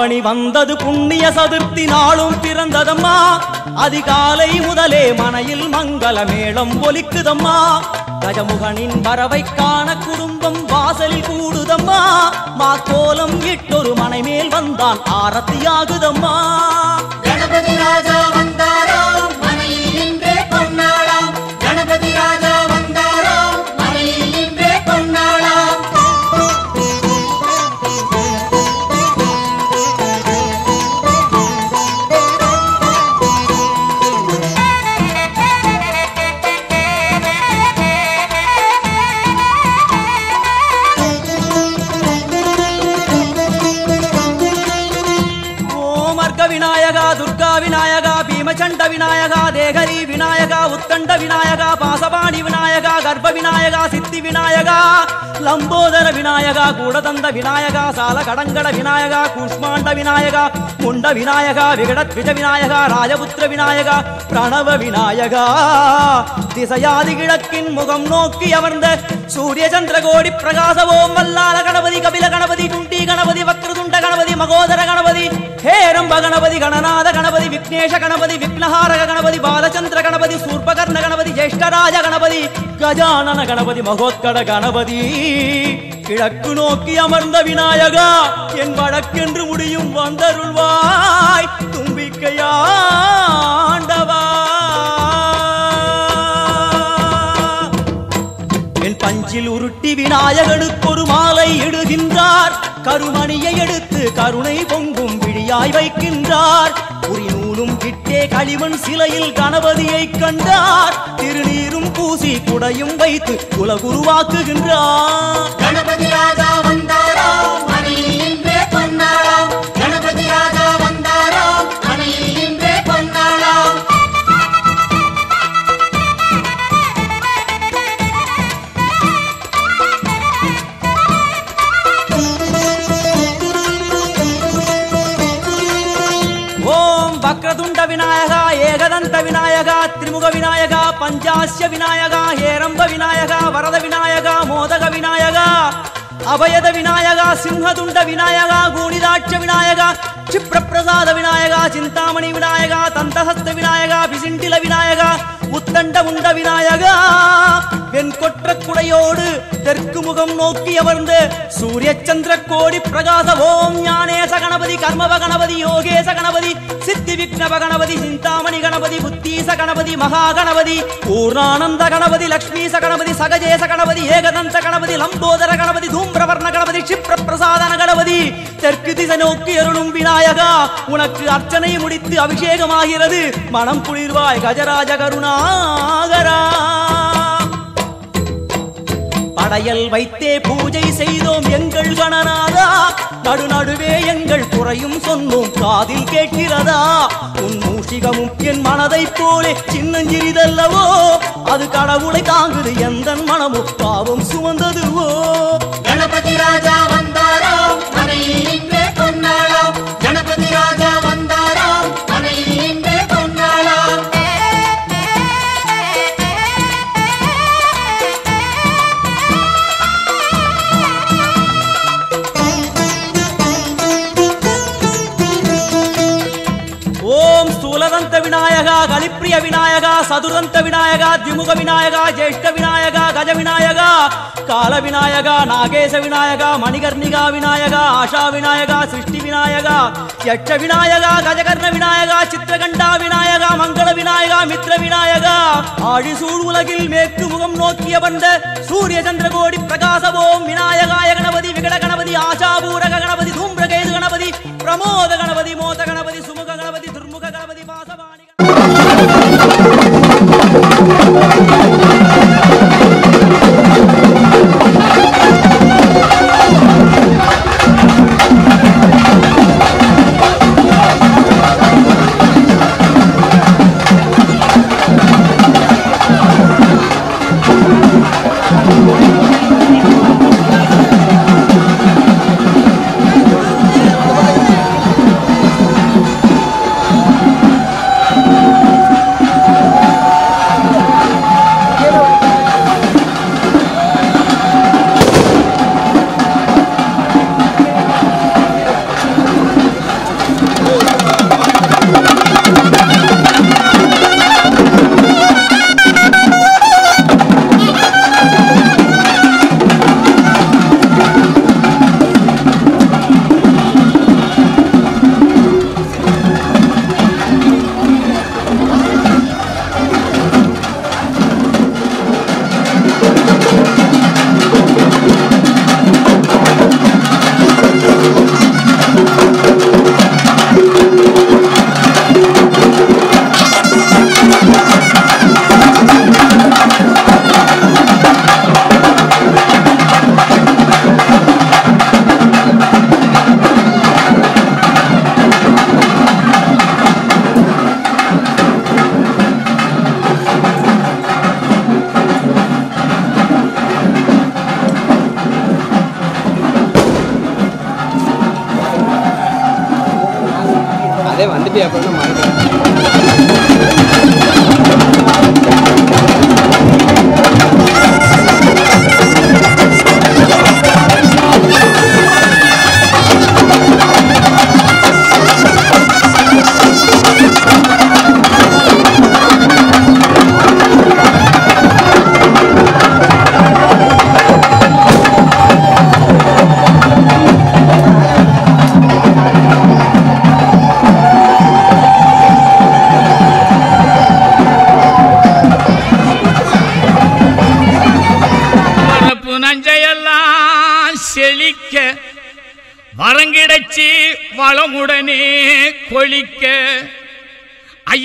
ஆவணி வந்தது புண்ணிய சதுர்த்தி நாளும் பிறந்ததம்மா. அதிகாலை முதலே மனையில் மங்கள மேளம் ஒலிக்குதம்மா. கஜமுகனின் வரவை காண குடும்பம் வாசலில் கூடுதம்மா. மா கோலம் இட்டொரு மனை மேல் வந்தான் ஆரத்தியாகுதம்மா. கணபதி ராஜா விநாயகா தேகரி விநாயகா உத்தண்ட விநாயகா பாசபாணி விநாயகா கர்ப்ப விநாயகா சித்தி விநாயகா லம்போதர விநாயகா கூடதந்த விநாயகா சால கடங்கட விநாயகா கூஷ்மாண்ட விநாயகா முண்ட விநாயகா விகடத்விஜ விநாயகா ராஜபுத்திர விநாயகா பிரணவ விநாயகா. திசையாதி கிழக்கின் முகம் நோக்கி அமர்ந்த சூரிய சந்திர கோடி பிரகாச ஓம் வல்லால கணபதி கபில கணபதி துண்டி கணபதி வக்ரதுண்ட கணபதி மகோதர கணபதி ஹேரம்ப கணபதி கணநாத கணபதி விக்னேஷ கணபதி விக்னஹாரக கணபதி பாலச்சந்திர கணபதி சூர்பகர்ண கணபதி ஜேஷ்டராஜ கணபதி கஜானன கணபதி மகோத்கட கணபதி. கிழக்கு நோக்கி அமர்ந்த விநாயகா என் வழக்கென்று முடியும் வந்தருள்வாய். தும்பிக்கையாண்டவா. என் பஞ்சில் உருட்டி விநாயகனுக்கு ஒரு மாலை இடுகின்றார். கருமணியை எடுத்து கருணை பொங்கும் சிலையாய் வைக்கின்றார். குறிநூலும் கிட்டே களிமண் சிலையில் கணபதியை கண்டார். திருநீரும் பூசி குடையும் வைத்து குலகுருவாக்குகின்றார். கணபதி ராஜா வந்தார். விநாயகா பஞ்சாஸ்ய விநாயகா ஹேரம்ப விநாயகா வரத விநாயகா மோதக விநாயகா அபயத விநாயகா சிம்ஹதுண்ட விநாயகா கூணிதாட்ச விநாயகா க்ஷிப்ரப்பிரசாத விநாயகா சிந்தாமணி விநாயகா தந்தஹஸ்த விநாயகா பிசிண்டில விநாயகா உத்தண்ட உண்ட விநாயகா வெண்கொற்ற குடையோடு தெற்கு முகம் நோக்கி அமர்ந்து சூரிய சந்திர கோடி பிரகாச ஓம் ஞானேச கணபதி கர்மவ கணபதி யோகேச கணபதி சித்தி விக்னவ கணபதி சிந்தாமணி கணபதி புத்தீச கணபதி மகா கணபதி பூர்ணானந்த கணபதி லக்ஷ்மீச கணபதி சகஜேச கணபதி ஏகதந்த கணபதி லம்போதர கணபதி தூம்பிரவர்ண கணபதி கஷிப்ர பிரசாதன கணபதி. தெற்கு திசை நோக்கி அருளும் விநாயகா உனக்கு அர்ச்சனை முடித்து அபிஷேகமாகிறது. மனம் குளிர்வாய் கஜராஜ கருணா. கருணாகரா படையல் வைத்தே பூஜை செய்தோம் எங்கள் கணநாதா. நடுநடுவே எங்கள் குறையும் சொன்னோம் காதில் கேட்கிறதா. உன் மூஷிகமும் என் மனதைப் போலே சின்னஞ்சிறிதல்லவோ. அது கடவுளை தாங்குது எந்த மனமோ பாவம் சுமந்ததுவோ. கணபதி ராஜா வந்தாராம் மனையில் நின்றே கணபதி ராஜா சூரிய விநாயகா சதுரந்த விநாயகா திமுக விநாயகா ஜேஷ்ட விநாயகா கஜ விநாயகா கால விநாயகா நாகேச விநாயகா மணிகர்ணிகா விநாயகா ஆஷா விநாயகா சிருஷ்டி விநாயகா யட்ச விநாயகா கஜகர்ண விநாயகா சித்திரகண்டா விநாயகா மங்கள விநாயகா மித்ர விநாயகா. ஆழிசூழ் உலகில் மேற்கு முகம் நோக்கிய வந்த சூரிய சந்திரகோடி பிரகாச ஓம் விநாயகாய கணபதி விகட கணபதி ஆஷாபூரக கணபதி தூம்பிரகேது கணபதி பிரமோத கணபதி மோத கணபதி சுமுக கணபதி துர்முக கணபதி Thank you.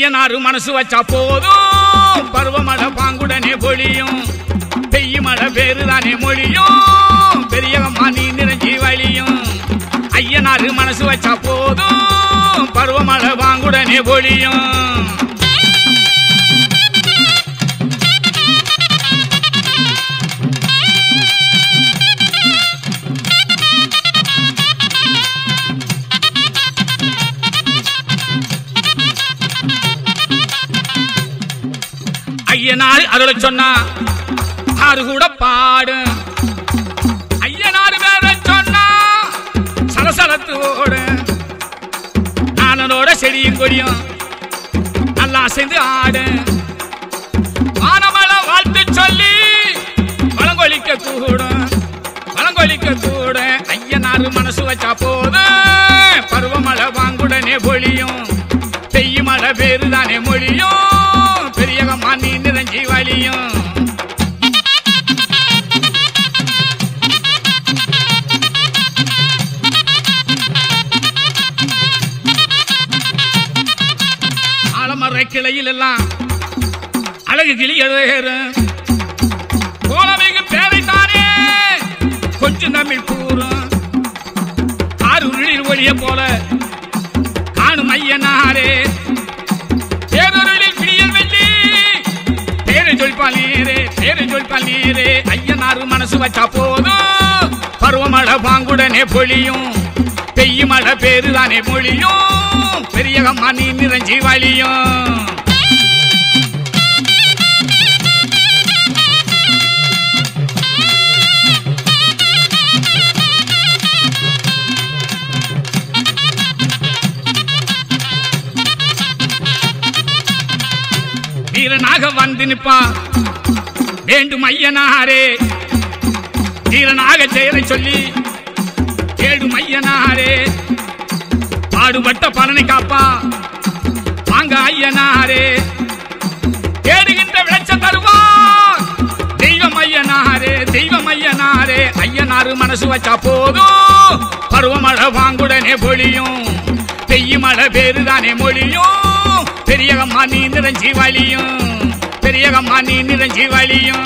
ஐயனாரு மனசு வச்சா போதும். பருவமழை பாங்குடனே பொழியும். பெய்யும் மழை பேருதானே மொழியும். பெரியவம்மா நீ நிறைஞ்சி வழியும். ஐயனாறு மனசு வச்சா போதும். பருவமழை பாங்குடனே பொழியும். அருள சொன்னா ஆறு கூட பாடு. ஐயனார் பேர சொன்னா சலசலத்து ஓடு. ஆனதோட செடியும் கொடியும் நல்லா சேர்ந்து ஆடு. வானமல வாழ்த்து சொல்லி வளங்கொலிக்க கூடும். வளங்கொலிக்க கூட ஐயனார் மனசு வச்சா போதும் பருவமழை வாங்குடனே பொழியும். பெய்யும் மழை பேருதானே மொழியும். தண்ணி நிறைஞ்சி வழியும். ஆலமர கிளையில் எல்லாம் அழகு கிளி எழுதுகிறேன் கோலமிகு பேரைத்தானே கொஞ்சம் தமிழ் கூறும். ஆறுருளில் ஒளிய போல நீரே பேரை சொல்பால் மனசு வச்சா போதும். பருவமழை பாங்குடனே பொழியும். பெய்ய மழை பேருதானே மொழியும். பெரியகம்மா நீ நிறைஞ்சி வழியும். வீரனாக வந்து நிற்பான் வேண்டும் ஐயனாரே. தீரனாக செயலை சொல்லி கேடும் ஐயனாரே. பாடுபட்ட பலனை காப்பா. வாங்க ஐயனாரே. தேடுகின்ற விளைச்சல் தருவான் தெய்வம் ஐயனாரே தெய்வம் ஐயனாரே. ஐயனாறு மனசு வச்சா போதும். பருவமழை வாங்குடனே பொழியும். பெய்யும் மழை பேருதானே மொழியும். பெரியகம்மா நீ நிறைஞ்சி வழியும். பெரியகம்மா நீ நிறைஞ்சி வழியும்.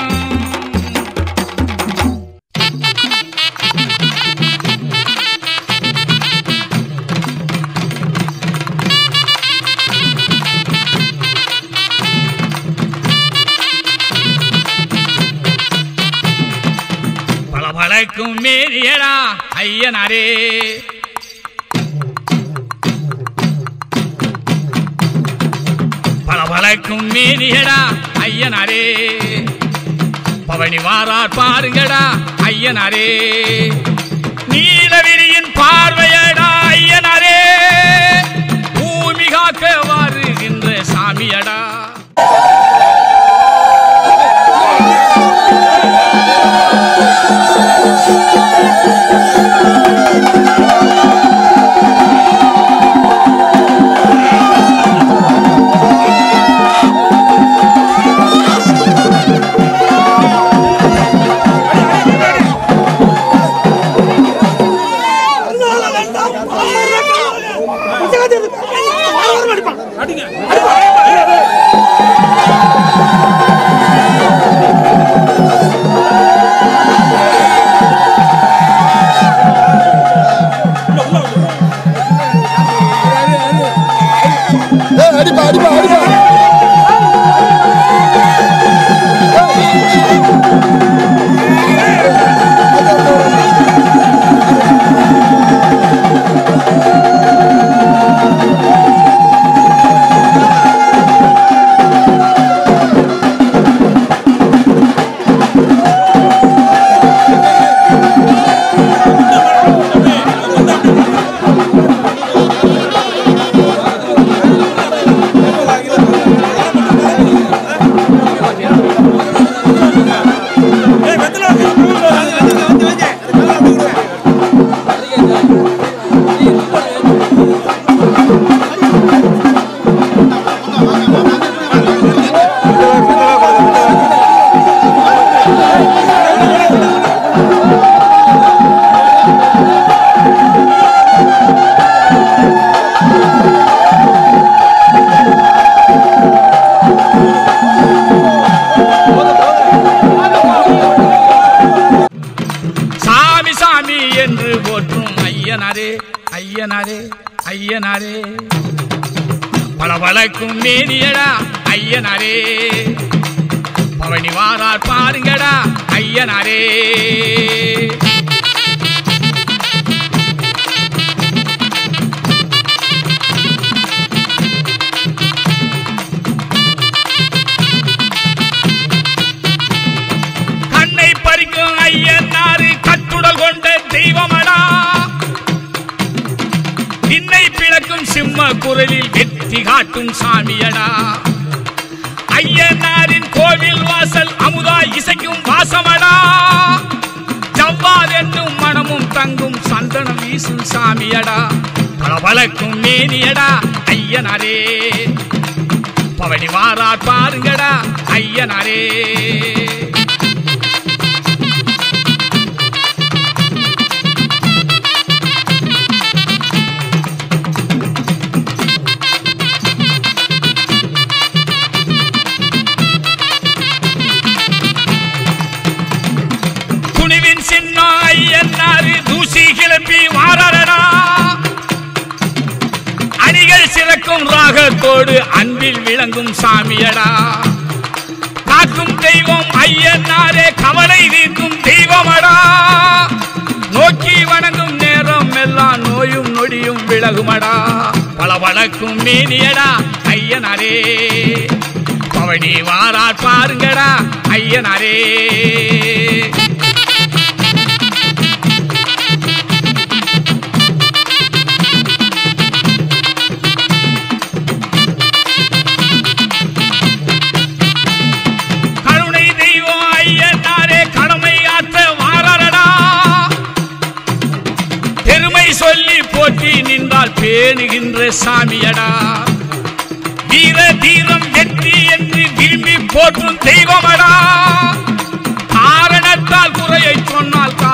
பளபளக்கும் மேரியடா ஐயனாரே. பளபளக்கும் மேரியடா ஐயனாரே. பவனி வாரார் பாருங்கடா ஐயனாரே. நீலவிரியின் பார்வையடா ஐயனாரே. பூமி காக்க வாருகின்ற சாமியடா.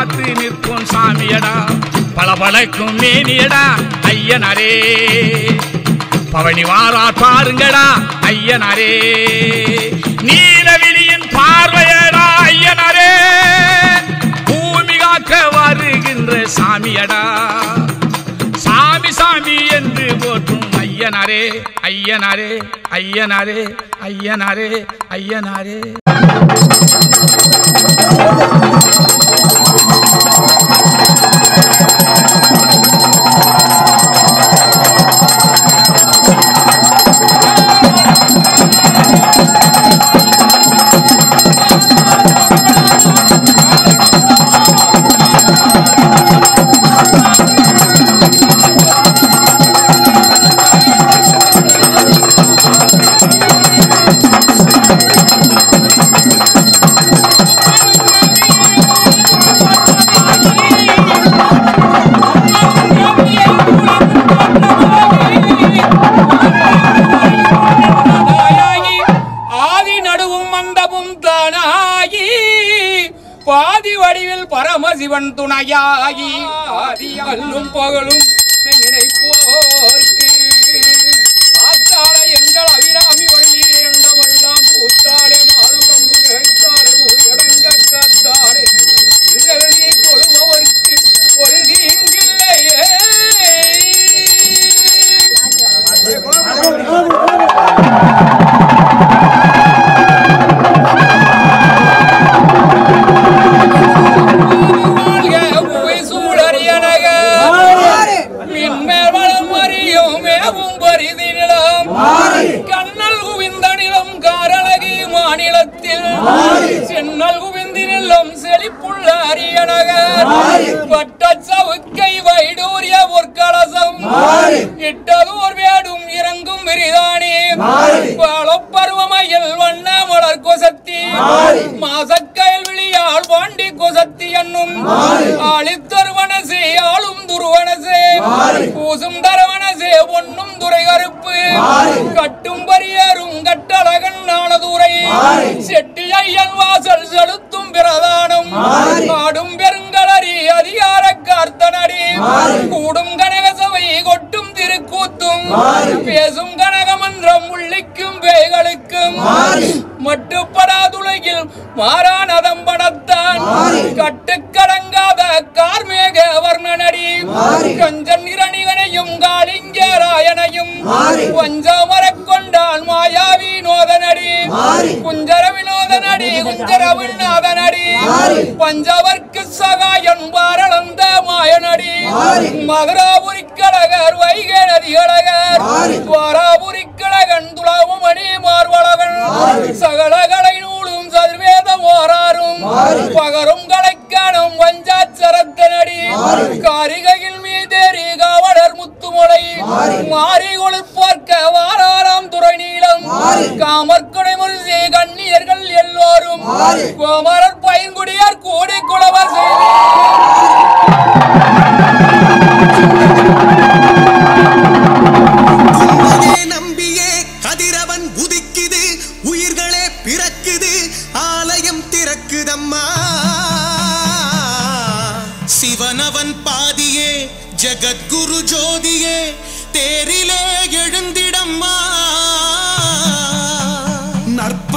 காத்து நிற்கும் சாமியடா. பளபளக்கும் மேனியடா ஐயனாரே. பவனி வாரார் பாருங்கடா ஐயனாரே. நீலவிழியின் பார்வையடா ஐயனாரே. பூமி காக்க வருகின்ற சாமியடா. சாமி சாமி என்று போற்றும் ஐயனாரே ஐயனாரே ஐயனாரே ஐயனாரே ஐயனாரே ஆதிவன் துணையாகி ஆதி அல்லும் பகலும்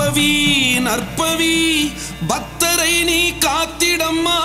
நற்பவி நற்பவி பக்தரை நீ காத்திடம்மா.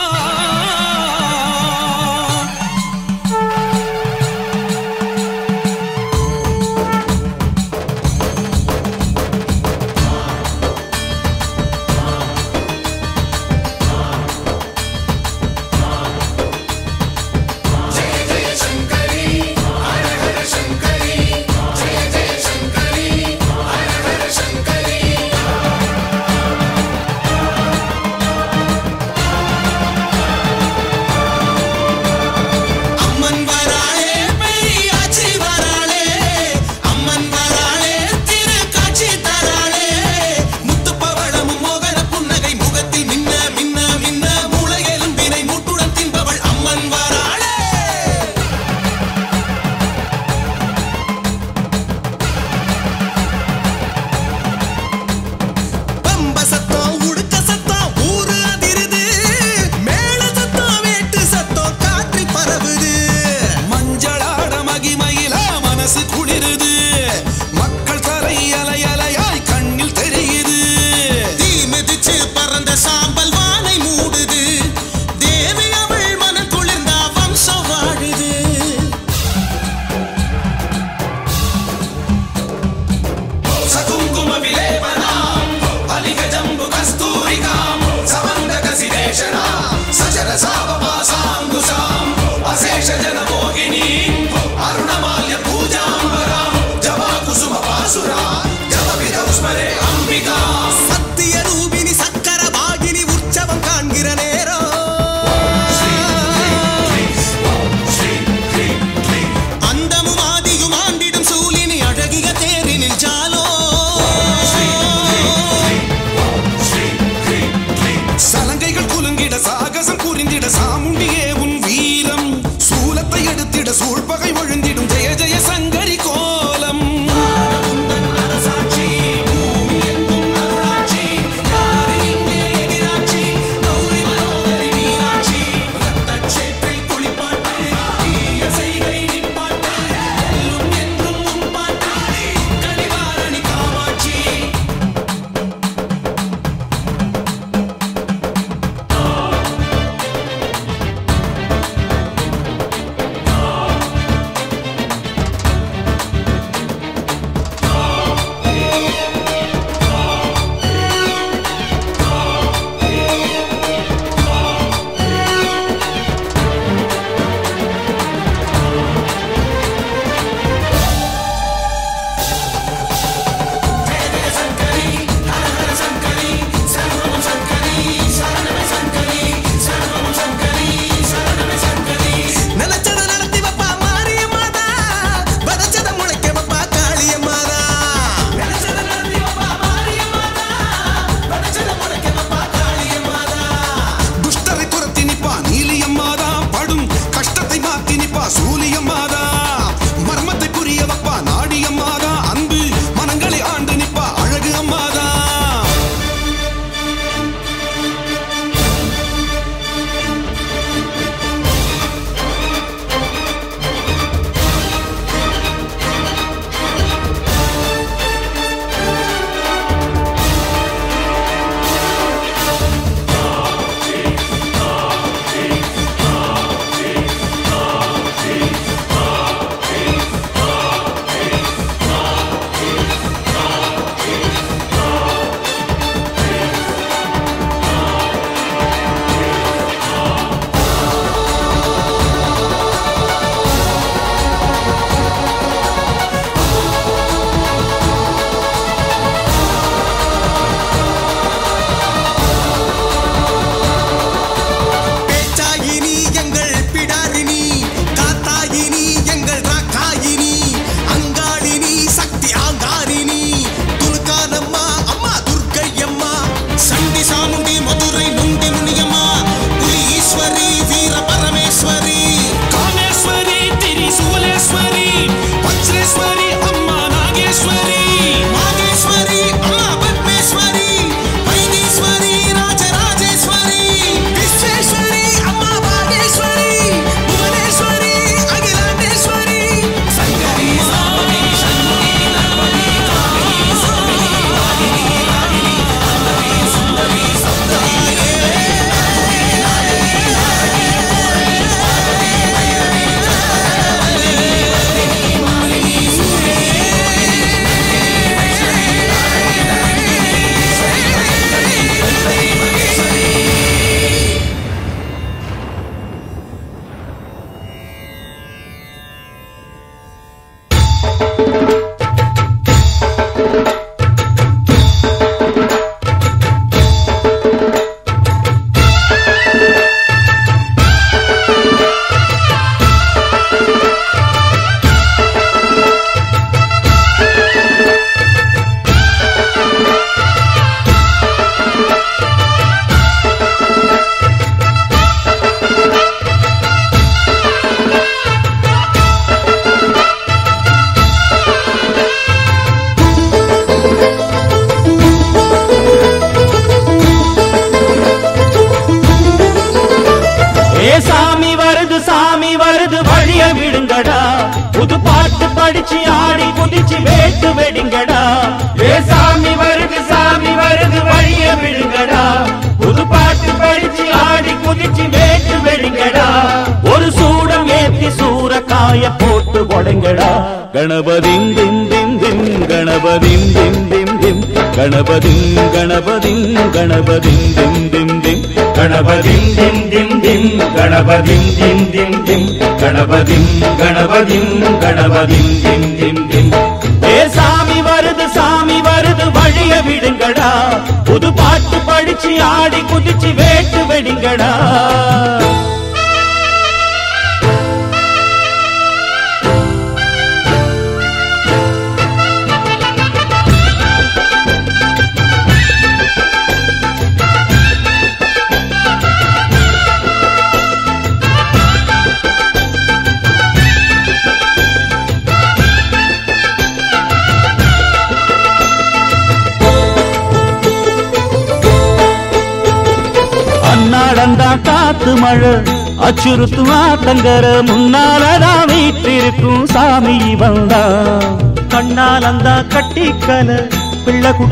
கணபதிம்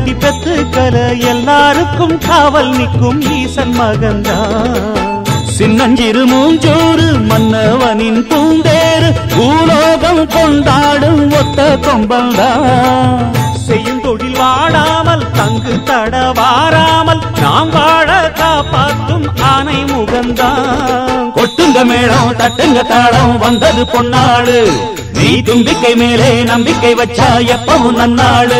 பிள்ளை பெத்து பெத்துக்கல எல்லாருக்கும் காவல் நிற்கும் ஈசன் மகந்தா சின்னஞ்சிறு மூஞ்சோறு மன்னவனின் பூந்தேறு பூலோகம் கொண்டாடும் ஒத்த கொம்பந்தா செய்யும் தொழில் வாடாமல் தங்கு தட வாராமல் நாம் வாழ காப்பாற்றும் ஆனை முகந்தான். கொட்டுங்க மேளம் தட்டுங்க தாளம் வந்தது பொன்னாடு நீ தும்பிக்கை மேலே நம்பிக்கை வச்சா எப்பவும் நன்னாடு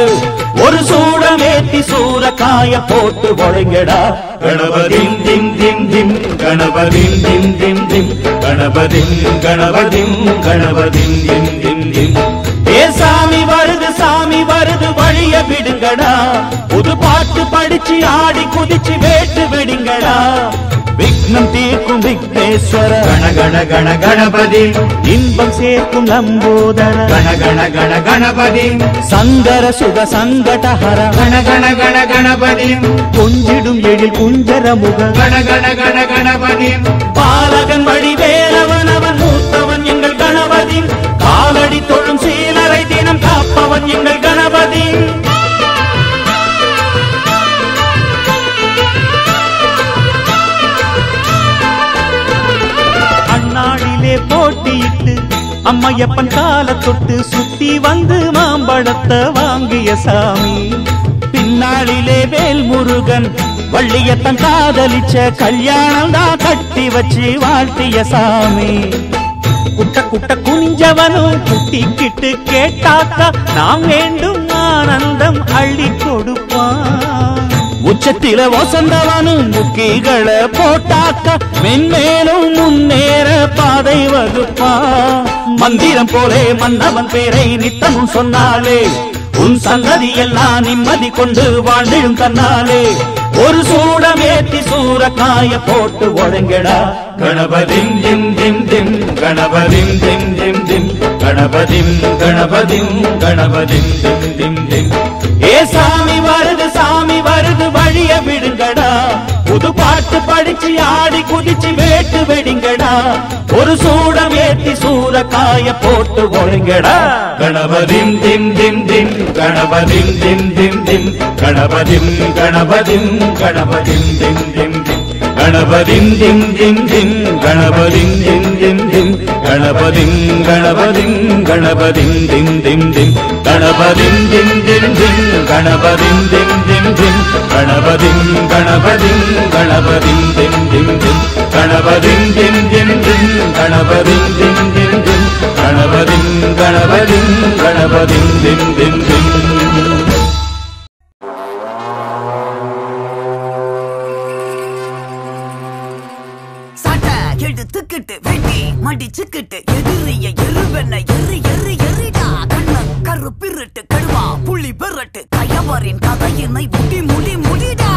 ஒரு சூடம் ஏத்தி சூறக்காய போட்டு ஒழுங்கடா. கணபதிம் திம் திம் திம் கணபதிம் திம் திம் திம் கணபதிம் கணபதிம் கணபதிம் திம் திம் திம். ஏ சாமி வருது சாமி வருது வழிய விடுங்கடா. புது பாட்டு படிச்சு ஆடி குதிச்சு வேட்டு வெடிங்கடா. விக்னம் தீர்க்கும் விக்னேஸ்வர கண கண கண கணபதி. இன்பம் சேர்க்கும் லம்போதர கண கண கண கணபதி. சங்கர சுக சங்கடஹர கண கண கண கணபதி. கொஞ்சிடும் எழில் குஞ்சர முக. கண கண கண கணபதி. பாலகன் வடிவேலவன் அவன் மூத்தவன் எங்கள் கணபதி. காலடி தொழும் சீலரை தினம் காப்பவன் எங்கள் கணபதி அம்மையப்பன் கால தொட்டு சுத்தி வந்து மாம்பழத்தை வாங்கிய சாமி. பின்னாளிலே வேல் முருகன் வள்ளியத்தன் காதலிச்ச கல்யாணம் தான் கட்டி வச்சு வாழ்த்திய சாமி. குட்ட குட்ட குனிஞ்சவனும் குட்டிக்கிட்டு கேட்டாக்கா நாம் வேண்டும் ஆனந்தம் அள்ளி கொடுப்பான். உச்சத்தில வசந்தவனும் முக்கிகளை போட்டாக்கா மென்மேலும் முன்னேற பாதை வகுப்பான். மந்திரம் போலே மன்னவன் பேரை நித்தமும் சொன்னாலே உன் சந்ததி எல்லாம் நிம்மதி கொண்டு வாழ்ந்திடும் தன்னாலே ஒரு சூடம் ஏத்தி சூறக்காய போட்டு ஒழுங்கடா. கணபதிம் திம் திம் திம் கணபதிம் திம் திம் திம் கணபதிம் கணபதிம் கணபதிம் திம் திம் திம். ஏ சாமி வருது சாமி வருது வழிய விடுங்கடா. புது பாட்டு படிச்சு ஆடி குதிச்சு வேட்டு வெடிங்கடா. ஒரு சூடம் ஏத்தி சூறக்காய போட்டு ஒழுங்கடா. கணபதிம் திம் திம் திம் கணபதிம் திம் திம் திம் கணபதிம் கணபதிம் கணபதிம் திம் திம் திம். கணபதிம் திம் திம் திம் கணபதிம் திம் திம் திம் கணபதிம் கணபதிம் கணபதிம் திம் திம் திம் கணபதிம் திம் திம் திம் கணபதிம் திம் திம் திம் கணபதிம் கணபதிம் கணபதிம் திம் திம் திம் கணபதிம் திம் திம் திம் கணபதிம் திம் திம் திம் கணபதிம் கணபதிம் கணபதிம் திம் திம் திம் எடுத்துக்கிட்டு வெட்டி மடிச்சுக்கிட்டு எதிரிய எருவென்ன எரு எரு எரிடா. கண்ணு கருப்பிருட்டு கடுவா புள்ளி பெறட்டு கயவரின் கதையினை முடி முடி முடிடா.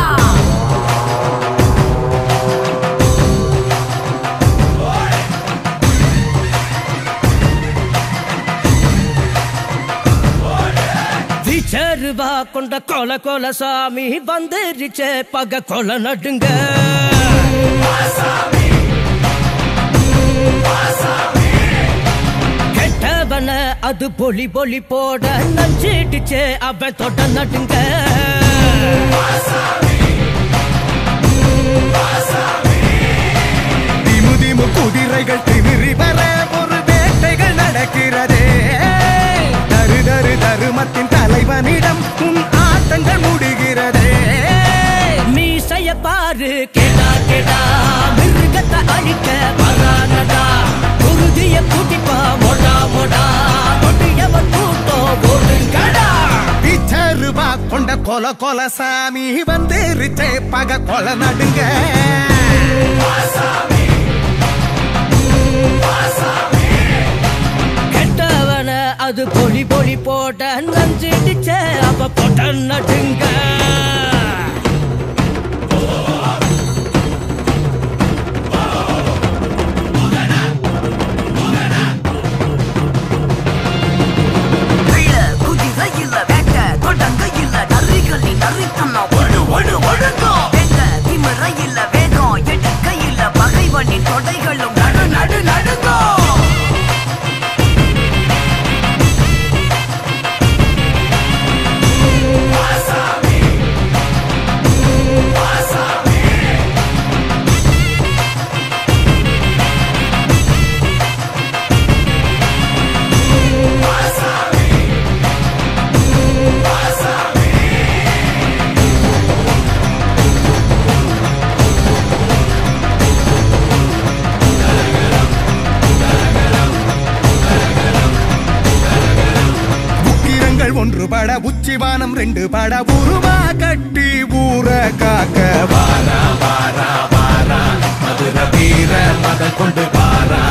விச்சருவா கொண்ட கொல கொல சாமி வந்துருச்சே பக கொல நடுங்க. அது பொலி பொலி போட நஞ்சிடுச்சே அவன் தொட நடுங்க. திமு திமு குதிரைகள் திமிரி வர ஒரு வேட்டைகள் நடக்கிறதே. தரு தரு தருமத்தின் தலைவனிடம் உன் ஆட்டங்கள் முடிகிறதே. மீசைய பாரு கேடா கேடா மிருகத்தை அழிக்க வரானடா குருதிய கூட்டிப்பா மொடா மொடா. கொட்டியவன் கூட்டம் ஓடுங்கடா பிச்சருவா கொண்ட கொல கொல சாமி வந்துருச்சே பக கொல நடுங்க. கெட்டவன அது பொலி பொலி போட்ட நஞ்சிடுச்சே அவ போட்ட நடுங்க. நரிகளின் நரித்தனம் ஒழு ஒழு ஒழுங்கோ வெட்ட திமிர இல்ல வேகம் எடுக்க இல்ல பகைவனின் தொடைகளும் நடு நடு நடுங்கோ உக்கிரங்கள் ஒன்றுபட உச்சிவானம் ரெண்டு பட உருவா கட்டி ஊற காக்க. வாரா வாரா வாரா மதுர வீர மத கொண்டு வாரா.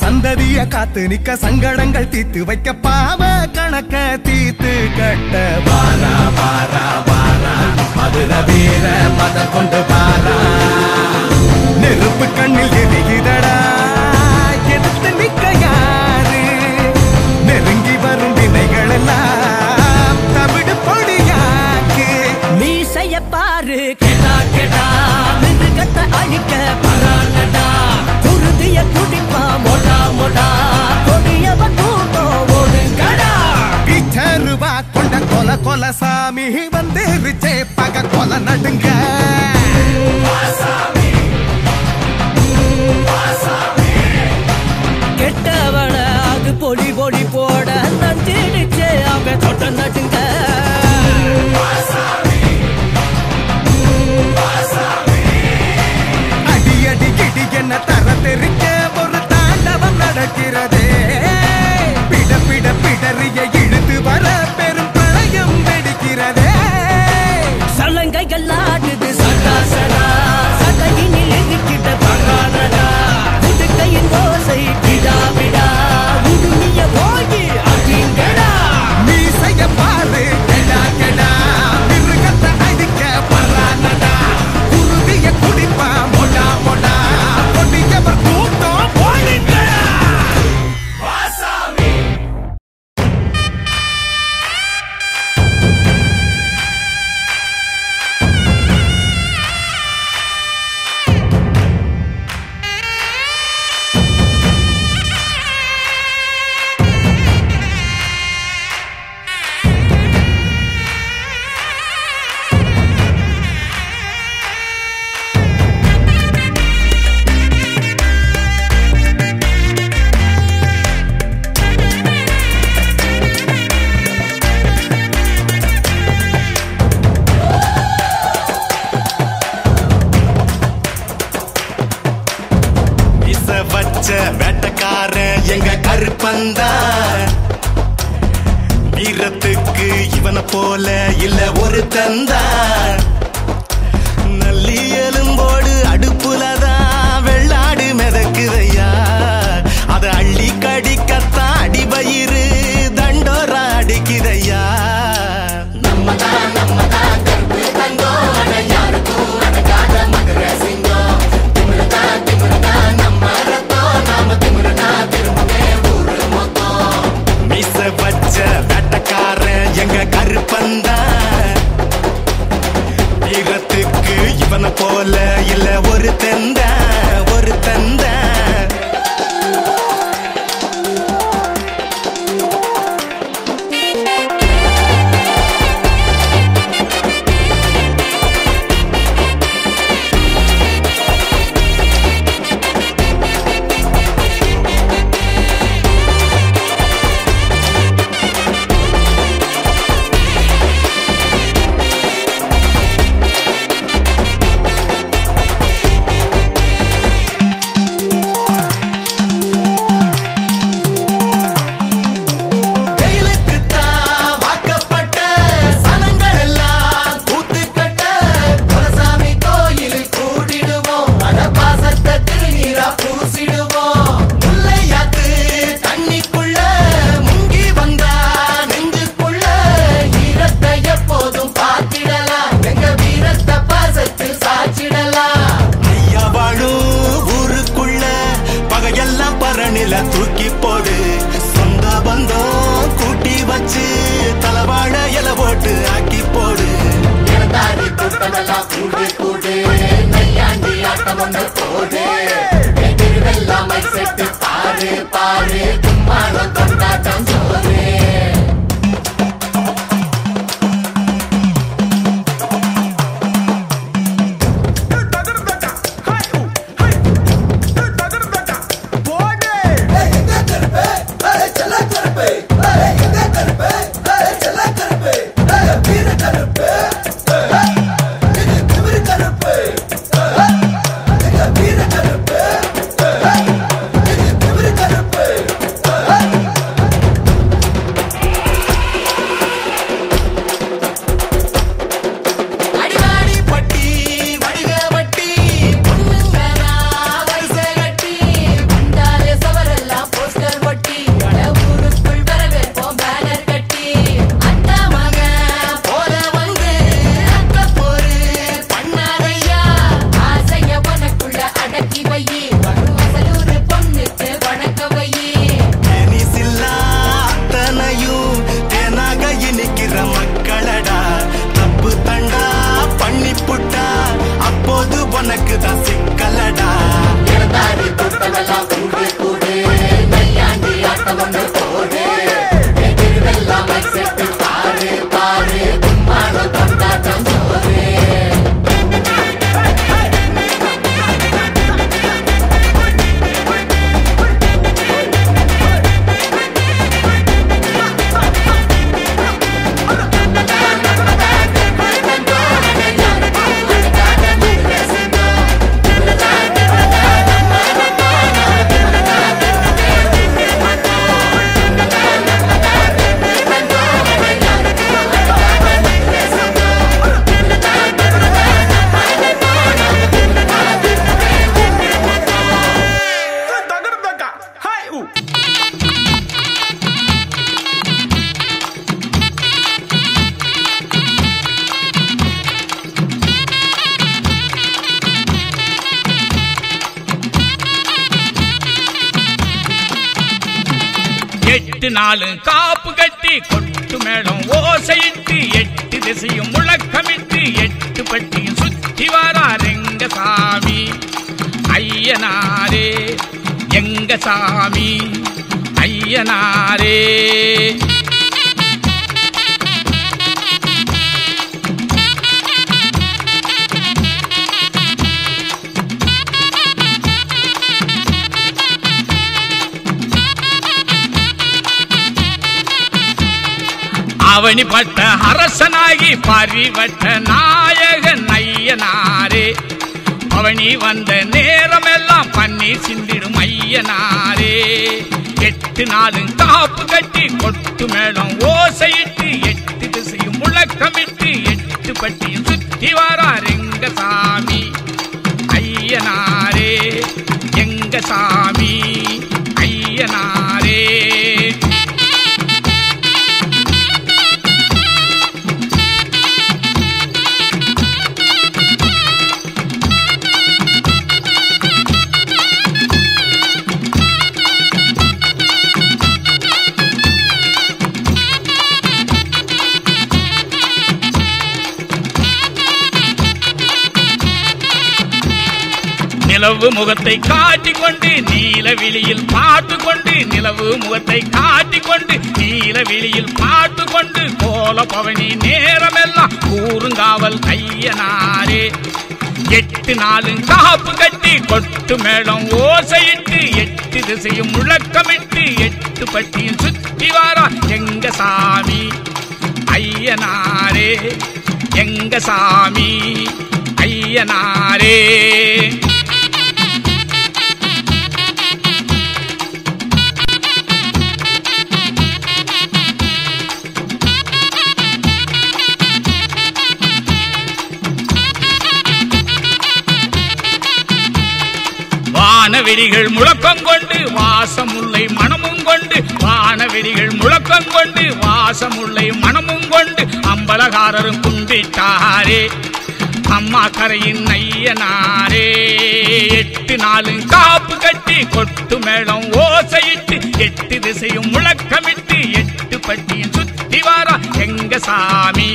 சந்ததிய காத்து நிக்க சங்கடங்கள் தீத்து வைக்க பாவ கணக்க தீத்து கட்ட. வாரா வாரா வாரா மதுர வீர மத கொண்டு வாரா. நெருப்பு கண்ணில் எரிகிறடா எடுத்து நிக்க யாரு? நெருங்கி வரும் வினைகள் பாரு. கேடா கேடா. மிருகத்தை அழிக்க வரானடா குருதிய குடிப்பா மொடா மொடா. கொடியவன் கூட்டம் ஓடுங்கடா பிச்சருவா கொண்ட கொல கொல சாமி. வந்துருச்சே பக கொல நடுங்க. கெட்டவன அது பொலி பொலி போட நஞ்சிடுச்சே அவன் தொட்ட நடுங்க. தர தெரிக்க ஒரு தாண்டவம் நடக்கிறதே. எட்டு நாலு காப்பு கட்டி கொட்டு மேளம் ஓசையிட்டு எட்டு திசையும் முழக்கமிட்டு எட்டு பட்டியும் சுத்தி வரார் எங்க சாமி ஐயனாரே எங்க சாமி ஐயனாரே. அவனி பட்ட அரசனாகி பறிவட்ட நாயகன் ஐயனாரே. அவனி வந்த நேரமெல்லாம் பண்ணி சிந்திடும் ஐயனாரே. எட்டு நாளும் காப்பு கட்டி கொட்டு மேளம் ஓசையிட்டு எட்டு திசையும் முழக்கமிட்டு எட்டு பட்டியும் சுத்தி வரார் எங்க சாமி ஐயனாரே எங்க சாமி ஐயனார். நிலவு முகத்தை காட்டிக்கொண்டு நீல விழியில் பாட்டு கொண்டு நிலவு முகத்தை காட்டிக்கொண்டு நீல விழியில் பாட்டு கொண்டு கோல பவனி நேரமெல்லாம் கூறுங்காவல் ஐயனாரே. எட்டு நாளும் காப்பு கட்டி கொட்டு மேளம் ஓசையிட்டு எட்டு திசையும் முழக்கமிட்டு எட்டு பட்டியும் சுத்தி வாரா எங்க சாமி ஐயனாரே எங்க சாமி ஐயனாரே. வானவெடிகள் முழக்கம் கொண்டு வாசமுல்லை மனமும் கொண்டு வானவெடிகள் முழக்கம் கொண்டு வாசமுல்லை மனமும் கொண்டு அம்பலகாரரும் கும்பிட்டாரே. அம்மா கரையின் ஐயனாரே எட்டு நாளும் காப்பு கட்டி கொட்டு மேளம் ஓசையிட்டு எட்டு திசையும் முழக்கமிட்டு எட்டு பட்டியும் சுத்தி வாரா எங்க சாமி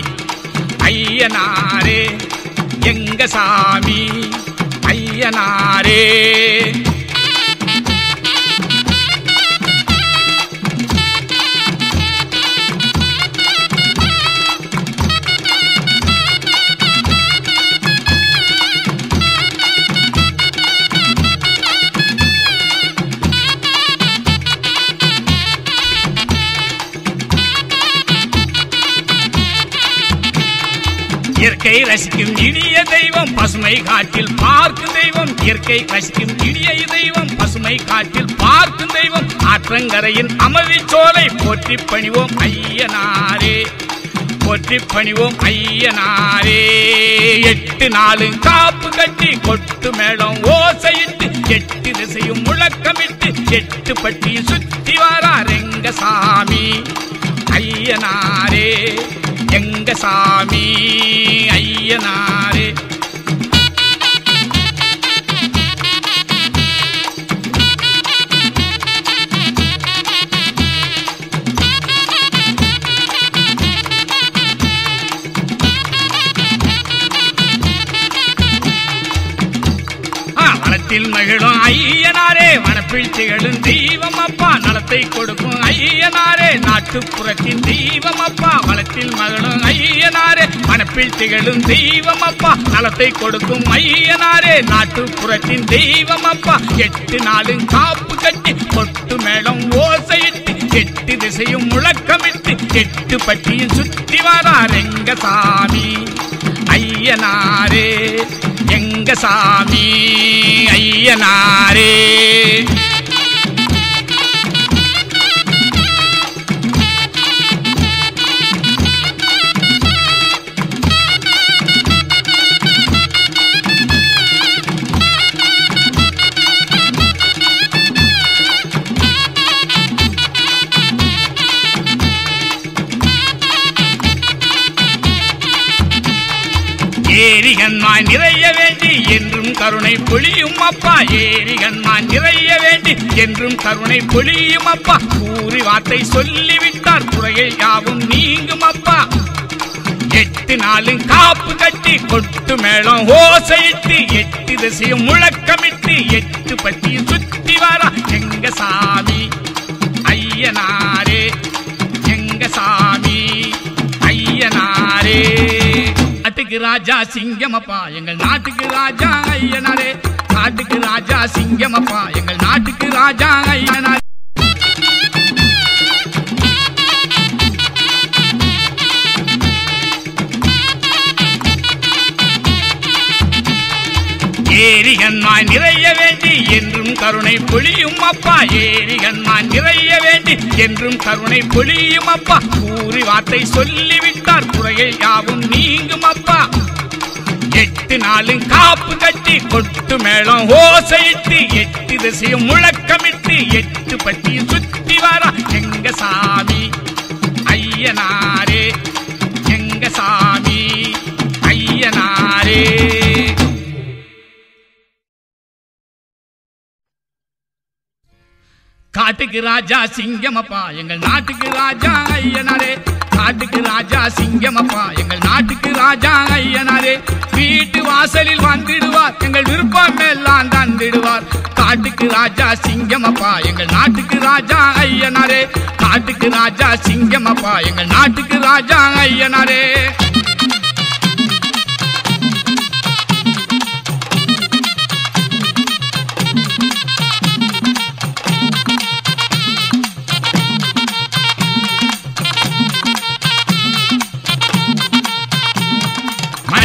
ஐயனாரே எங்க சாமி ஐயனாரே. இயற்கை ரசிக்கும் இனிய தெய்வம் பசுமை காட்டில் பார்க்கும் தெய்வம். இயற்கை ரசிக்கும் இனிய தெய்வம் பசுமை காட்டில் பார்க்கும் தெய்வம். ஆற்றங்கரையின் அமளி சோலை போற்றி பணிவோம் ஐயனாரே. போற்றி பணிவோம் ஐயனாரே. எட்டு நாலு காப்பு கட்டி கொட்டு மேளம் ஓசையிட்டு எட்டு திசையும் முழக்கமிட்டு எட்டு பட்டியும் சுத்தி வாரா ரெங்கசாமி. ஐயனாரே. சாமி ஐயனா ஆ, மகிழும் ஐயனாரே வனப்பில் திகழும் தெய்வம் அப்பா நலத்தை கொடுக்கும் ஐயனாரே நாட்டுப்புறத்தின் தெய்வம் அப்பா வளத்தில் மகிழும் ஐயனாரே மனப்பில் திகழும் தெய்வம் அப்பா நலத்தை கொடுக்கும் ஐயனாரே நாட்டுப்புறத்தின் தெய்வம் அப்பா. எட்டு நாளும் காப்பு கட்டி கொட்டு மேளம் ஓசையிட்டு எட்டு திசையும் முழக்கமிட்டு எட்டு பட்டியும் சுற்றி வாரா ரெங்கசாமி. ஐயனாரே எங்க சாமி ஐயனாரே? கருணை பொழியும் அப்பா. ஏரிகன்மாய் நிறைய வேண்டி என்றும் கருணை பொழியும் அப்பா. கூறி வார்த்தை சொல்லிவிட்டார் குறையை யாவும் நீங்கும் அப்பா. எட்டு நாளும் காப்பு கட்டி கொட்டு மேளம் ஓசையிட்டு எட்டு திசையும் முழக்கமிட்டு எட்டு பத்தியும் சுத்தி வாரா. எங்க சாமி ஐயனா நாட்டுக்கு ராஜா சிங்கமப்பா. எங்கள் நாட்டுக்கு ராஜா ஐயனாரே. நாட்டுக்கு ராஜா சிங்கமப்பா. எங்கள் நாட்டுக்கு ராஜா ஐயனாரே. ஏரிகன்மாய் நிறைய வேண்டி என்றும் கருணை பொழியும் அப்பா. ஏரிகன்மாய் நிறைய வேண்டி என்றும் கருணை பொழியும் அப்பா. கூறி வார்த்தை சொல்லிவிட்டார். குறையை யாவும் நீங்கும் அப்பா. எட்டு நாளும் காப்பு கட்டி கொட்டு மேளம் ஓசையிட்டு எட்டு திசையும் முழக்கமிட்டு எட்டு பட்டியும் சுத்தி வாரா எங்க சாமி ஐயனாரே எங்க சாமி ஐயனாரே. காட்டுக்கு ராஜா சிங்கமப்பா எங்கள் நாட்டுக்கு ராஜா ஐயனாரே. காட்டுக்கு ராஜா சிங்கமப்பா எங்கள் நாட்டுக்கு ராஜா ஐயனாரே. வீட்டு வாசலில் வந்திடுவார் எங்கள் விருப்பம் எல்லாம் தந்திடுவார். காட்டுக்கு ராஜா சிங்கமப்பா எங்கள் நாட்டுக்கு ராஜா ஐயனாரே. காட்டுக்கு ராஜா சிங்கமப்பா எங்கள் நாட்டுக்கு ராஜா ஐயனாரே.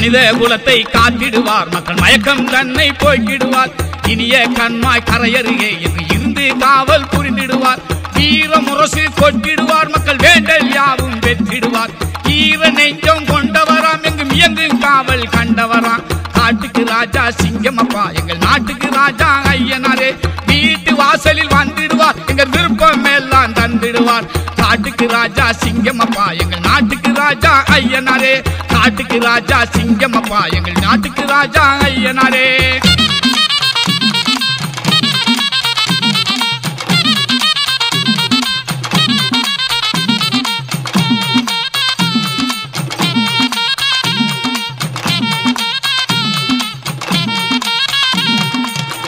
மனித குலத்தை காத்திடுவார். மக்கள் மயக்கம் தன்னை போய்கிடுவார் இனிய கண்மாய் கரையருகே என்று இருந்து காவல் புரிந்திடுவார். வீர முரசு கொட்டிடுவார் மக்கள் வேண்டல் யாவும் வெற்றிடுவார் ஈர நெஞ்சம் கொண்டவராம். எங்கும் இயங்கும் காவல் கண்டவராம். காட்டுக்கு ராஜா சிங்கமப்பா. எங்கள் நாட்டுக்கு ராஜா ஐயனாரே. வீட்டு வாசலில் வந்திடுவார். எங்கள் விருப்பம் எல்லாம் தந்திடுவார். காட்டுக்கு ராஜா சிங்கமப்பா எங்கள் நாட்டுக்கு ராஜா ஐயனாரே. காட்டுக்கு ராஜா சிங்கமப்பா எங்கள் நாட்டுக்கு ராஜா ஐயனாரே.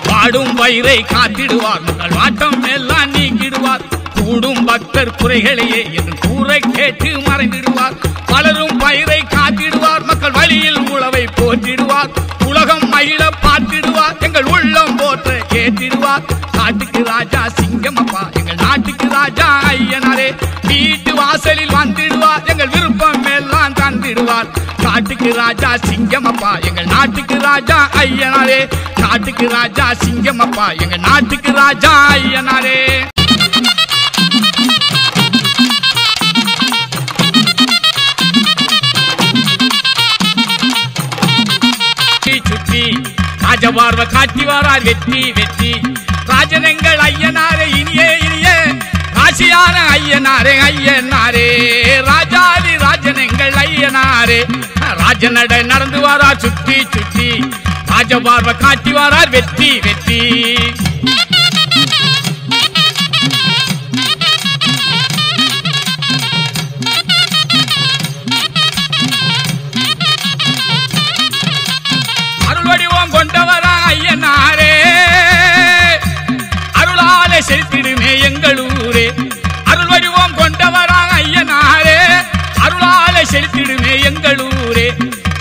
பாடும் வயிறை காத்திடுவார். மக்கள் வாட்டம் எல்லாம் நீக்கிடுவார். கூடும் பக்தர் குறைகளையே என் கூரை கேட்டு மறைந்திடுவார். பலரும் பயிரை காத்திடுவார். மக்கள் வழியில் உழவை போற்றிடுவார். உலகம் மகிழ பார்த்திடுவார். எங்கள் உள்ளம் போற்ற கேட்டிடுவார் காட்டுக்கு ராஜா சிங்கமப்பா எங்கள் நாட்டுக்கு ராஜா ஐயனாரே. வீட்டு வாசலில் வந்திடுவார். எங்கள் விருப்பம் எல்லாம் தந்திடுவார். காட்டுக்கு ராஜா சிங்கமப்பா எங்கள் நாட்டுக்கு ராஜா ஐயனாரே. காட்டுக்கு ராஜா சிங்கமப்பா எங்கள் நாட்டுக்கு ராஜா ஐயனாரே. ராஜபார்வ காட்டி வாரார் வெற்றி வெற்றி. ராஜனங்கள் ஐயனாரே இனியே இனியே. காசியான ஐயனாரே ஐயனாரே. ராஜாதி ராஜனங்கள் ஐயனாரே. ராஜநட நடந்து வாரார் சுற்றி சுற்றி. ராஜபார்வ காட்டி வாரார் வெற்றி வெற்றி. செலுத்திடுமே எங்கள் ஊரே. அருள் வடிவம் கொண்டவராக ஐயனாரே. அருளால செலுத்திடுமே எங்கள் ஊரே.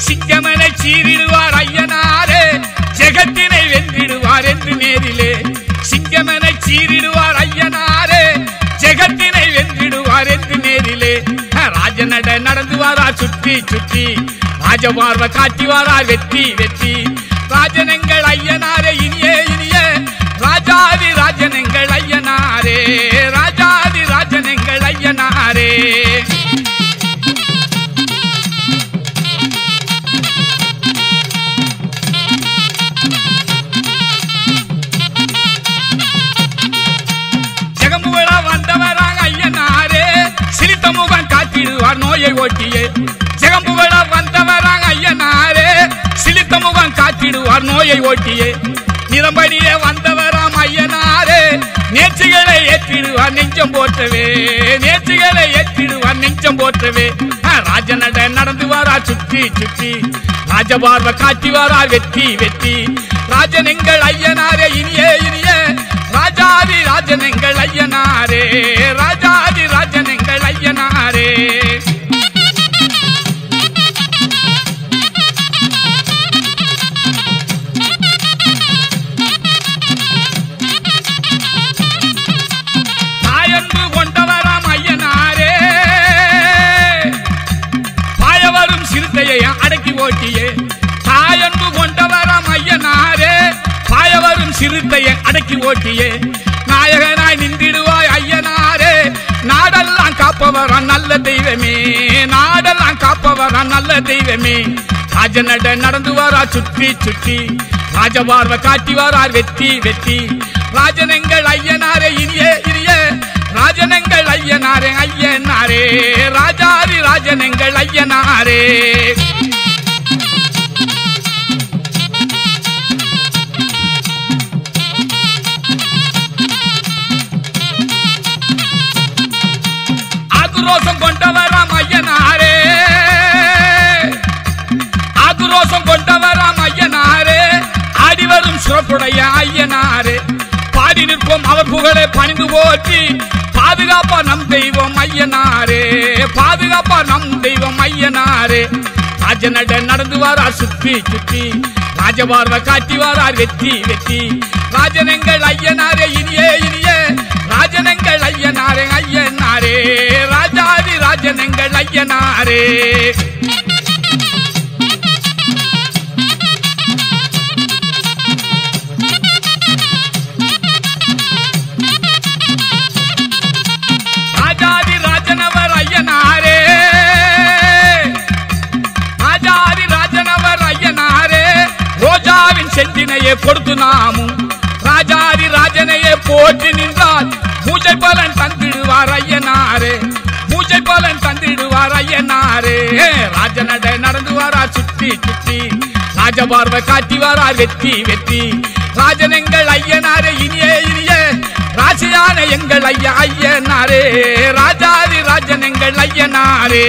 சிங்கமனை சீரிடுவார் ஐயனாரே. ஜெகத்தினை வென்றிடுவார் என்று நேரிலே சிங்கமனை சீரிடுவார் ஐயனாரே. ஜெகத்தினை வென்றிடுவார் என்று நேரிலே ராஜநட நடந்து வாரா சுற்றி சுற்றி. ராஜபார்வ காட்டி வாரா வெற்றி வெற்றி. ராஜனங்கள் ஐயனாரே இனியே இனியே. ராஜாதி ராஜனங்கள் ஐயனாரே ராஜாதி ராஜனங்கள் ஐயனாரே. ஜெகமுகளா ஐயனாரே காத்திடுவார் நோயை ஓட்டியே ஜெகம்புகளா வந்தவராங்க ஐயனாரே சிலித்த முகம் காத்திடுவார் நோயை ஓட்டியே நிறம்படியே வந்தவராம் ஐயனாரே நேர்ச்சிகளை ஏற்றிடுவார் நெஞ்சம் போற்றவே நேர்ச்சிகளை ஏற்றிடுவார் நெஞ்சம் போற்றவே. ராஜநட நடந்து வாரா சுற்றி சுற்றி. ராஜபார்வ காட்டி வாரா வெற்றி. வெற்றி ராஜனெங்கள் ஐயனாரே இனியே இனிய. ராஜாதி ராஜன் எங்கள் ஐயனாரே ராஜாதி ராஜன் எங்கள் ஐயனாரே. அடக்கி சாயன்பு தாயன்பு கொண்டவராம் ஐயனாரே பாயவரும் சிறுத்தையை அடக்கி ஓட்டியே. நாயகனாய் நின்றிடுவாய் ஐயனாரே நாடெல்லாம் காப்பவரா நல்ல தெய்வமே நாடெல்லாம் காப்பவரா நல்ல தெய்வமே. ராஜநட நடந்து வாரா சுற்றி சுற்றி ராஜபார்வ காட்டி வாரார் வெற்றி வெற்றி. ராஜனங்கள் ஐயனாரே இனியே இனியே. ராஜனங்கள் ஐயனாரே ஐயனாரே. ராஜாரி ராஜனங்கள் ஐயனாரே. ஆக்ரோஷம் கொண்டவராம் ஐயனாரே ஆக்ரோஷம் கொண்டவராம் ஐயனாரே ஆடி சிறப்புடைய ஐயனாரே. பாடி நிற்போம் அவர் புகழை பணிந்து போற்றி. பாதுகாப்பா நம் தெய்வம் ஐயனாரே. பாதுகாப்பா நம் தெய்வம் ஐயனாரே. ராஜநட நடந்து வாரா சுற்றி சுற்றி. ராஜபார்வ காட்டி வாரா வெற்றி வெற்றி. ராஜனங்கள் ஐயனாரே. செந்தினையே நாமும் ராஜாதி ராஜனையே போற்றி நின்றால் பூஜை பலன் தந்திடுவார் ஐயனாரே. பூஜை பலன் தந்திடுவார் ஐயனாரே. ராஜநட நடந்து வாரா சுத்தி சுத்தி ராஜபார்வை காட்டி வாரார் வெற்றி வெற்றி. ராஜனங்கள் ஐயனாரே இனியே இனிய. ராசியான எங்கள் ஐயா ஐயனாரே. ராஜாதி ராஜன் எங்கள் ஐயனாரே.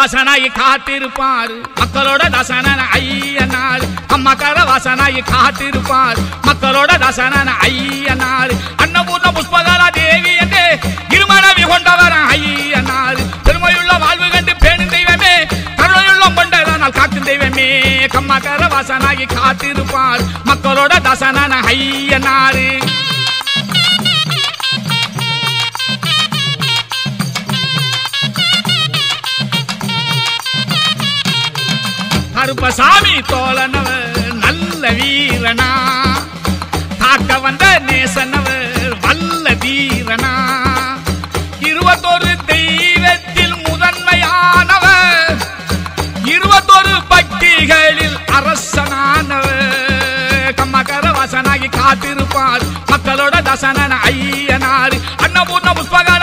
வாசனாய் காத்திருப்பார். மக்களோட தசனன ஐயனார். அம்மக்கார வாசனாய் காத்திருப்பார். மக்களோட தசனன ஐயனார். அன்னபூர்ண புஷ்பகலா தேவி என்று இருமணவி கொண்டவர் ஐயனார். பெருமையுள்ள வாழ்வு கண்டு பேணும் தெய்வமே கருணையுள்ள கொண்டதனால் காக்கும் தெய்வமே கம்மக்கார தாசனாகி காத்திருப்பார். மக்களோட தசனன ஐயனாரு. கருப்பசாமி தோழனவ நல்ல வீரனா. தாக்க வந்த நேசனவர் வல்ல வீரனா. இருபத்தொரு தெய்வத்தில் முதன்மையானவர் இருபத்தொரு பக்திகளில் அரசனானவர் கம்மகர வசனாகி காத்திருப்பார் மக்களோட தசனன ஐயனார். அன்னபூர்ண புஷ்பகலா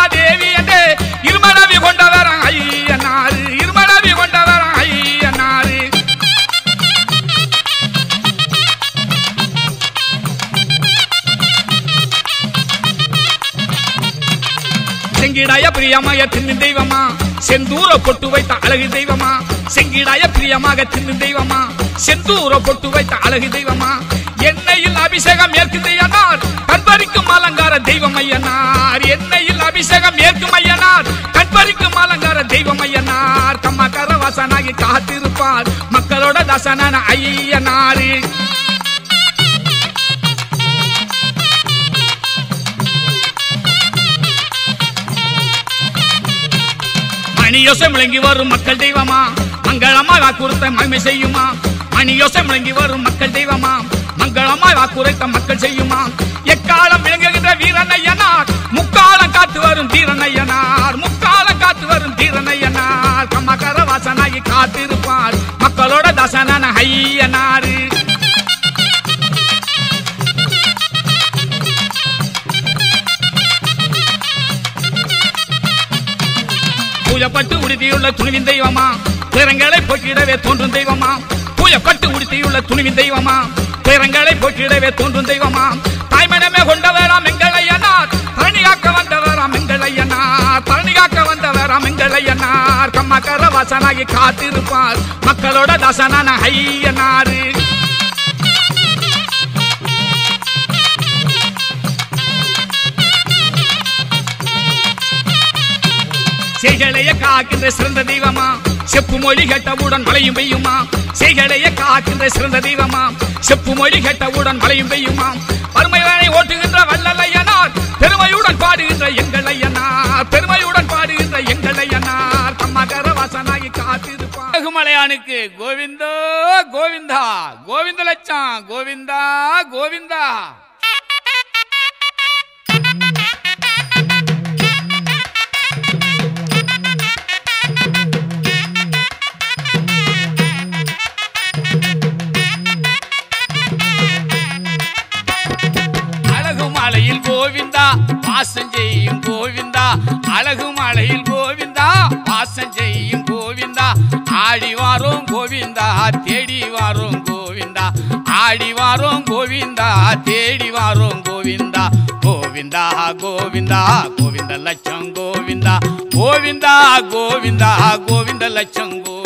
செங்கிடாய பிரியமாக தின்னு தெய்வமா? செந்தூர பொட்டு வைத்த அழகு தெய்வமா? செங்கிடாய பிரியமாக தின்னு தெய்வமா? செந்தூர பொட்டு வைத்த அழகு தெய்வமா? எண்ணெயில் அபிஷேகம் மேற்கு தெய்வனார் கண்பறிக்கும் அலங்கார தெய்வம் ஐயனார். எண்ணெயில் அபிஷேகம் ஏற்கும் ஐயனார். கண்பறிக்கும் அலங்கார தெய்வம் ஐயனார். கம்மக்கர வாசனாகி காத்திருப்பார். மக்களோட தசனான ஐயனாரு. மணியோசை முழங்கி வரும் மக்கள் தெய்வமா? மங்களமா வாக்குறுத்த மகிமை செய்யுமா? மணியோசை முழங்கி வரும் மக்கள் தெய்வமா? மங்களமா வாக்குரைத்த மக்கள் செய்யுமா? எக்காலம் விளங்குகின்ற வீரனையனார் முக்காலம் காத்து வரும் தீரனையனார் முக்காலம் காத்து வரும் தீரனையனார் கமகர வாசனாகி காத்திருப்பார். மக்களோட தசனான ஐயனாரு பூஜப்பட்டு உறுதியுள்ள துணிவின் தெய்வமா? திறங்களை போக்கிடவே தோன்றும் தெய்வமா? பூஜப்பட்டு உடுத்தியுள்ள துணிவின் தெய்வமா? திறங்களை போக்கிடவே தோன்றும் தெய்வமா? தாய்மனமே கொண்டவராம் எங்களையனார். தரணி காக்க வந்தவராம் எங்களையனார். தரணி காக்க வந்தவராம் எங்களையனார். கம்மக்கர வாசனாகி காத்திருப்பார். மக்களோட தாசனான ஐயனாரு செய்களைய காக்கின்ற சிறந்த தெய்வமா? செப்பு மொழி கேட்டவுடன் மழையும் பெய்யுமா? செய்களைய காக்கின்ற சிறந்த தெய்வமா? செப்பு மொழி கேட்டவுடன் மழையும் பெய்யுமா? வறுமையானை ஓட்டுகின்ற வல்லலையனார் பெருமையுடன் பாடுகின்ற எங்கள் ஐயனார் பெருமையுடன் பாடுகின்ற எங்கள் ஐயனார். தம்மகர வாசனாகி காத்திருப்பார் மலையானுக்கு கோவிந்தோ கோவிந்தா கோவிந்த லட்சம் கோவிந்தா கோவிந்தா. கோவிந்தா வாசம் செய்யும் கோவிந்தா அழகு மலையில் கோவிந்தா வாசம் செய்யும் கோவிந்தா. ஆடி வாரோம் கோவிந்தா தேடி வாரோம் கோவிந்தா. ஆடி வாரோம் கோவிந்தா தேடி வாரோம் கோவிந்தா. கோவிந்தா கோவிந்தா கோவிந்த லட்சம் கோவிந்தா. கோவிந்தா கோவிந்தா கோவிந்த லட்சம் கோவிந்தா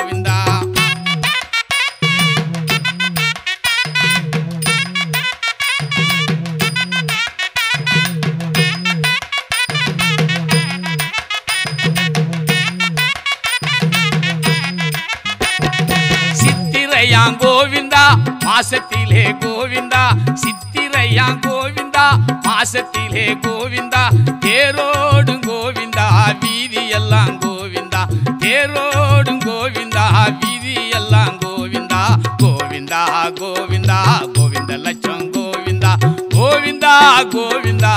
சித்திரையா கோவிந்தா மாசத்திலே கோவிந்தா சித்திரையா கோவிந்தா மாசத்திலே கோவிந்தா தேரோடும் கோவிந்தா வீதி எல்லாம் கோவிந்தா தேரோடும் கோவிந்தா வீதி எல்லாம் கோவிந்தா கோவிந்தா கோவிந்தா கோவிந்த லட்சம் கோவிந்தா கோவிந்தா கோவிந்தா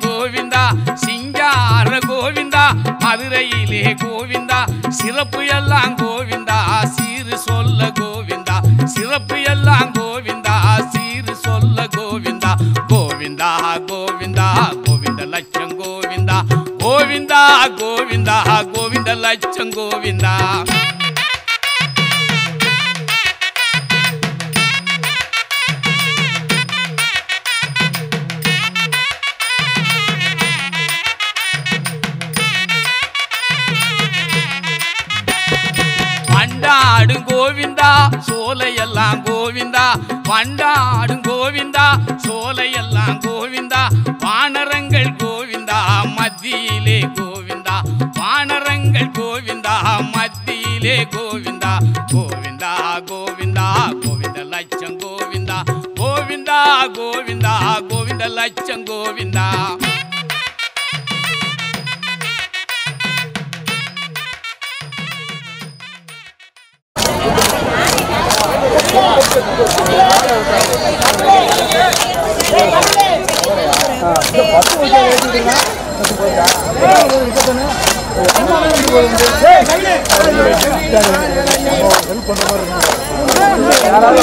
கோவிந்தா சிங்கார கோவிந்தா மதுரையிலே கோவிந்தா சிறப்பு எல்லாம் கோவிந்தா சீரு சொல்ல கோவிந்தா சிறப்பு எல்லாம் கோவிந்தா சீரு சொல்ல கோவிந்தா கோவிந்தா கோவிந்தா கோவிந்த லட்சம் கோவிந்தா கோவிந்தா கோவிந்தா கோவிந்த லட்சம் கோவிந்தா. கோவிந்தா சோலையெல்லாம் கோவிந்தா பண்டாடும் கோவிந்தா சோலையெல்லாம் கோவிந்தா வானரங்கள் கோவிந்தா மத்தியிலே கோவிந்தா வானரங்கள் கோவிந்தா மத்தியிலே கோவிந்தா கோவிந்தா கோவிந்தா கோவிந்த லட்சம் கோவிந்தா கோவிந்தா கோவிந்தா கோவிந்த லட்சம் கோவிந்தா. ஹெல்ப் பண்ணுற மாதிரி இருக்கும் யாராவது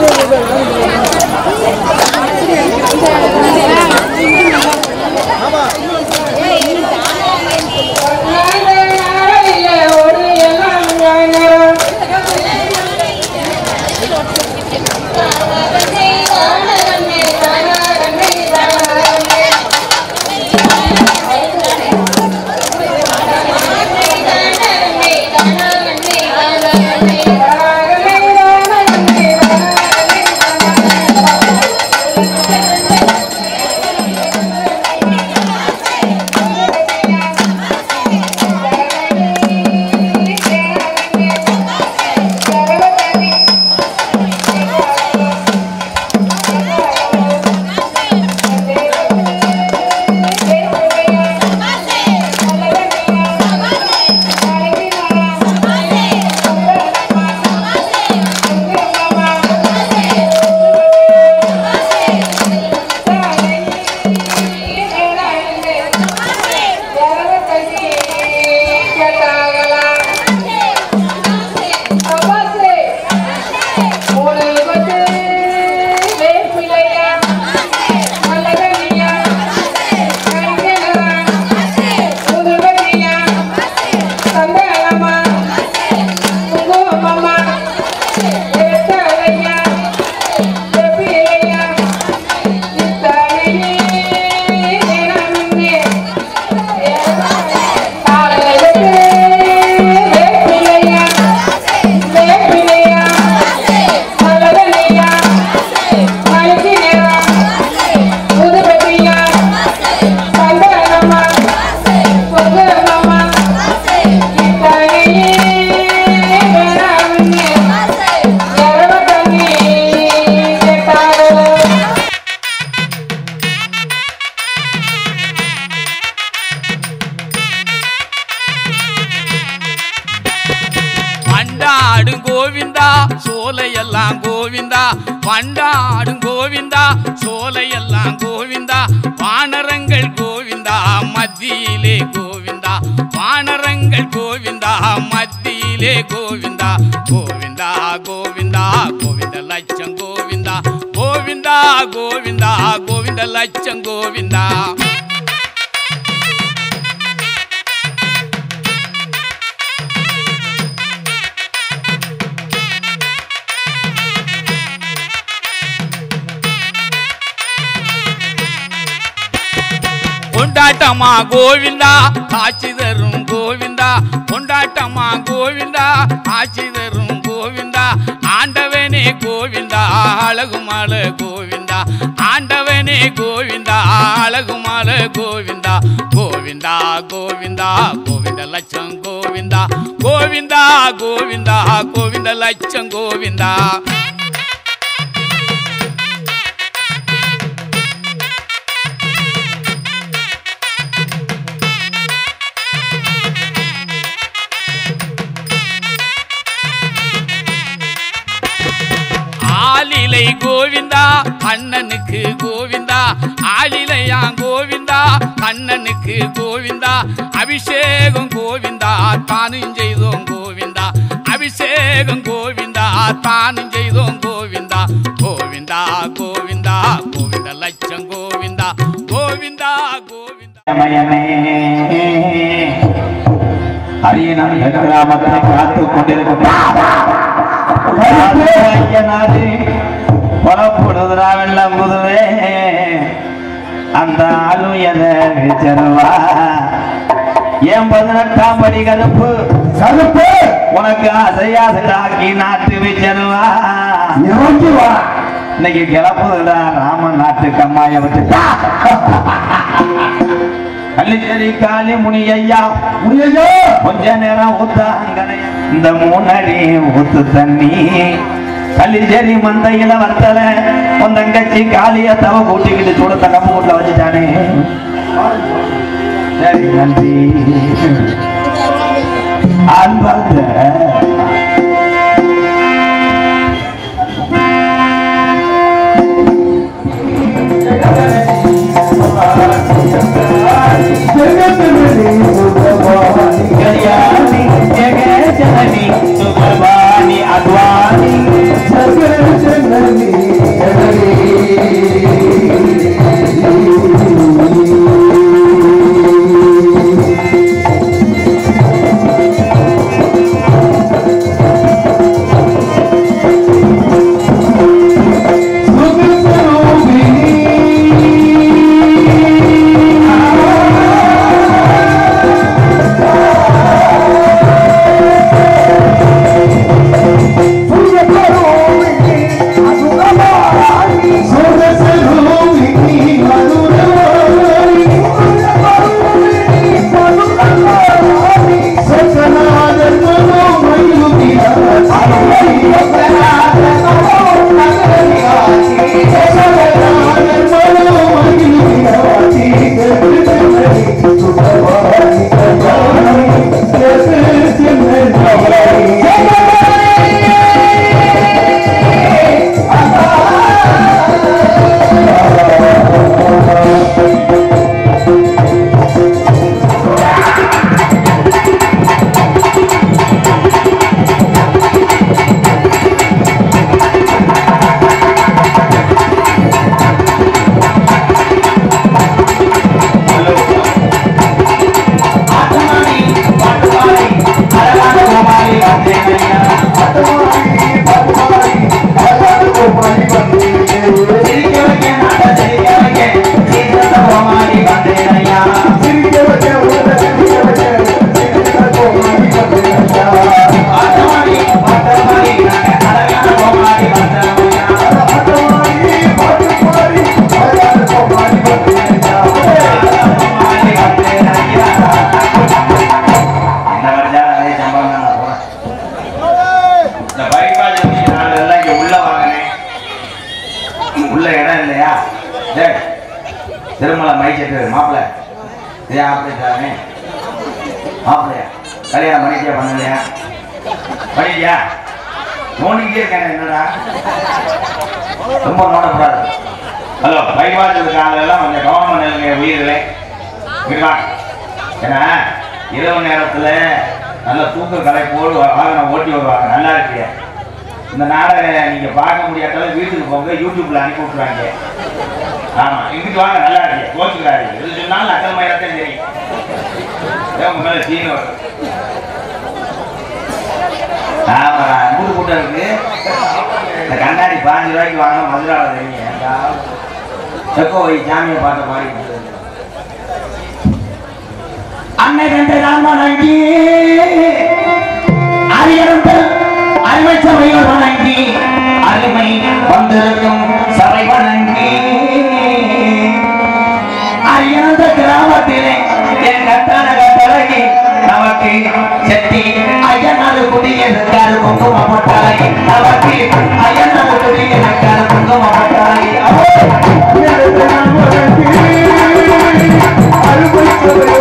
Valeu, Luvelano. தானும் செய்தோம் கோவிந்தா கோவிந்தா கோவிந்தா கோவிந்த லட்சம் கோவிந்தா கோவிந்தா கோவிந்தா. காத்து வெள்ளம் புதுவே அந்த ஏன் பதினெட்டாம் படி கருப்பு? கருப்பு! உனக்கு ஆசையாசையாக்கி நாட்டு வச்சிருவா. வா. இன்னைக்கு கிளப்புதுடா ராம நாட்டு கம்மாய வச்சுட்டா கள்ளிச்சேரி காளி முனி ஐயா முனியையா கொஞ்ச நேரம் ஊத்தாங்கனை இந்த மூணடி ஊத்து தண்ணி. கள்ளிச்சேரி மந்தையில வர்த்தல உன் தங்கச்சி காளிய தவ கூட்டிக்கிட்டு சூட தகப்பு வீட்டுல வச்சுட்டானே. சரி நன்றி. अनबंद है जगत में भगवानी कल्याणी जगह जननी सुभवानी अगवानी जगह जननी जननी சீன் கூட்டம் இருக்கு. இந்த கண்ணாடி பாஞ்சு ரூபாய்க்கு வாங்க தெரியுங்க பார்த்த மாதிரி அன்னை கண்ட ராமனங்கி அரியரந்த அருமை வணங்கி அருமை வந்திருக்கும் சபை வணங்கி. அரியரந்த கிராமத்திலே என் கட்டான நமக்கு செட்டி ஐயனாறு குடியிருக்காரு குங்கும முட்டாளி நமக்கு ஐயனாறு குடியிருக்காரு குங்கும முட்டாளி Thank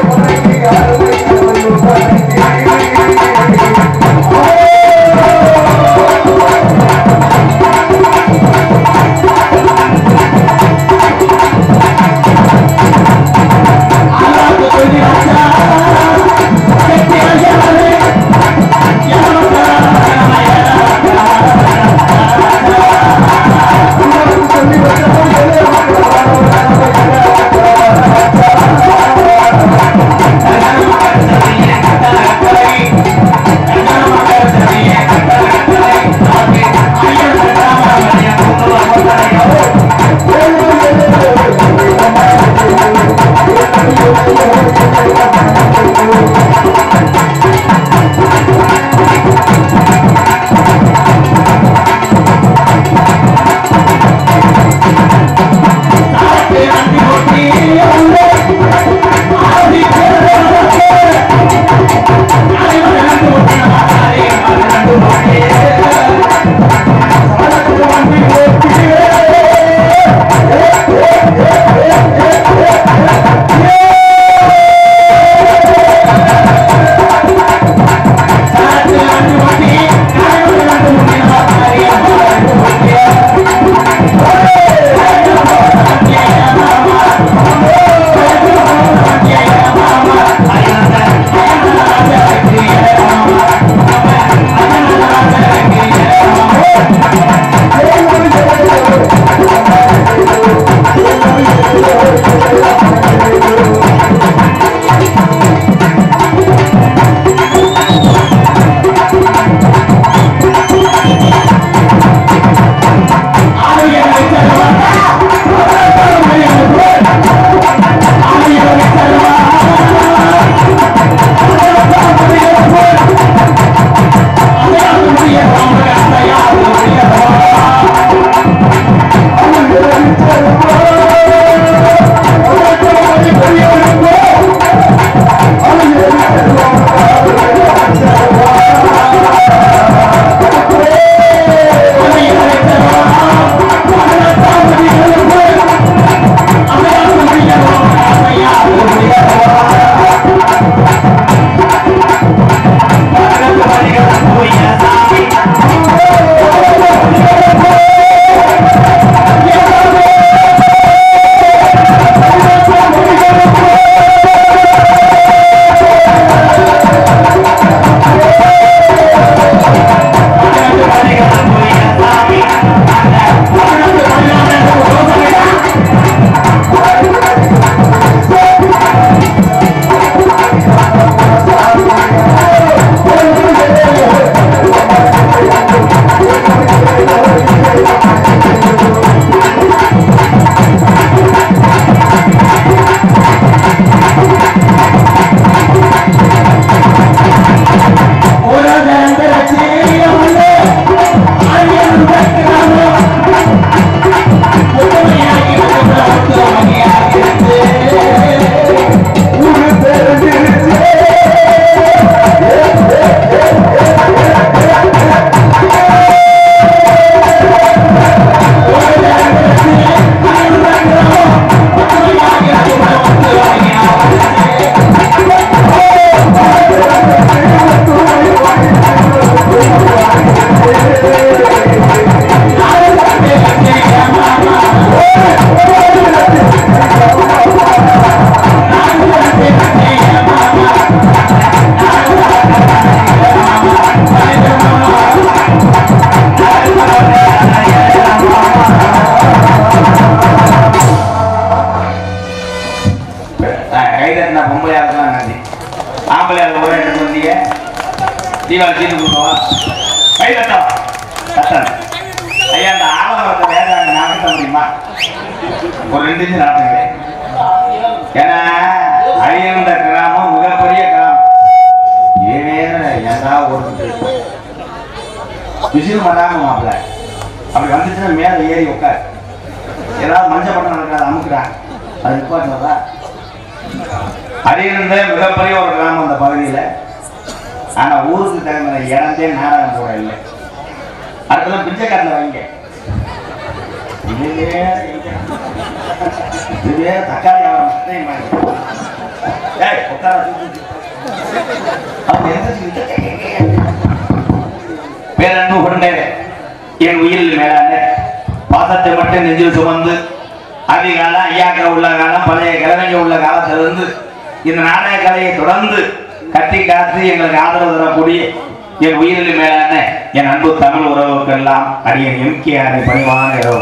அடியன் எம்கேஆரை பணிவான இரவு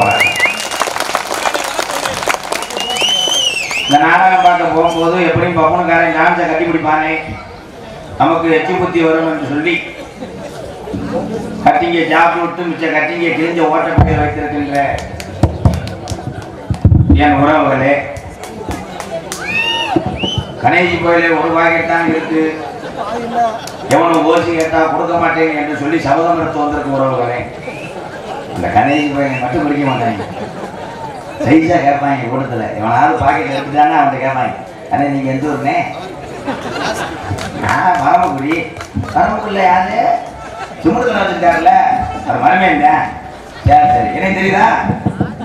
இந்த நாடகம் பார்க்க போகும்போது எப்படியும் பப்பனுக்காரன் டான்ஸை கட்டி பிடிப்பானே. நமக்கு எச்சி புத்தி வரும் என்று சொல்லி கட்டிங்க ஜாப் விட்டு மிச்ச கட்டிங்க கிழிஞ்ச ஓட்டப்படியில் வைத்திருக்கின்ற என் உறவுகளே கணேசி கோயிலே ஒரு பாக்கெட் தான் இருக்கு. எவனும் ஓசி கேட்டா கொடுக்க மாட்டேன் என்று சொல்லி சபதம் எடுத்து வந்திருக்கும் உறவுகளே. இந்த கணேசி கோயிலை மட்டும் பிடிக்க மாட்டாங்க சைஸாக கேட்பாங்க கூட்டத்தில். இவனாலும் பாக்கெட் எடுத்துட்டானா அவன்கிட்ட கேட்பாங்க அண்ணே நீங்க எந்த ஊர்னே நான் பரமக்குடி பரமக்குடியில் யாரு? சுமத்துல வச்சிருக்காருல்ல அது மரமே இல்லை. சரி சரி. எனக்கு தெரியுதா?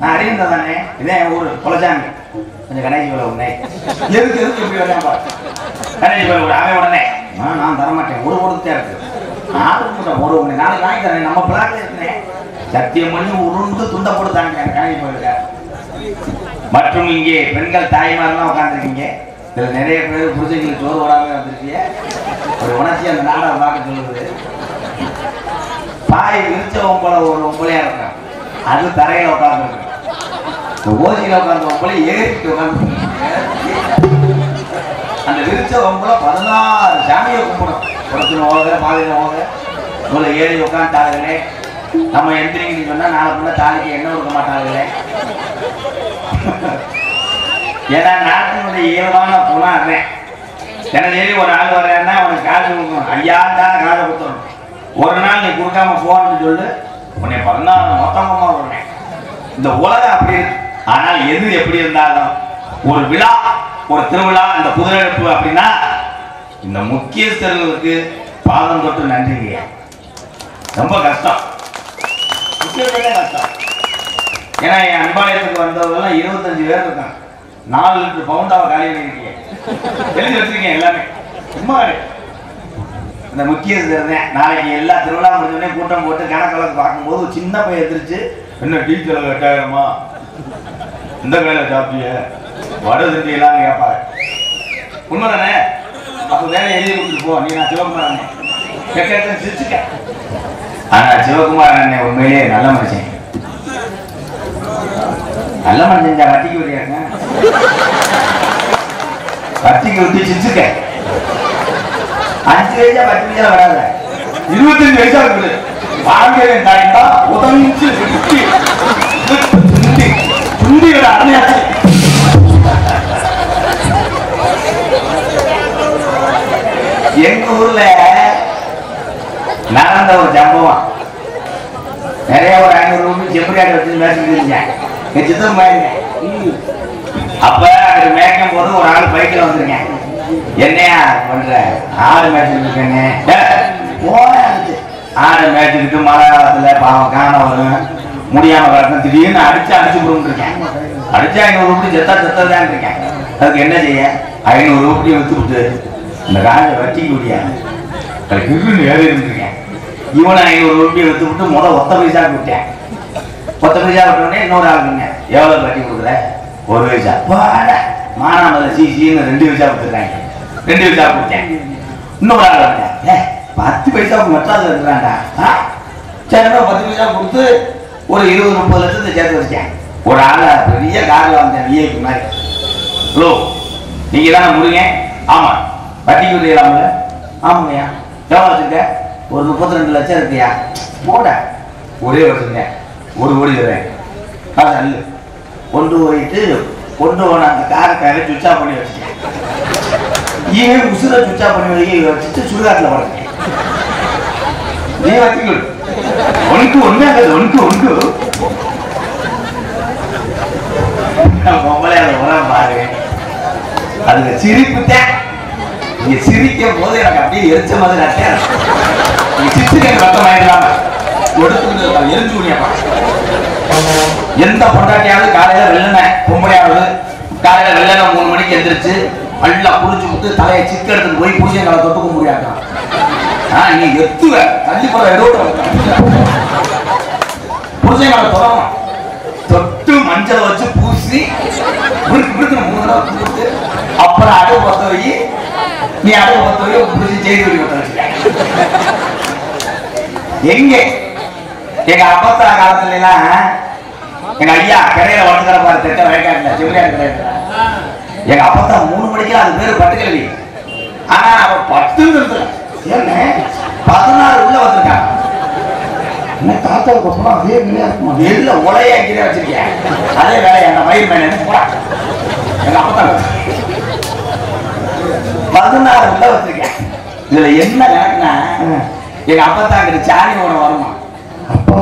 நான் அறிந்தா தானே. இதே என் ஊர் குலசாமி. கொஞ்சம் கணேசி கோயில உடனே. எதுக்கு எதுக்கு இப்படி வரேன் பாரு? கணேசி கோயில் விட அவன் உடனே. நான் தரமாட்டேன். ஒரு கொடுத்தே இருக்கு. நாலு ஒரு ஒன்று நாளைக்கு வாங்கி தரேன். நம்ம பிளாக்ல சத்தியம் பண்ணி உருண்டு துண்டப்படுத்தாங்க காணி கோயிலுக்கு மற்றும் இங்கே பெண்கள் தாய்மாரெல்லாம் உட்காந்துருக்கீங்க இதில் நிறைய பேர் புரிஞ்சைகளுக்கு சோறு வராம வந்துருக்கீங்க. ஒரு உணர்ச்சி அந்த நாடகம் பார்க்க சொல்லுது. பாய் விரிச்சவன் போல ஒரு ஒம்பளையா இருக்கான். அது தரையில உட்காந்துருக்கு இந்த ஓசியில உட்கார்ந்த ஒம்பளை ஏறிட்டு உட்காந்து அந்த விரிச்ச ஒம்பளை பதினாறு சாமியை கும்பிடும் ஒருத்தர் ஓக பாதையில ஓக. உங்களை ஏறி உட்காந்துட்டாங்களே நம்ம எந்திரிங்கன்னு சொன்னா நாளை பிள்ளை தாலிக்கு எண்ணெய் கொடுக்க மாட்டாங்களே. ஏன்னா நாட்டினுடைய இயல்பான குணம் எனக்கு தினசரி ஒரு ஆள் வர்றேன்னா அவனுக்கு காசு கொடுக்கணும். ஐயா தான் காசை கொடுத்துடணும். ஒரு நாள் நீ கொடுக்காம போன்னு சொல்லு உன்னை பதினாறு மொத்தமா வருவேன் இந்த உலகம் அப்படி ஆனால் எது எப்படி இருந்தாலும் ஒரு விழா ஒரு திருவிழா இந்த புதுநெடுப்பு அப்படின்னா இந்த முக்கியஸ்தர்களுக்கு பாதம் தொட்டு நன்றிங்க. ரொம்ப கஷ்டம். முக்கியஸ்தர்களே கஷ்டம் ஏன்னா என் அன்பாலயத்துக்கு வந்தவங்கெல்லாம் இருபத்தஞ்சு பேர் இருக்காங்க. நாலு லிட்டர் பவுண்டாவை காலி பண்ணிருக்கீங்க எழுதி வச்சிருக்கேன் எல்லாமே. சும்மா இந்த முக்கிய இருந்தேன் நாளைக்கு எல்லா திருவிழா முடிஞ்சோடனே கூட்டம் போட்டு கணக்கெல்லாம் பார்க்கும்போது சின்ன பையன் எதிர்த்து என்ன டீச்சர் எட்டாயிரமா இந்த வேலை சாப்பிட்டிய? வட திருட்டியெல்லாம் கேட்பாரு உண்மைதானே? அப்போ வேலை எழுதி கொடுத்துட்டு போ. நீ நான் சிவகுமார் கேட்க சிரிச்சுக்க ஆனா சிவகுமார் அண்ணன் உண்மையிலேயே நல்ல மனுஷன். நல்ல மனுஷன் வட்டிக்கு வரையாங்க வட்டிக்கு வந்து சிரிச்சுக்க அஞ்சு வயசா பத்து வயசா வராத. இருபத்தஞ்சு வயசா இருக்குது. வாங்கியவன் தாய்ந்தா உதவிச்சு சுத்தி. துண்டி துண்டி அருமையாச்சு. எங்க ஊர்ல நடந்த ஒரு சம்பவம் நிறைய ஒரு ஐநூறு ரூபாய் செம்பரியாடு வச்சு மேய்ச்சிட்டு இருந்தேன் என் சித்தம் பாருங்க அப்ப அது மேய்க்கும் போது ஒரு ஆள் பைக்ல வந்திருக்கேன் என்னையா பண்ற? ஆடு மேய்ச்சிட்டு இருக்கேன்னு ஆடு மேய்ச்சிக்கிட்டு மழை காலத்துல பாவம் காண வரும். முடியாம வரணும் திடீர்னு அடிச்சு அடிச்சு விடுன்னு இருக்கேன் அடிச்சு ஐநூறு ரூபாய் செத்தா செத்தான் இருக்கேன். அதுக்கு என்ன செய்ய? ஐநூறு ரூபாய் வித்து விட்டு இந்த காலத்தை வட்டிக்கு முடியாது அதுக்கு கிருன்னு ஏறி இருந்திருக்கேன். இவனை ஐநூறு ரூபாய் எடுத்து விட்டு முதல் ஒத்த பைசா விட்டேன். ஒத்த பைசா விட்டோடனே இன்னொரு ஆளுங்க எவ்வளவு கட்டி கொடுக்குற? ஒரு பைசா பாட மானாமலை சிசின்னு ரெண்டு பைசா கொடுத்துருக்காங்க. ரெண்டு பைசா கொடுத்தேன். இன்னொரு ஆள் வந்தேன். ஏ பத்து பைசா மெட்ராஸ் எடுக்கிறான்டா ஆ? சரி பத்து பைசா கொடுத்து ஒரு இருபது முப்பது லட்சத்தை சேர்த்து வச்சேன் ஒரு ஆளை பெரிய காரில் வந்தேன் விஐபி மாதிரி. ஹலோ நீங்கள் தானே முருங்க ஆமா. வட்டி விடுறீங்களாம்ல ஆமாங்கய்யா. எவ்வளோ வச்சுருக்க? ஒரு முப்பத்தி ரெண்டு லட்சம் இருக்கியா? போட. ஒரே வருஷங்க ஒரு கோடி தரேன் அது அல்ல கொண்டு போயிட்டு கொண்டு போன அந்த காரை கையில சுவிச்சா பண்ணி வச்சுட்டேன். இவன் உசுர சுவிச்சா பண்ணி வச்சு வச்சுட்டு சுடுகாட்டில் படுறேன் நீ வச்சுக்கோ. ஒன்று ஒன்று அது ஒன்று ஒன்று பொம்பளை அதை உரம் பாரு. அதுக்கு சிரிப்பு தான். நீங்க சிரிக்கும் போது எனக்கு அப்படியே எரிச்ச மாதிரி நட்டேன் நீ சிரிச்சுக்க ரத்தம் ஆயிடலாம எடுத்துக்கிட்டு எரிஞ்சு முடியாப்பா எந்த பொண்டாட்டியாவது காலையில வெள்ளன பொம்பளையாவது காலையில வெள்ளனை மூணு மணிக்கு எந்திரிச்சு நல்லா புளிச்சு விட்டு தலையை சிக்க எடுத்து போய் பூஜை காலை தொட்டுக்க முடியாது? ஆ நீ எத்துவ. தள்ளி போற ஏதோ புருஷன் காலை தொடரணும் தொட்டு மஞ்சள் வச்சு பூசி முறுக்கு முறுக்கு மூணு தடவை அப்புறம் அடவு பத்த வை நீ அடவு பத்த வை புடிச்சு செய்தி வழி பத்த வச்சுக்க எங்க? எங்க அப்பத்தா காலத்துல எல்லாம் எங்க ஐயா கடையில வளர்த்துக்கிற பாரு திட்ட வயக்காட்டுல சிவலியாடு கிடையாது எங்க அப்பத்தா மூணு மணிக்கு அது பேரு பட்டுக்கிழவி. ஆனா அவ பத்து நிறுத்தல. ஏன்னு பதினாறு உள்ள வந்திருக்காங்க. என்ன தாத்தாவுக்கு அப்புறம் அதே வேலையா இருக்குமா? வெளில உலையா கீழே வச்சிருக்கேன் அதே வேலையா அந்த மயில் மேலே போடா. எங்க அப்பத்தா பதினாறு உள்ள வச்சிருக்கேன். இதுல என்ன கணக்குனா எங்க அப்பத்தாங்கிட்ட சாணி ஓட வருமா? அப்போ.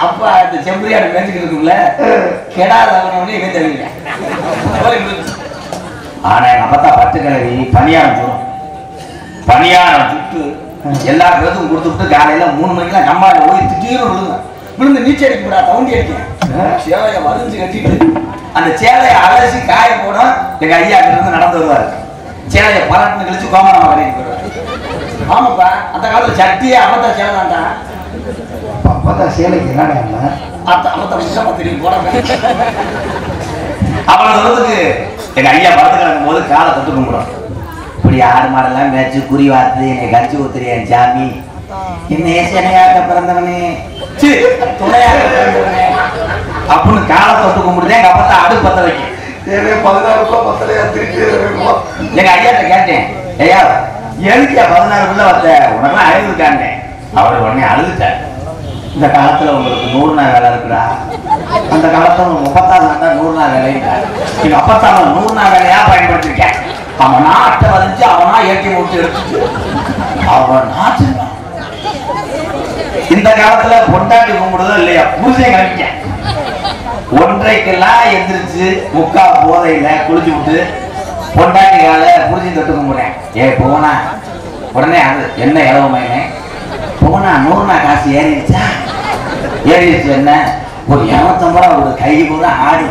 அப்பா அந்த செம்பரியாடு மேய்ச்சிக்கிட்டு இருக்குல்ல கெடாதவனே இவன் தெரியல ஆனா எங்க அப்பத்தா பட்டு கிளவி பணியாரம் சுடும் பணியாரம் சுட்டு எல்லா பேருக்கும் கொடுத்துட்டு காலையில மூணு மணிக்கெல்லாம் கம்மாயில போய் திடீர்னு விழுங்க விழுந்து நீச்சல் அடிக்க கூடாது தவுண்டி அடிக்க சேலையை வரிஞ்சு கட்டிட்டு அந்த சேலையை அலசி காய போட எங்க ஐயா கிட்ட இருந்து நடந்து வருவாரு. சேலையை பரட்டுன்னு கழிச்சு கோமரமா கட்டிட்டு போயிடுவாரு ஆமாப்பா அந்த காலத்துல சட்டியே அப்பத்தா சேலை தான்டா. அப்பத்தா சேலைக்கு என்ன? அத்த அப்பத்தா விஷயமா தெரியும் போட. அவனை சொல்றதுக்கு எங்க ஐயா படத்து கிடக்கும் போது காலை தொட்டு கும்பிடும். இப்படி ஆடு மாடெல்லாம் மேய்ச்சி குறி வார்த்து என்னை கஞ்சி ஊத்துறியன் சாமி. என்ன ஏசனையாக பிறந்தவனே. துணையாக பிறந்தவனே. அப்படின்னு காலை தொட்டு கும்பிடுதே எங்க அப்பத்தா அடுப்பு பத்த வைக்கும். பதினாறு ரூபாய் பத்தலையா? திருப்பி எங்க ஐயாட்ட கேட்டேன். ஐயா எதுக்கு பதினாறு உள்ள வந்த உனக்கெல்லாம் அழுது அவர் உடனே அழுதுட்டார். இந்த காலத்துல உங்களுக்கு நூறு நாள் வேலை இருக்குடா. அந்த காலத்துல முப்பத்தாறு நாள் தான் நூறு நாள் வேலைங்க நீங்க அப்பத்தாம நூறு நாள் வேலையா பயன்படுத்திருக்கேன் அவனா அட்டை வரைஞ்சு அவனா இயற்கை விட்டு எடுத்துட்டு அவன் நாட்டு இந்த காலத்துல பொண்டாட்டி கும்பிடுதோ இல்லையா? புருஷன் கிளம்பிக்க ஒன்றைக்கெல்லாம் எந்திரிச்சு முக்கா போதையில குளிச்சு விட்டு பொண்டாட்டி கால புரிஞ்சு தொட்டு கும்பிடுறேன் ஏ போனா? உடனே அது என்ன இளவமையனே போனா நூறுனா காசு ஏறிடுச்சா? ஏறிடுச்சு என்ன? ஒரு இரநூத்தம்பது ரூபா ஒரு கை பூரா ஆடி.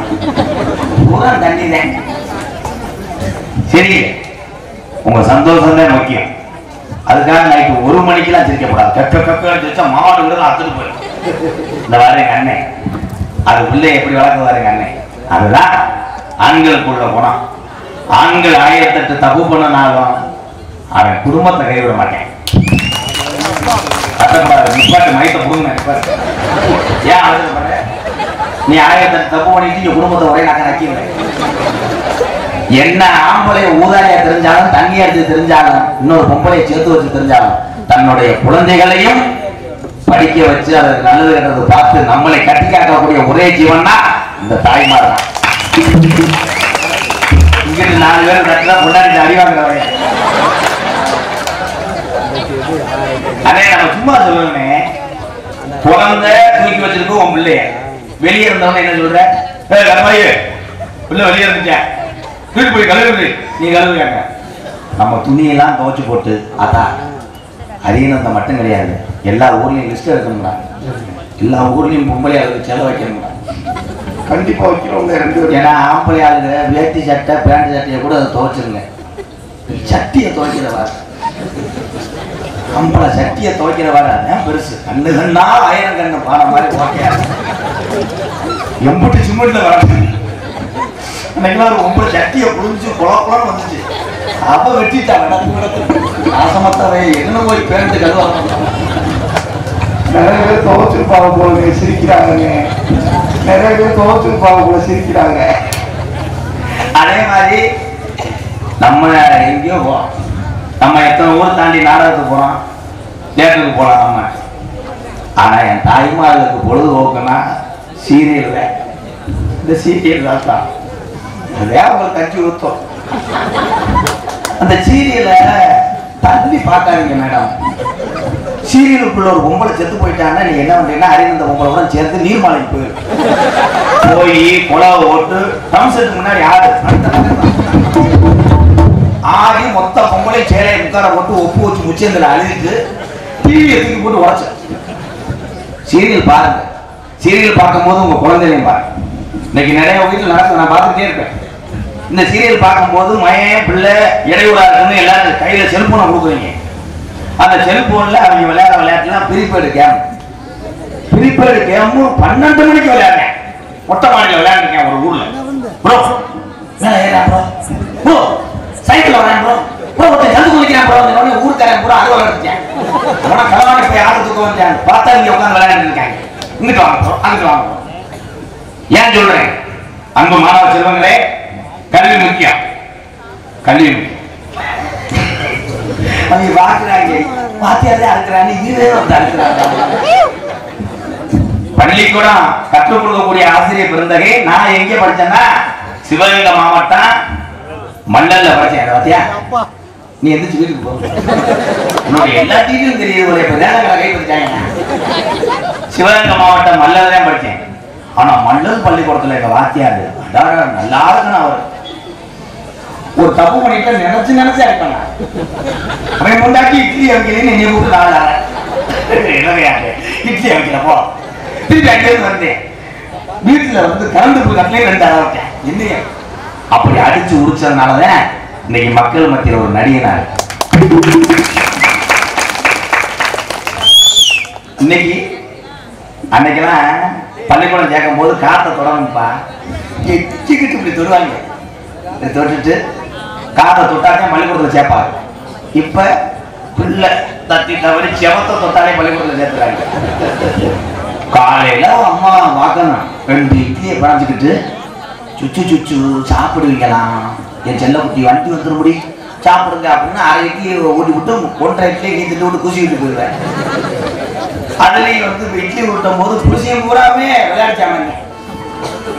பூரா தண்ணி தான் சரி உங்க சந்தோஷம் தான் முக்கியம். அதுக்காக நைட்டு ஒரு மணிக்கெல்லாம் சிரிக்கப்படாது கக்க கக்க சிரிச்சா மாடு அத்துட்டு போயிடும். இந்த வார எங்க அண்ணன் அது பிள்ளை எப்படி வளர்க்குவாருங்க அண்ணன் அதுதான் ஆண்களுக்குள்ள குணம். ஆண்கள் ஆயிரத்தெட்டு தப்பு பண்ணனாலும் அவன் குடும்பத்தை கைவிட மாட்டேன். நிப்பாட்டு மயத்தை புடுங்க ஏன் நீ ஆயிரத்தெட்டு தப்பு பண்ணிட்டு நீ குடும்பத்தை ஒரே நாக்க நக்கிடுவேன் என்ன ஆம்பளை ஊதாரியா தெரிஞ்சாலும் தண்ணி அடிச்சு தெரிஞ்சாலும் இன்னொரு பொம்பளையை சேர்த்து வச்சு தெரிஞ்சாலும் தன்னுடைய குழந்தைகளையும் படிக்க வச்சு அதை நல்லது கெட்டது பார்த்து நம்மளை கட்டி காட்டக்கூடிய ஒரே ஜீவன்னா இந்த தாய்மார் தான். இங்கிட்டு நாலு பேர் கட்டினா முன்னாடி அறிவாங்க அதே நம்ம சும்மா சொல்லணுமே குழந்தை தூக்கி வச்சிருக்கோம் உன் பிள்ளைய. வெளியே இருந்தவன என்ன சொல்ற? ஏய் கருமாயி பிள்ளை வெளியே இருந்துச்சேன் தூக்கி போய் கழுவுது நீ கழுவுங்க நம்ம துணியெல்லாம் துவைச்சு போட்டு அதான். அரியனந்த மட்டும் கிடையாது. எல்லா ஊர்லயும் லிஸ்ட் எடுக்கணும்டா. எல்லா ஊர்லயும் பொம்பளை ஆளுக்கு செலவு வைக்கணும்டா. கண்டிப்பா வைக்கிறவங்க ரெண்டு ஏன்னா ஆம்பளை ஆளுங்க வேட்டி சட்டை பேண்ட் சட்டையை கூட அதை துவைச்சிருங்க. சட்டியை துவைக்கிறவா? ஆம்பளை சட்டியை துவைக்கிறவா? அதான் பெருசு. கண்ணு கண்ணா ஆயிரம் கண்ணு பாட மாதிரி ஓட்டையா எம்புட்டு சிமெண்ட்ல வர அன்னைக்கு ஒரு ஒன்பது சட்டியை புழிஞ்சு குளம் வந்துச்சு. அப்ப வெட்டிட்டா ஆசமத்தவை என்ன போய் பேருந்து கழுவாங்க நிறைய பேர் துவச்சிருப்பாங்க போல சிரிக்கிறாங்க நிறைய பேர் துவச்சிருப்பாங்க போல சிரிக்கிறாங்க. அதே மாதிரி நம்ம எங்கேயோ போறோம் நம்ம எத்தனை ஊர் தாண்டி நாடகத்துக்கு போறோம்? தேட்டருக்கு போலாம் நம்ம. ஆனா என் தாய்மார்களுக்கு பொழுதுபோக்குன்னா சீரியல் தான் இந்த சீரியல் தான் தான். அவங்களுக்கு கஞ்சி ஊத்தும். அந்த சீரியலை தள்ளி பார்க்காதீங்க மேடம் சீரியலுக்குள்ள ஒரு பொம்பளை செத்து போயிட்டாங்கன்னா நீங்க என்ன பண்றீங்கன்னா அறிந்த பொம்பளை கூட சேர்த்து நீர்மலைக்கு போயிரு. போய் குழா ஓட்டு தம்சத்துக்கு முன்னாடி ஆடு. ஆடி மொத்த பொம்பளை சேலையை உட்கார போட்டு ஒப்பு வச்சு முச்சந்தில் அழுதிட்டு டிவியை தூக்கி போட்டு உடச்ச. சீரியல் பாருங்க. சீரியல் பார்க்கும்போது உங்க குழந்தைகளையும் பாருங்க. இன்னைக்கு நிறைய வீட்டில் நடக்குது நான் பார்த்துட்டே இருப்பேன். இந்த சீரியல் பார்க்கும்போது மயன் பிள்ளை இடையூறா இருக்குன்னு எல்லாரும் கையில செல்போனை கொடுக்குறீங்க. அந்த செல்போன்ல அவங்க விளையாட விளையாட்டுலாம் ப்ரீபெய்டு கேம். ப்ரீபெய்டு கேம் பன்னெண்டு மணிக்கு விளையாடுறேன். மொட்டை மாடியில் விளையாண்டுருக்கேன் ஒரு ஊர்ல. ப்ரோ ஏறா ப்ரோ சைக்கிள் வரேன் ப்ரோ ப்ரோ ஒருத்தன் சந்து குளிக்கிறான் ப்ரோ இந்த ஊருக்காரன் பூரா அறுவலை எடுத்துட்டேன். ஆனால் கலவான போய் ஆடு தூக்க வந்தேன் பார்த்தா இங்க உட்காந்து விளையாண்டு இருக்காங்க இங்கிட்டு வாங்க ப்ரோ அங்கிட்டு வாங்க ஏன் சொல்றேன்? அன்பு மாணவ செல்வங்களே கல்வி முக்கியம். கல்வி அவங்க பாக்குறாங்க பாத்தியாரே அழுக்கிறாங்க. இதுவே வந்து அழுக்கிறாங்க. பள்ளிக்கூடம் கற்றுக் கொடுக்கக்கூடிய ஆசிரியர் பிறந்தகை நான் எங்க படிச்சேன்னா சிவகங்கை மாவட்டம் மல்லல்ல படிச்சேன். பாத்தியா நீ எந்திரிச்சு வீட்டுக்கு போ. உன்னோட எல்லா டீட்டெயிலும் தெரியுது ஒரு இப்ப நேரங்களை கை பிடிச்சாங்க சிவகங்கை மாவட்டம் மல்லல்ல தான் படிச்சேன். ஆனா மல்லல் பள்ளிக்கூடத்துல எங்க வாத்தியாரு நல்லா இருக்கணும் அவர். ஒரு தப்பு பண்ணிட்டு நினைச்சு நினைச்சு அடிப்பாங்க அவன் முண்டாக்கி இட்லி வைக்கலன்னு நீ கூப்பிட்டு நாளாக என்னவையாங்க இட்லி வைக்கிறப்போ திருப்பி அங்கிருந்து வந்தேன். வீட்டுல வந்து கலந்து போய் கட்டிலே ரெண்டு அளவு இல்லையா அப்படி அடிச்சு உடிச்சதுனாலதான் இன்னைக்கு மக்கள் மத்தியில் ஒரு நடிகனா இன்னைக்கு அன்னைக்கெல்லாம் பள்ளிக்கூடம் சேர்க்கும் போது காத்தை தொடங்கப்பா எச்சுக்கிட்டு இப்படி தொடுவாங்க. தொட்டுட்டு காதை தொட்டாலே பள்ளிக்கூடத்தில் சேர்ப்பாங்க. இப்ப பிள்ளை தத்தி தவறி செவத்தை தொட்டாலே பள்ளிக்கூடத்தில் சேர்த்துறாங்க. காலையில அம்மா வாக்கணும். ரெண்டு இட்லியை பறஞ்சுக்கிட்டு சுச்சு சுச்சு சாப்பிடுவீங்களாம். என் செல்ல குட்டி வண்டி வந்துருமுடி சாப்பிடுங்க அப்படின்னு அரை இட்லியை ஊட்டி விட்டு ஒன்றரை இட்லியை நீந்துட்டு விட்டு குசிக்கிட்டு போயிடுவேன். அதுலேயும் வந்து இட்லி ஊட்டும் போது புருஷன் பூராமே விளையாடிச்சாங்க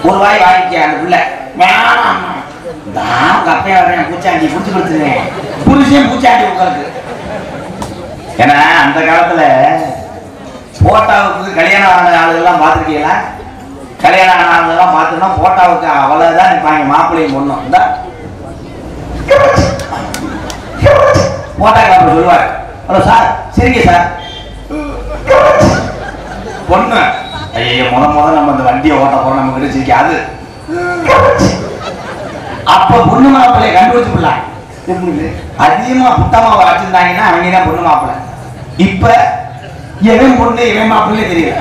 ஒரு வாய் வாங்கிக்க அந்த பிள்ளை. வேணாம். நான் கப்பையா வரேன் பூச்சாண்டி பிடிச்சி கொடுத்துருவேன் புருஷன் பூச்சாண்டி உங்களுக்கு. ஏன்னா அந்த காலத்துல போட்டாவுக்கு கல்யாணம் ஆன ஆளுகள்லாம் பார்த்துருக்கீங்களா? கல்யாணம் ஆன ஆளுகள்லாம் பார்த்தோம்னா போட்டாவுக்கு அவ்வளவுதான் நிற்பாங்க மாப்பிள்ளையும் பொண்ணும். இந்த. போட்டாக்கு அப்புறம் சொல்லுவார். ஹலோ சார் சரிங்க சார். பொண்ணு. ஐயோ முத முத நம்ம இந்த வண்டியை ஓட்ட போறோம் நம்ம கிட்ட சிரிக்காது. அப்ப பொண்ணு மாப்பிள்ளை கண்டுபிடிச்சு பிள்ளை. அதிகமா புத்தமா வச்சிருந்தாங்கன்னா அவங்க தான் பொண்ணு மாப்பிள்ளை. இப்ப எவன் பொண்ணு இவன் மாப்பிள்ளை தெரியல.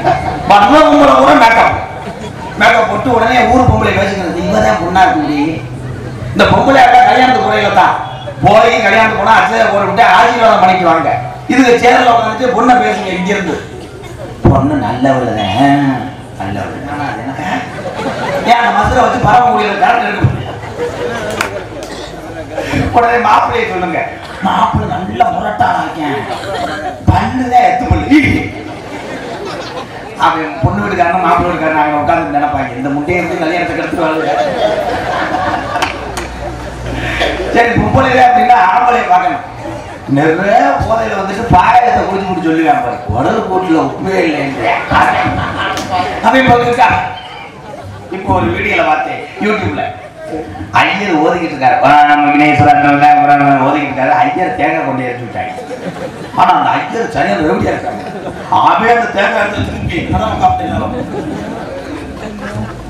பட்ல பொம்பளை கூட மேக்கப் மேக்கப் போட்டு உடனே ஊர் பொம்பளை பேசுகிறது இவதான் பொண்ணா இருக்கு இந்த பொம்பளை எல்லாம் கல்யாணத்து குறையில தான்? போய் கல்யாணத்துக்கு போனா அச்சதை போட விட்டு ஆசீர்வாதம் பண்ணிக்குவாங்க. இதுக்கு சேரல உட்காந்துட்டு பொண்ணை பேசுங்க இங்க இருந்து. பொண்ணு நல்லவள். தான் நல்லவள் ஏன் அந்த மதுரை வச்சு பரவ முடியல? கரெக்ட் எடுக்க முடியல உடனே மாப்பிள்ளைய சொல்லுங்க. மாப்பிள்ளை நல்ல முரட்டா இருக்கேன். பண்ணுதான் எத்து பல்லு அவன் பொண்ணு வீட்டுக்காரன் மாப்பிள்ளை வீட்டுக்காரன் நாங்க உட்கார்ந்து நினைப்பாங்க. இந்த முட்டையை வந்து கல்யாணத்துக்கு எடுத்து வருது சரி பொம்பளை அப்படின்னா ஆம்பளை பார்க்கணும். நிறைய போதையில வந்துட்டு பாயத்தை குடிச்சு குடிச்சு சொல்லுவேன் பாரு. உடல் கூட்டுல உப்பே இல்லைன்னு அவன் இருக்கா? இப்போ ஒரு வீடியோல பார்த்தேன். யூடியூப்ல. ஐயர் ஓதிக்கிட்டு இருக்காரு. நம்ம வினேஸ்வரன் ஓதிக்கிட்டு இருக்காரு. ஐயர் தேங்காய் கொண்டு எடுத்து விட்டாங்க ஆனா அந்த ஐயர் சரியான ரெவடியா இருக்காங்க அவன் அந்த தேங்காய் எடுத்து திருப்பி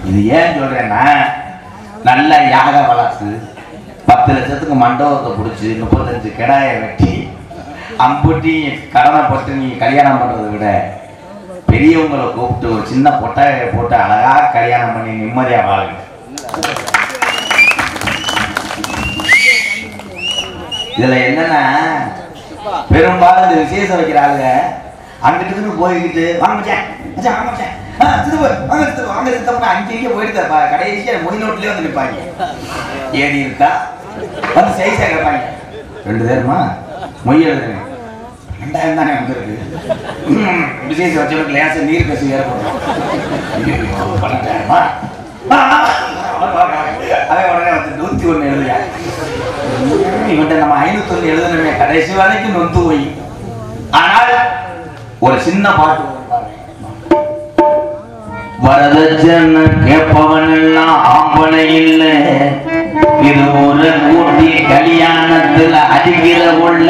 இது ஏன் சொல்றேன்னா நல்ல யாக வளர்த்து பத்து லட்சத்துக்கு மண்டபத்தை பிடிச்சி முப்பத்தஞ்சு கிடாயை வெட்டி அம்புட்டி கடனை போட்டு நீ கல்யாணம் பண்றதை விட பெரியவங்களை கூப்பிட்டு ஒரு சின்ன பொட்டாயை போட்டு அழகா கல்யாணம் பண்ணி நிம்மதியா வாழுங்க. இதுல என்னன்னா பெரும்பாலும் இந்த விசேஷம் வைக்கிற ஆளுங்க அங்கிட்டு போய்கிட்டு வாங்க இங்கே போயிட்டு கடைசியா மொய் நோட்லயே வந்து நிற்பாங்க ஏடி இருக்கா? வந்து சைஸா கேட்பாங்க ரெண்டு பேருமா? மொய் எழுதுங்க. ரெண்டாயிரம் தானே வந்திருக்கு விசேஷம் லேசா நீர் கசி ஏற்படும். அவன் உடனே வந்து நூத்தி ஒண்ணு எழுதுயா இவன்ட்ட நம்ம ஐநூத்தி ஒண்ணு எழுதணுமே கடைசி வரைக்கும் நொந்து போய் ஆனால் ஒரு சின்ன பாட்டு வரும் வரதட்சணை கேட்பவன் எல்லாம் ஆம்பளை இல்லை இது ஒரு கூட்டி கல்யாணத்துல அடிக்கிற உள்ள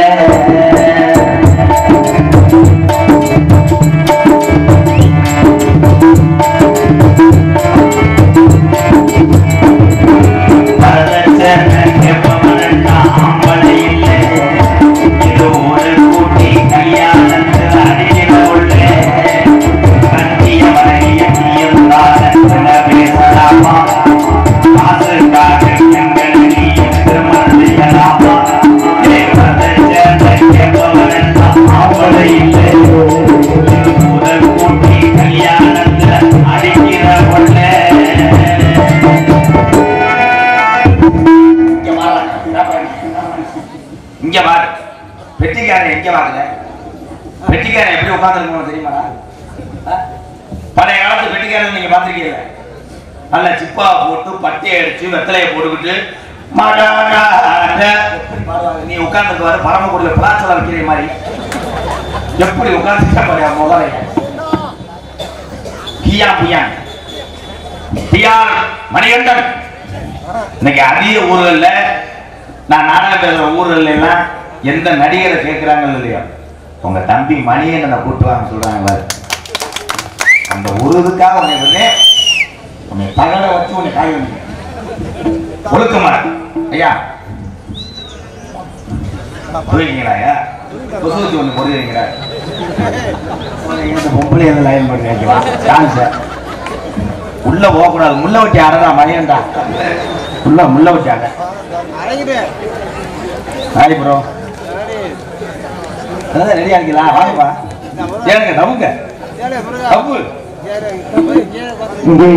நல்ல சிப்பா போட்டு பட்டையை அடிச்சு வெத்தலையை போட்டுக்கிட்டு மடாடாட. எப்படி பாடுவாங்க? நீ உட்கார்ந்து வர பரமக்குடியில பிளாச்சல வைக்கிற மாதிரி. எப்படி உட்கார்ந்து பாரு முதல்ல கியா புயான் பியார் மணிகண்டன். இன்னைக்கு அதிக ஊர்கள்ல நான் நாடகம் பேசுற ஊர்கள்ல எல்லாம் எந்த நடிகரை கேட்கிறாங்க இல்லையா? உங்க தம்பி மணிகண்டனை கூட்டு சொல்றாங்க அந்த ஒரு இதுக்காக உன்னை உன்னை தகட வச்சு உன்னை காய வைக்க ஒழுக்கமா. ஐயா. புரியுங்களா ஐயா? கொசு வச்சு ஒன்று பொம்பளை எந்த லைன் பண்ணுறீங்களா டான்ஸ் உள்ள போகக்கூடாது. முள்ள வட்டி ஆடுறா மணியன்டா உள்ள முள்ள வட்டி ஆட ஹாய் ப்ரோ ரெடியா இருக்கீங்களா? வாங்கப்பா. ஏங்க நவுங்க நவு இங்கே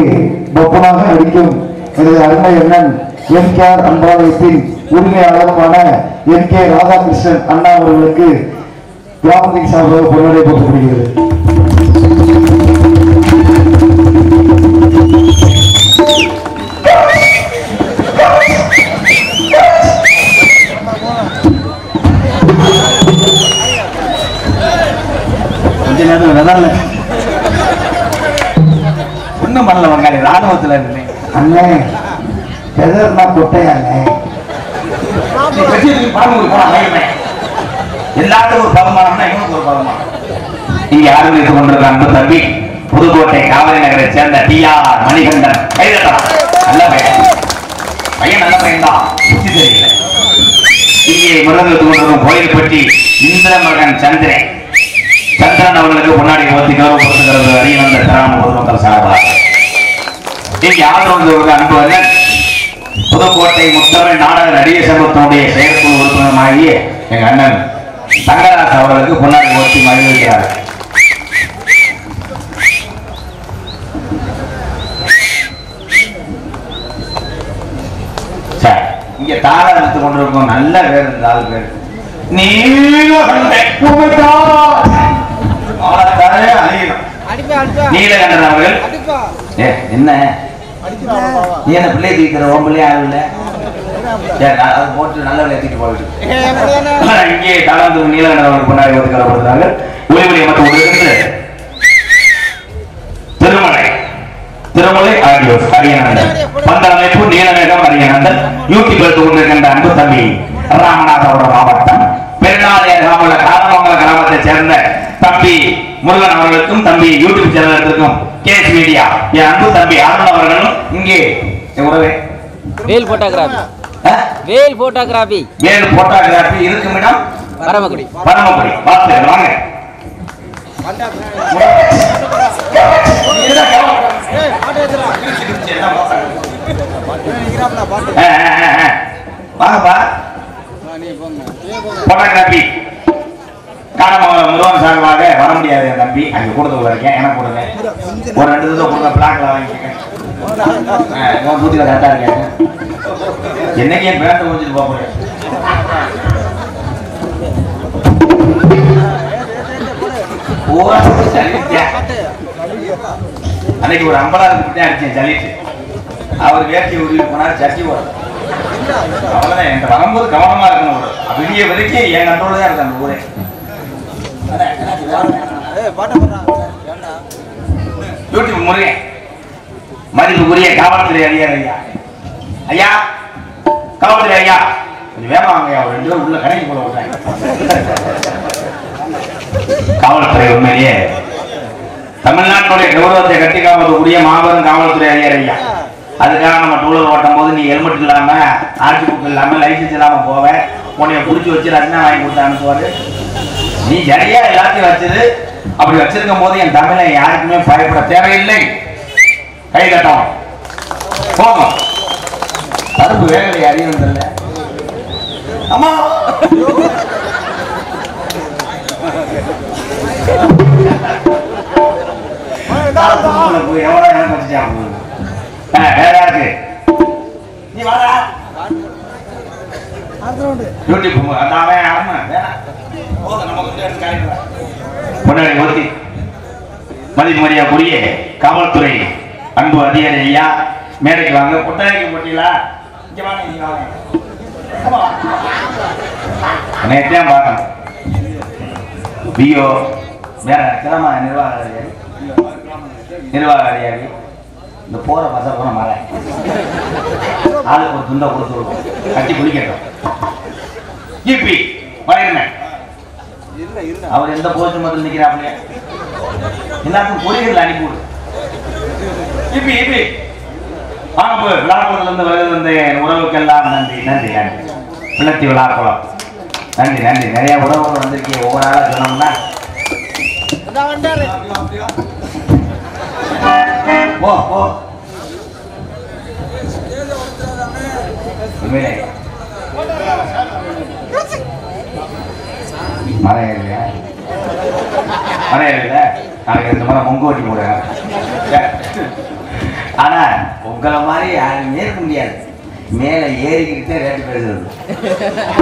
பொப்பனாக நடிக்கும் எனது அருமை அண்ணன் எம் கே ஆர் அன்பாலயத்தின் உரிமையாளருமான எம் கே ராதாகிருஷ்ணன் அண்ணா அவர்களுக்கு கிராமத்தின் சார்பாக பொருளை போட்டப்படுகிறது கொஞ்ச நேரம் வெதர்ல ஒண்ணும் பண்ணல வங்காளி ராணுவத்துல இருந்தேன். அண்ணே எதர்னா கொட்டையாண்ணே. எல்லாத்துக்கும் ஒரு பகுமானம்னா இவனுக்கு ஒரு பகுமானம் இங்க அன்பு தம்பி புதுக்கோட்டை காவிரி நகரை சேர்ந்த டி ஆர் மணிகண்டன். கைதட்டலாம் நல்ல பையன். பையன் நல்ல பையன் தான். புத்தி தெரியல. இங்கே முருகத்துக்கு கொண்டிருக்கும் கோயில் பற்றி இந்திர மகன் சந்திரன். சந்திரன் அவர்களுக்கு முன்னாடி ஓத்தி கௌரவப்படுத்துகிறது அறியவந்த கிராம பொதுமக்கள் சார்பாக. இங்கே ஆதரவு அன்பு அண்ணன் புதுக்கோட்டை முத்தமிழ் நாடக நடிகர் சங்கத்தினுடைய செயற்குழு உறுப்பினருமாகிய எங்க அண்ணன் தங்கராஜ் அவர்களுக்கு முன்னாடி ஓட்டி மகிழ்கிறார் இங்க தாரா எடுத்து கொண்டிருக்கும் நல்ல பேர் இந்த ஆள் பேர். நீலகண்டன் அவர்கள். ஏ, என்ன? நீ என்ன பிள்ளை தூக்கிற உன் பிள்ளை யாரும் இல்ல. போட்டு நல்ல போட்டு இங்கே கலந்து நீலகண்டன் அவர்கள் கொண்டாடி வந்து அமைத்து கொண்டிருக்கின்ற திருமலை. திருமலை ஆடியோஸ் அரியநந்தன். பந்த அமைப்பு நீலமேகம் அரியநந்தன். யூடியூப் எடுத்துக் கொண்டிருக்கின்ற அன்பு தம்பி ராமநாதபுரம் மாவட்டம். பெருநாளையர் உள்ள காரணமங்கல கிராமத்தை சேர்ந்த தம்பி முருகன் அவர்களுக்கும் தம்பி யூடியூப் சேனலுக்கும் கேஸ் மீடியா என் அன்பு தம்பி அருண் அவர்களும் இங்கே. உறவே. வேல் போட்டோகிராஃபி ஆ? வேல் போட்டோகிராஃபி வேறு போட்டோகிராஃபி இருக்கும் இடம் பரமக்குடி. பரமக்குடி. பார்த்து வாங்க. ஆ. வாங்கப்பா. போட்டோகிராஃபி காரணமாக முருகன் சார்பாக வர முடியாது என் தம்பி. அங்கே கொடுத்து இருக்கேன். எனக்கு கொடுங்க ஒரு ரெண்டு தடவை கொடுங்க பிளாக்ல வாங்கிக்கேன் பூத்தியில் கரெக்டாக இருக்கேன் என்னைக்கு என் பேட்டை முடிச்சுட்டு போக போறேன் அன்னைக்கு ஒரு ஐம்பதாயிரம் தான் அடிச்சேன் சலிட்டு அவர் வேட்டி உருவி போனார் சட்டி போட அவ்வளவுதான். என்கிட்ட வரும்போது கவனமா இருக்கணும். ஒரு விடிய வரைக்கும் என் கண்ட்ரோல் தான் இருக்கு அந்த ஊரே. யூடியூப் முருகன் மதிப்புக்குரிய காவல்துறை அதிகாரி ஐயா ஐயா காவல்துறை ஐயா கொஞ்சம் வேகமா வாங்க ஐயா ரெண்டு பேரும் உள்ள கடைக்கு போல விடுறாங்க காவல்துறை உண்மையிலேயே தமிழ்நாட்டுடைய கௌரவத்தை கட்டி காப்பதற்குரிய மாபெரும் காவல்துறை அதிகாரி ஐயா அதுக்காக நம்ம டூலர் ஓட்டும் போது நீ ஹெல்மெட் இல்லாம ஆர்டி புக் இல்லாம லைசன்ஸ் இல்லாம போவ. உன்னைய புடிச்சு வச்சு ரத்னா வாங்கி கொடுத்து அனுப்புவாரு. நீ சரியா எல்லாத்தையும் வச்சது அப்படி வச்சிருக்கும் போது என் தமிழை யாருக்குமே பயப்பட தேவையில்லை. கை கட்டம் போகும் கருப்பு வேகலை அறியும் தெரியல அம்மா. வேற யாருக்கு? நீ வாடா. யூடியூப் அதான் அவன் ஆமா வேணாம். போதும் நம்ம கொஞ்சம் எடுத்து முன்னாடி புரிய காவல்துறை அன்பு அதிகாரி ஐயா மேடைக்கு வாங்க. புத்தகைக்கு போட்டீங்களா? இங்கே வாங்க நீங்க வாங்க. நேற்றையும் பார்க்கணும் பிஓ வேற கிராம நிர்வாக அதிகாரி நிர்வாக அதிகாரி இந்த போற பச போன மர ஆளுக்கு ஒரு துண்டை கொடுத்து விடுவோம் கட்டி குளிக்கட்டும். ஜிபி வரையிருந்தேன் அவர் எந்த போஸ்ட் முதல்ல நிக்கிறாப்லையா எல்லாத்துக்கும் கொரியர்ல அனுப்பி விடு. இப்பி இப்பி வாங்க விழாக்குளத்துல இருந்து வருது வந்து என் உறவுக்கெல்லாம் நன்றி நன்றி நன்றி. பிள்ளத்தி விழாக்குளம் நன்றி நன்றி. நிறைய உறவுகள் வந்திருக்கீங்க ஒவ்வொரு ஆளா சொன்னோம்னா போ போ. உண்மையிலே மரம் ஏறலையா மரம் ஏறல நாளைக்கு ரெண்டு மரம் மொங்க ஓட்டி போடுறேன் ஆனா உங்களை மாதிரி யாரும் ஏற்க முடியாது. மேல ஏறிக்கிட்டே ரேட்டு பேசுறது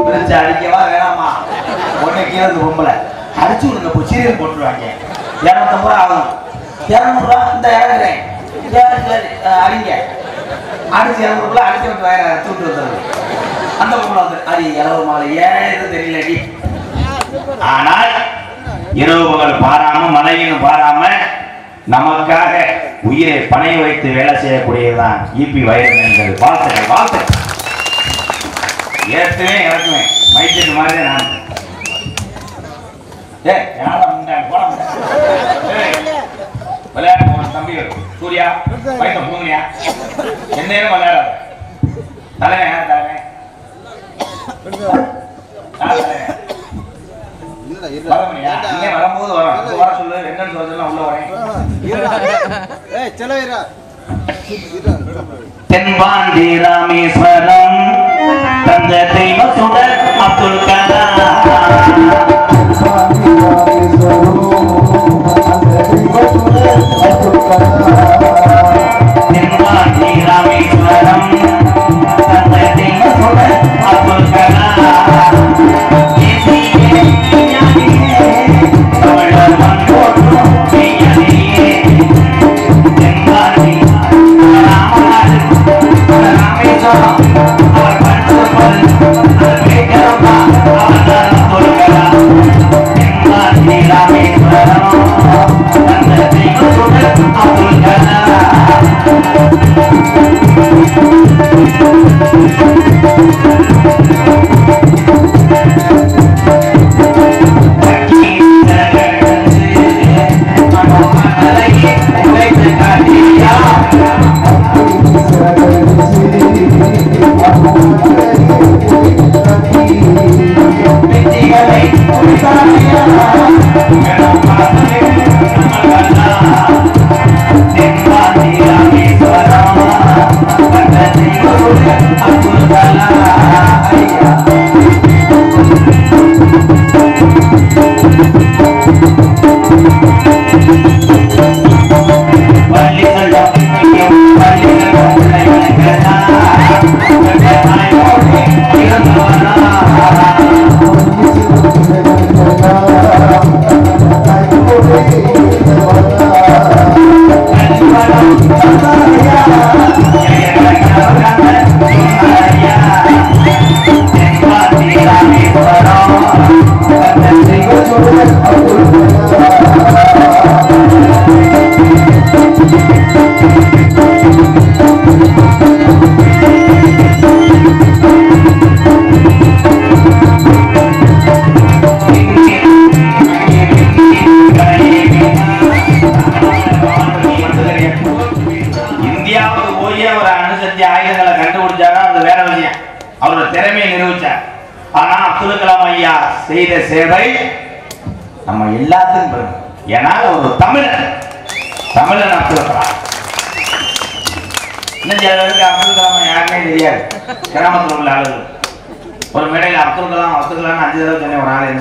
பிரிச்சு அடிக்கவா வேணாமா? உடனே கீழே இருந்து பொம்பளை. அடிச்சு விடுங்க இப்போ சீரியல் போட்டுருவாங்க. இரநூத்தம்பது ரூபா ஆகும். இரநூறுவா இந்த இறங்குறேன். அடிங்க. அடிச்சு இரநூறுக்குள்ள அடிச்சு விட்டு வேற தூட்டு வந்துடுது அந்த பொம்பளை வந்து அது இளவு மாலை. ஏன் தெரியல தெரியலடி. ஆனால் இரவு பகல் பாராம மனைவியும் பாராம நமக்காக உயிரை பணைய வைத்து வேலை செய்யக்கூடியதுதான் இபி வைரமேன்கள் வாழ்த்துக்கள் வாழ்த்துக்கள். ஏற்கனவே இறக்குவேன். மைக்கெட்டு மாதிரி நான். ஏ விளையாட போன தம்பி சூர்யா வயிற்ற பூங்கனியா. எந்நேரம் விளையாடாத. தலைவன் தலைவன் தலைவன் வரும்போது வரோம். இப்ப வர சொல்லு, என்னன்னு சொல்ல உள்ள வரேன். தென்பாண்டி ராமேஸ்வரம் தந்த தெய்வ சுடர் அப்துல் கலாம். ராமேஸ்வரம்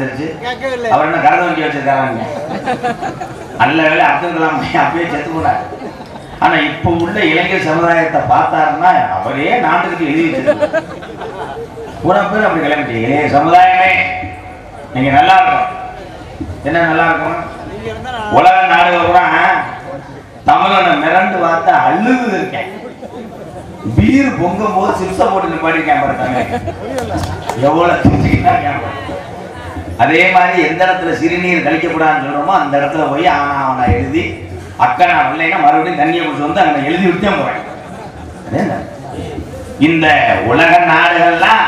எழுந்திருச்சு அவர் என்ன கரத வண்டி வச்சிருக்காங்க நல்ல வேலை அப்துல் கலாம் அப்பயே செத்து போனார். ஆனா இப்ப உள்ள இளைஞர் சமுதாயத்தை பார்த்தாருன்னா அவரே நாட்டுக்கு எழுதி வச்சிருக்காரு. பூரா பேர் அப்படி கிளம்பிட்டு இளைய சமுதாயமே நீங்க நல்லா இருக்கும் என்ன நல்லா இருக்கும் உலக நாடுகள் கூட தமிழனை மிரண்டு பார்த்து அழுது இருக்கேன். பீர் பொங்கும் போது சிப்ஸ போட்டு நிப்பாட்டிருக்கேன் பாருங்க எவ்வளவு. அதே மாதிரி எந்த இடத்துல சிறுநீர் கழிக்கக்கூடாதுன்னு சொல்கிறோமோ அந்த இடத்துல போய் ஆனா அவனை எழுதி அக்கா நான் இல்லைன்னா மறுபடியும் தண்ணியை கொண்டு வந்து அவனை எழுதி விட்டே போறேன். இந்த உலக நாடுகள்லாம்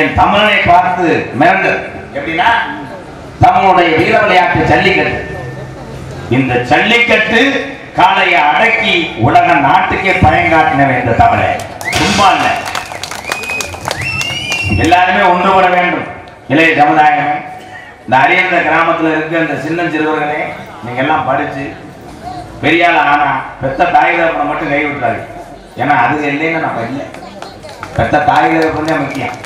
என் தமிழனை பார்த்து மிரண்டு எப்படின்னா தமிழுடைய வீர விளையாட்டு ஜல்லிக்கட்டு. இந்த ஜல்லிக்கட்டு காளையை அடக்கி உலக நாட்டுக்கே பயங்காட்டினவன் இந்த தமிழை சும்மா இல்லை. எல்லாருமே ஒன்றுபட வேண்டும். இளைய சமுதாயமே இந்த அரியந்த கிராமத்துல இருக்க இந்த சின்ன சிறுவர்களே நீங்க எல்லாம் படிச்சு பெரிய ஆள் ஆனா பெத்த தாய் தகப்பனை மட்டும் கை விட்டுறாரு ஏன்னா அது இல்லைன்னு நம்ம இல்லை. பெத்த தாய் தகப்பன் தான் முக்கியம்.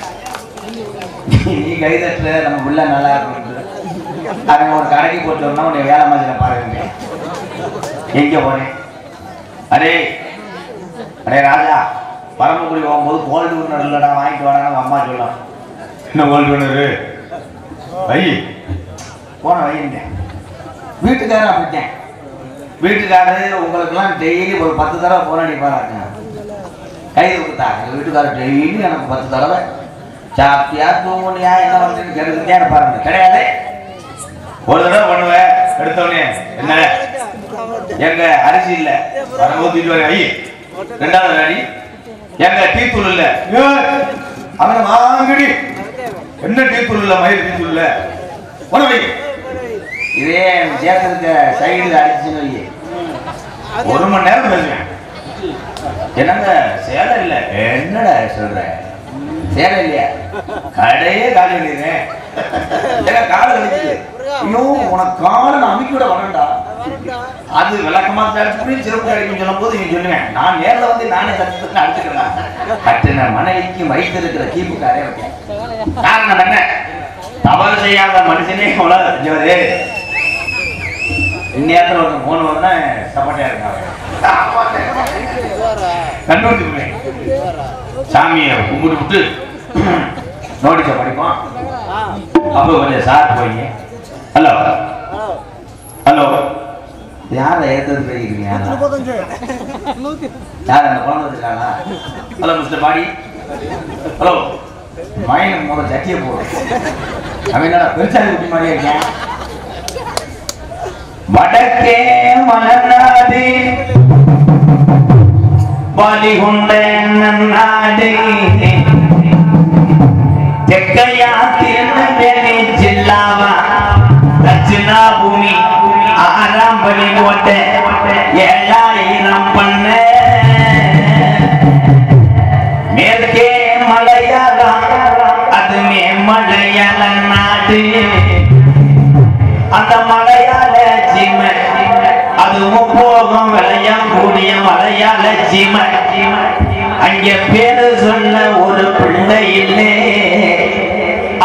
நீ கை தட்டுற நம்ம உள்ள நல்லா இருக்கும் ஒரு கடைக்கு போட்டு வரணும் உன்னை வேலை மாதிரி பாருங்க எங்க போனேன் அரே அடே ராஜா பரமக்குடி போகும்போது கோல்டு வினர் இல்லடா வாங்கிட்டு வாடான்னு அம்மா சொல்லலாம் என்ன கோல்டு வினரு வை. போன வைன்ட்டேன் வீட்டுக்காரன் அப்படிட்டேன் வீட்டுக்காரரு உங்களுக்கெல்லாம் டெய்லி ஒரு பத்து தடவை போன் அடிப்பாராங்க கை கொடுத்தா எங்கள் வீட்டுக்காரர் டெய்லி எனக்கு பத்து தடவை. சாப்பிட்டியா தூங்குனியா என்ன பண்ணுறேன்னு கேட்டுக்கிட்டே இருப்பாருங்க கிடையாது. ஒரு தடவை பண்ணுவேன். எடுத்தோடனே என்ன? எங்க அரிசி இல்ல. வரும்போது தூக்கிட்டு ரெண்டாவது அடி. எங்க டீத்தூள் இல்ல. ஏய், அவனை வாங்கடி. என்ன டீத்தூள் இல்ல மயில் டீத்தூள் இல்ல போன வை இதே சேர்த்துருக்க சைடுல அடிச்சுன்னு வை ஒரு மணி நேரம் என்னங்க சேலை இல்ல. என்னடா சொல்ற? சேலை இல்லையா கடையே காலி பண்ணிடுறேன் காலை வலிக்குது உனக்கு காலை நான் அமைக்க விட வரேன்டா அது விளக்கமா தடுத்து சிறப்பு அடிக்கும் சொல்லும் போது நீ சொல்லுவேன் நான் நேர்ல வந்து நானே தடுத்து அடிச்சுக்கிறேன் கட்டின மனைவிக்கு வைத்திருக்கிற கீப்புக்காரே வைக்கேன் காரணம் என்ன தவறு செய்யாத மனுஷனே உலக செஞ்சவரே இந்நேரத்தில் ஒரு போன் வந்தா சப்போர்ட்டியா இருக்காங்க கண்டுபிடிச்சுக்குவேன் சாமியை கும்பிட்டு விட்டு நோட்டீஸை படிப்போம். அப்போ கொஞ்சம் சார் போய் ஹலோ ஹலோ யார ஏற்றது போயிருக்கீங்க யார் அந்த குழந்தை வச்சிருக்காங்களா ஹலோ மிஸ்டர் பாடி. ஹலோ மைனுக்கு மூணு சட்டியை போடும் அவன் என்னடா பெருசாலி குட்டி மாதிரியே இருக்கேன் வடக்கே மலநாடு பலி கொண்ட நாடு தெக்கையா திருநெல்வேலி ஜில்லாவா? தட்சிணா பூமி. ஆறாம் பலி போட்ட ஏழாயிரம் பண்ண. மேற்கே மலையாளம் அது மேமலையாள நாடு. அந்த மலையாள சீமை அதுவும் போகும் விளையம் கூடிய மலையாள சீமை அங்க பேரு சொல்ல ஒரு பிள்ளை இல்லை.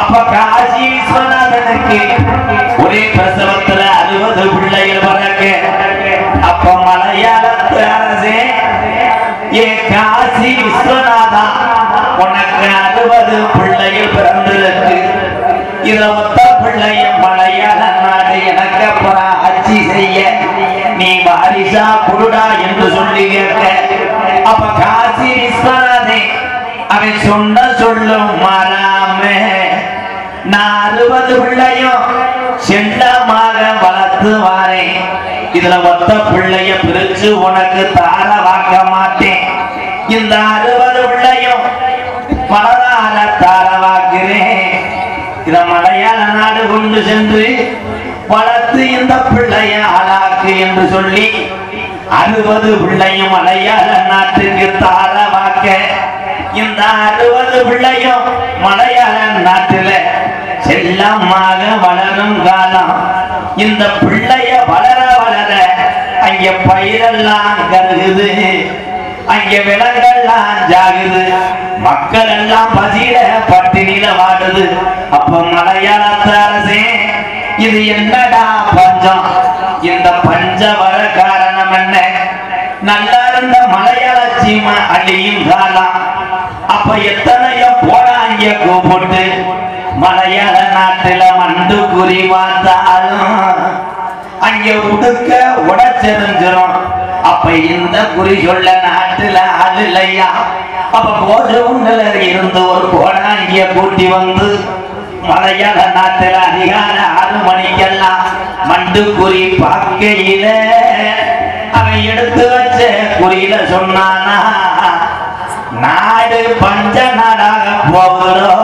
அப்ப காசி விஸ்வநாதனுக்கு ஒரே பிரசவத்துல அறுபது பிள்ளைகள் பிறக்க. அப்ப மலையாளத்து அரசே ஏ காசி விஸ்வநாதா உனக்கு அறுபது பிள்ளைகள் பிறந்திருக்கு. இத பிள்ளைய மலையாள நாடு எனக்கு அப்புறம் செய்ய. நீ வாரிசா குருடா என்று சொல்லி கேட்க. அப்ப காசி விஸ்வநாதே அவன் சொன்ன சொல்லும் மாறாம நான் அறுபது பிள்ளையும் செல்லமாக வளர்த்து வாரேன் இதுல ஒத்த பிள்ளைய பிரிச்சு உனக்கு தார வாங்க மாட்டேன். இந்த அறுபது பிள்ளையும் மனதார தார வாக்குறேன் இத மலையாள நாடு கொண்டு சென்று வளர்த்து இந்த பிள்ளைய ஆளாக்கு என்று சொல்லி அறுபது பிள்ளையும் மலையாள நாட்டுக்கு தார வாக்க. இந்த அறுபது பிள்ளையும் மலையாள நாட்டுல செல்லமாக வளரும் காலம். இந்த பிள்ளைய வளர வளர அங்க பயிரெல்லாம் கருகுது. அங்க விலங்கெல்லாம் ஜாகுது. மக்கள் எல்லாம் பசியில பட்டினியில வாடுது. அப்ப மலையாளத்த அரசே இது என்னடா பஞ்சம்? இந்த பஞ்ச வர காரணம் என்ன? நல்லா இருந்த மலையாள சீமா அழியும் காலம். அப்ப எத்தனையோ போடாங்க கூப்பிட்டு மலையாள நாட்டில மண்டு குறி பார்த்தாலும் அங்க உடுக்க உடச்செறிஞ்சிரும் அப்ப இந்த குறி சொல்ல நாட்டுல அது இல்லையா? அப்ப கோஜவுண்டல இருந்து ஒரு கோடாங்கிய கூட்டி வந்து மலையாள நாட்டுல அதிகார ஆறு மணிக்கெல்லாம் மண்டு குறி பார்க்கையில அவன் எடுத்து வச்ச குறியில சொன்னானா நாடு பஞ்ச நாடாக போகிறோ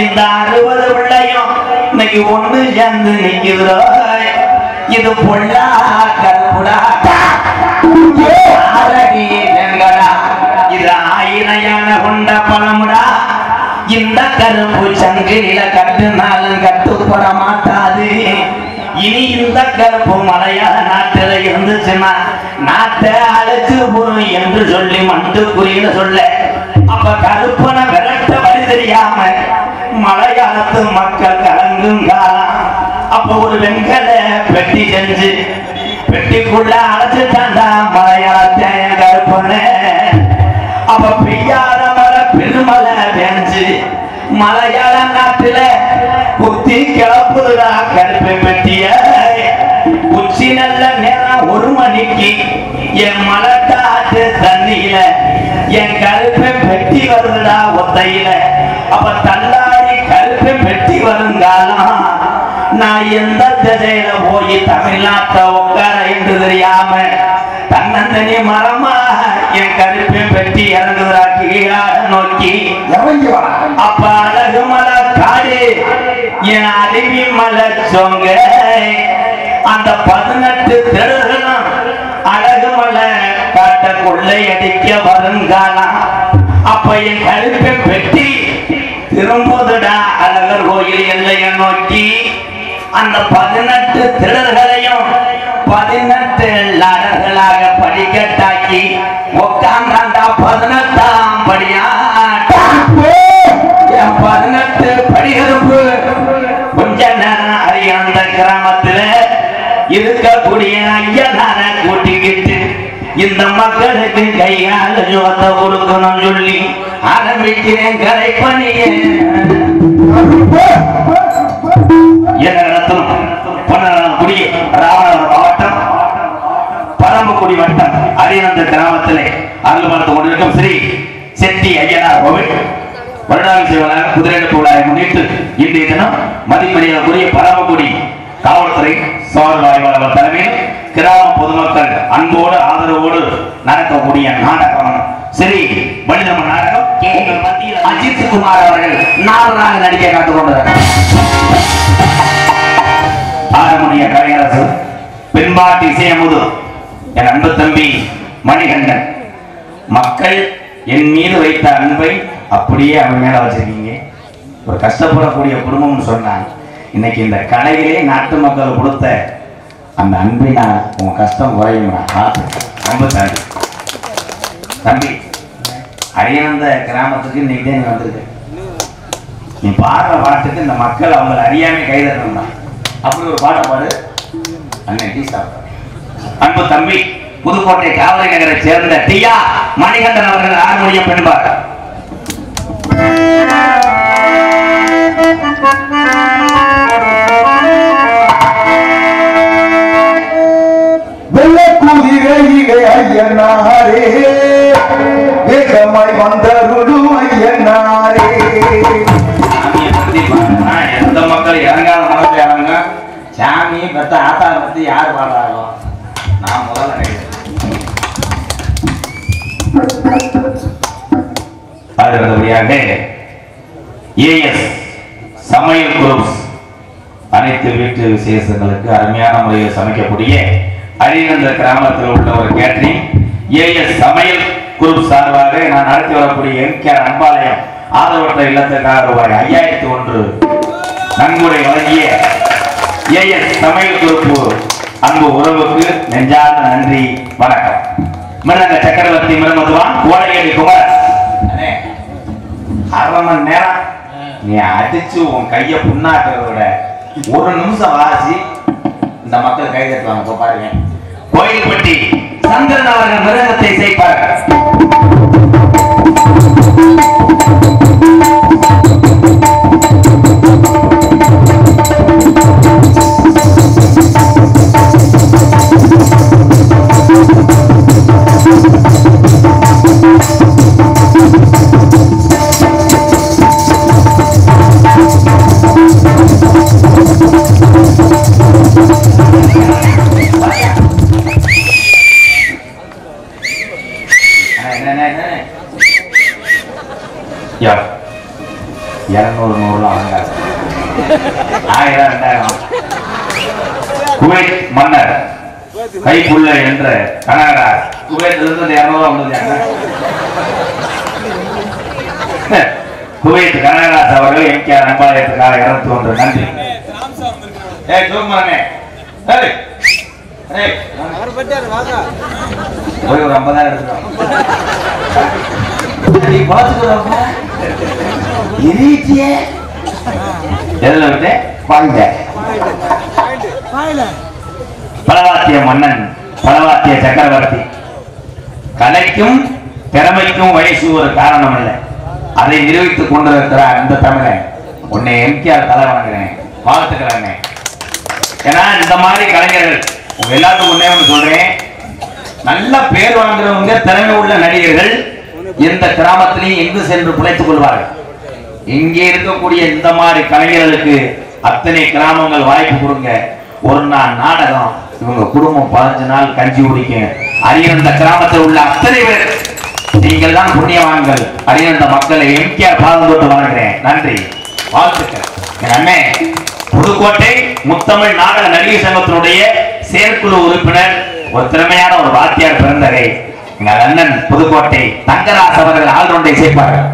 இந்த அறுபது பிள்ளையும் இன்னைக்கு ஒண்ணு சேர்ந்து நிக்குதோ இது பொல்லா கருப்புடா இது ஆயிரையான கொண்ட பழமுடா. இந்த கரும்பு சங்கிலில கட்டுனாலும் கட்டுப்பட மாட்டாது. இனி இந்த கருப்பு மலையாள நாட்டில இருந்துச்சுன்னா நாட்டை அழைச்சு போகும் என்று சொல்லி மண்டு குறியில சொல்ல. அப்ப கருப்பனை விரட்ட வழி தெரியாம மலையாளத்து மக்கள் கலங்கும் காலம் அப்ப ஒரு வெங்கல பெட்டி செஞ்சு பெட்டிக்குள்ள அழைச்சு தந்தா மலையாளத்தை கற்பனை. அப்ப பெய்யாத மழை பெருமலை பெஞ்சு மலையாள நாட்டுல குத்தி கிளப்புதுடா கருப்பு பெட்டிய. உச்சி நல்ல நேரம் ஒரு மணிக்கு என் மலை மலட்டாட்டு தண்ணியில என் கருப்பு பெட்டி வருதுடா ஒத்தையில. அப்ப தள்ளாடி வருங்காலம் நான் எந்த திசையில போய் தமிழ்நாட்டை உட்கார என்று தெரியாம தன்னந்தனி மரமா என் கருப்பை பெட்டி இறங்குதுடா கீழாட நோக்கி. அப்ப அழகு மலை காடு என் அருவி மலை சொங்க. அந்த பதினெட்டு தெருகளும் அழகு மலை காட்ட கொள்ளையடிக்க வருங்காலம் அப்ப என் கருப்பை பெட்டி திரும்புதுடா அழகர் கோயில் எல்லையை நோக்கி அந்த பதினெட்டு திடர்களையும் பதினெட்டு லடர்களாக படிக்கட்டாக்கி உட்கார்ந்தாண்டா பதினெட்டாம் படியா என் பதினெட்டு படிகருப்பு கொஞ்ச நேரம் அறியாந்த கிராமத்துல இருக்கக்கூடிய ஐயனார கூட்டிக்கிட்டு இந்த மக்களுக்கு கையால் ஜோத்த கொடுக்கணும் சொல்லி ஆரம்பிக்கிறேன் கரைப்பணியே என்ன ராமநாதபுரம் மாவட்டம் பரம்பக்குடி வட்டம் அரியநந்த கிராமத்திலே பார்த்து கொண்டிருக்கும் ஸ்ரீ செட்டி ஐயனார் கோவில். வருடாபிஷேக விழா குதிரையெடுப்பு விழாவை முன்னிட்டு இன்றைய தினம் மதிமரியாதைக்குரிய பரமக்குடி காவல்துறை சோழர் ஆய்வாளர் தலைமையில் கிராம பொதுமக்கள் அன்போடு ஆதரவோடு நடக்கக்கூடிய நாடகம் ஸ்ரீ மனிதம நாடகம் உங்கள் மத்தியில் அஜித் குமார் அவர்கள் நாடகமாக நடிக்க காத்துக் கொண்டிருக்கிறார் ஆறுமுனிய கலையரசு பெண்பாட்டு இசையமுது என் அன்பு தம்பி மணிகண்டன். மக்கள் என் மீது வைத்த அன்பை அப்படியே அவன் மேல வச்சிருக்கீங்க. ஒரு கஷ்டப்படக்கூடிய குடும்பம்னு சொன்னாங்க இன்னைக்கு இந்த கலையிலே நாட்டு மக்கள் கொடுத்த அந்த அன்பை நான் உங்க கஷ்டம் குறையும் நான் பார்த்து ரொம்ப தம்பி. தம்பி அரியந்த கிராமத்துக்கு இன்னைக்கு தான் நீ வந்திருக்க. நீ பாடுற பாட்டுக்கு இந்த மக்கள் அவங்களை அறியாம கைதறணும் தான் அப்படி ஒரு பாட்டை பாடு. அண்ணன் டீ சாப்பிட்றேன். அன்பு தம்பி புதுக்கோட்டை காவலை நகரை சேர்ந்த டியா மணிகண்டன் அவர்கள் ஆறுமணியம் பெண்பார். வெள்ளக்குதிரை ஐயனாரே. வேகமாய் ஐயனாரே எந்த மக்கள் இறங்காத மனசுல இறங்க சாமி பெத்த ஆத்தா பத்தி யார் பாடுறாரோ நான் முதல்ல நினைக்கிறேன். அடுத்தபடியாக ஏஎஸ் சமையல் குரூப்ஸ் அனைத்து வீட்டு விசேஷங்களுக்கு அருமையான முறையில் சமைக்கக்கூடிய அரியநந்த கிராமத்தில் உள்ள ஒரு கேட்டரிங் ஏஎஸ் சமையல் குரூப் சார்பாக நான் நடத்தி வரக்கூடிய எம் கே அன்பாலயம் ஆதரவற்ற இல்லத்துக்காக ரூபாய் ஐயாயிரத்தி ஒன்று. நன்கொடை வழங்கிய ஏஎஸ் சமையல் குரூப்பு அன்பு உறவுக்கு நெஞ்சார்ந்த நன்றி வணக்கம். மிருதங்க சக்கரவர்த்தி மிருமதுவான் கோடையடி குமார் அரை மணி நேரம். நீ அடிச்சு உன் கைய புண்ணாக்குறத விட ஒரு நிமிஷம் வாசி. இந்த மக்கள் கை தட்டுவாங்க இப்ப பாருங்க. கோயில்பட்டி சந்திரன் அவர்கள் மிருகத்தை செய்ப்பார்கள் இரநூறு நூறுலாம் வாங்காது ஆயிரம் ரெண்டாயிரம். குவைத் மன்னர் கைப்புள்ள என்ற கனகரா குவைத்திலிருந்து இரநூறுவா இருநூறுவா குவைத் கனகராஜ் அவர்கள் எம் கே அன்பாலயத்துக்காக இருநூத்தி ஒன்று நன்றி. ஏ ஜோகுமாரனே ஏய் ஏய். போய் ஒரு ஐம்பதாயிரம் எடுத்துக்கலாம் பலவாத்திய மன்னன் பலவாத்திய சக்கரவர்த்தி. கலைக்கும் திறமைக்கும் வயசு ஒரு காரணம் இல்லை அதை நிரூபித்துக் கொண்டிருக்கிற அந்த தமிழன் உன்னை எம்கேஆர் தலை வணங்குறேன் வாழ்த்துக்கிறேன். ஏன்னா இந்த மாதிரி கலைஞர்கள் உங்க எல்லாத்துக்கும் ஒண்ணே ஒண்ணு சொல்றேன். நல்ல பேர் வாங்குறவங்க திறமை உள்ள நடிகர்கள் எந்த கிராமத்திலேயே எங்கு சென்று பிழைத்துக் கொள்வார்கள்? இங்கே இருக்கக்கூடிய இந்த மாதிரி கலைஞர்களுக்கு அத்தனை கிராமங்கள் வாய்ப்பு கொடுங்க. ஒரு நாள் நாடகம் இவங்க குடும்பம் பதினஞ்சு நாள் கஞ்சி குடிக்கும். அரியந்த கிராமத்தில் உள்ள அத்தனை பேர் நீங்கள் தான் புண்ணியவான்கள். அரியந்த மக்களை எம்கேஆர் பாதம் தொட்டு வணங்குறேன். நன்றி. வாழ்த்துக்கள். புதுக்கோட்டை முத்தமிழ் நாடக நடிகை சங்கத்தினுடைய செயற்குழு உறுப்பினர் ஒரு திறமையான ஒரு வாத்தியார் பிறந்தகை அண்ணன் புதுக்கோட்டை தங்கராஜ் அவர்கள் ஆல்ரவுண்டை சேர்ப்பார்கள்.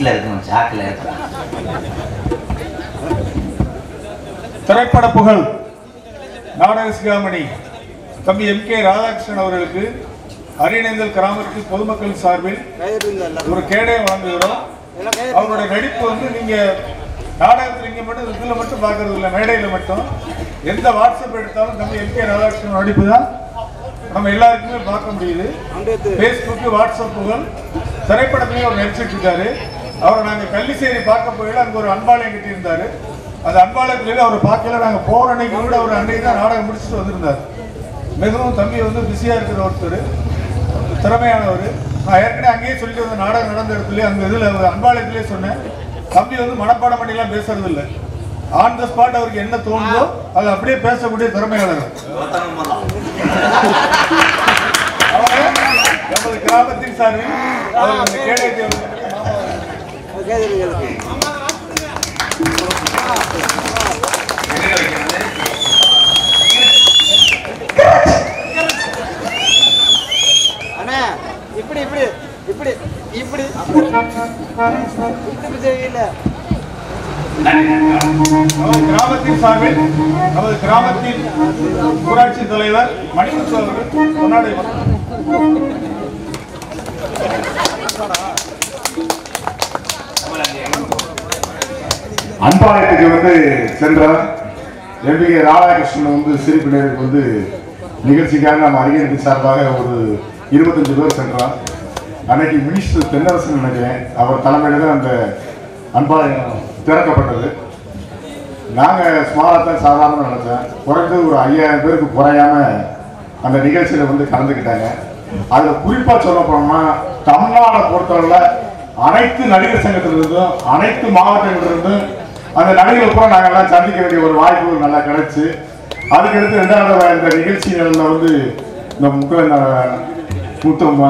வீட்டுல இருக்கணும் சாக்குல திரைப்பட புகழ் நாடக சிகாமணி. தம்பி எம் கே ராதாகிருஷ்ணன் அவர்களுக்கு அரியநேந்தல் கிராமத்து பொதுமக்கள் சார்பில் ஒரு கேடயம் வழங்குகிறோம் அவருடைய நடிப்பு வந்து நீங்க நாடகத்தில் இங்க மட்டும் இதுல மட்டும் பார்க்கறது இல்லை மேடையில மட்டும். எந்த வாட்ஸ்அப் எடுத்தாலும் தம்பி எம் கே ராதாகிருஷ்ணன் நடிப்பு தான். நம்ம எல்லாருக்குமே பார்க்க முடியுது. ஃபேஸ்புக் வாட்ஸ்அப் புகழ். திரைப்படத்திலையும் அவர் நடிச்சிட்டு இருக்காரு. அவரை நாங்க கள்ளிசேரி பார்க்க போயில அங்க ஒரு அன்பாலயம் கட்டி இருந்தாரு. அந்த அன்பாலயத்துல அவரை பார்க்கல நாங்க போற அன்னைக்கு கூட அவர் அன்னைக்கு தான் நாடகம் முடிச்சுட்டு வந்திருந்தார். மிகவும் தம்பி வந்து பிஸியா இருக்கிற ஒருத்தர் திறமையானவர். நான் ஏற்கனவே அங்கேயே சொல்லிட்டு வந்த நாடகம் நடந்த இடத்துல அந்த இதுல ஒரு அன்பாலயத்திலே சொன்னேன். தம்பி வந்து மனப்பாடம் பண்ணிலாம் பேசுறது இல்லை ஆன் த ஸ்பாட் அவருக்கு என்ன தோணுதோ அதை அப்படியே பேசக்கூடிய திறமையாளர் நமது கிராமத்தின் சார்பில் அவர் இந்த அண்ணா இப்படி இப்படி இப்படி இப்படி. இப்படி கிராமத்தின் சார்பில் நமது கிராமத்தின் ஊராட்சி தலைவர் மணிமுத்து அவர்கள் கொண்டாடி அன்பாளையத்துக்கு வந்து சென்றார் எம்பிகே ராதாகிருஷ்ணன் வந்து சிரிப்பு நேருக்கு வந்து நிகழ்ச்சிக்காக நம்ம அறிஞருக்கு சார்பாக ஒரு இருபத்தஞ்சு பேர் சென்றோம் அன்னைக்கு மினிஸ்டர் தென்னரசன் நினைக்கிறேன் அவர் தலைமையில தான் அந்த அன்பாளையம் திறக்கப்பட்டது. நாங்கள் ஸ்மாலாக தான் சாதாரண நினைச்சேன். குறைஞ்சது ஒரு ஐயாயிரம் பேருக்கு குறையாம அந்த நிகழ்ச்சியில் வந்து கலந்துக்கிட்டாங்க. அதில் குறிப்பாக சொல்ல போனோம்னா தமிழ்நாடை பொறுத்தவரை அனைத்து நடிகர் சங்கத்திலிருந்தும் அனைத்து மாவட்டங்களிலிருந்தும் அந்த நடிகர்கள் கூட நாங்கள் எல்லாம் சந்திக்க வேண்டிய ஒரு வாய்ப்பு நல்லா கிடைச்சு. அதுக்கடுத்து ரெண்டாவது இந்த நிகழ்ச்சிகளில் வந்து இந்த முக்கிய முத்தம்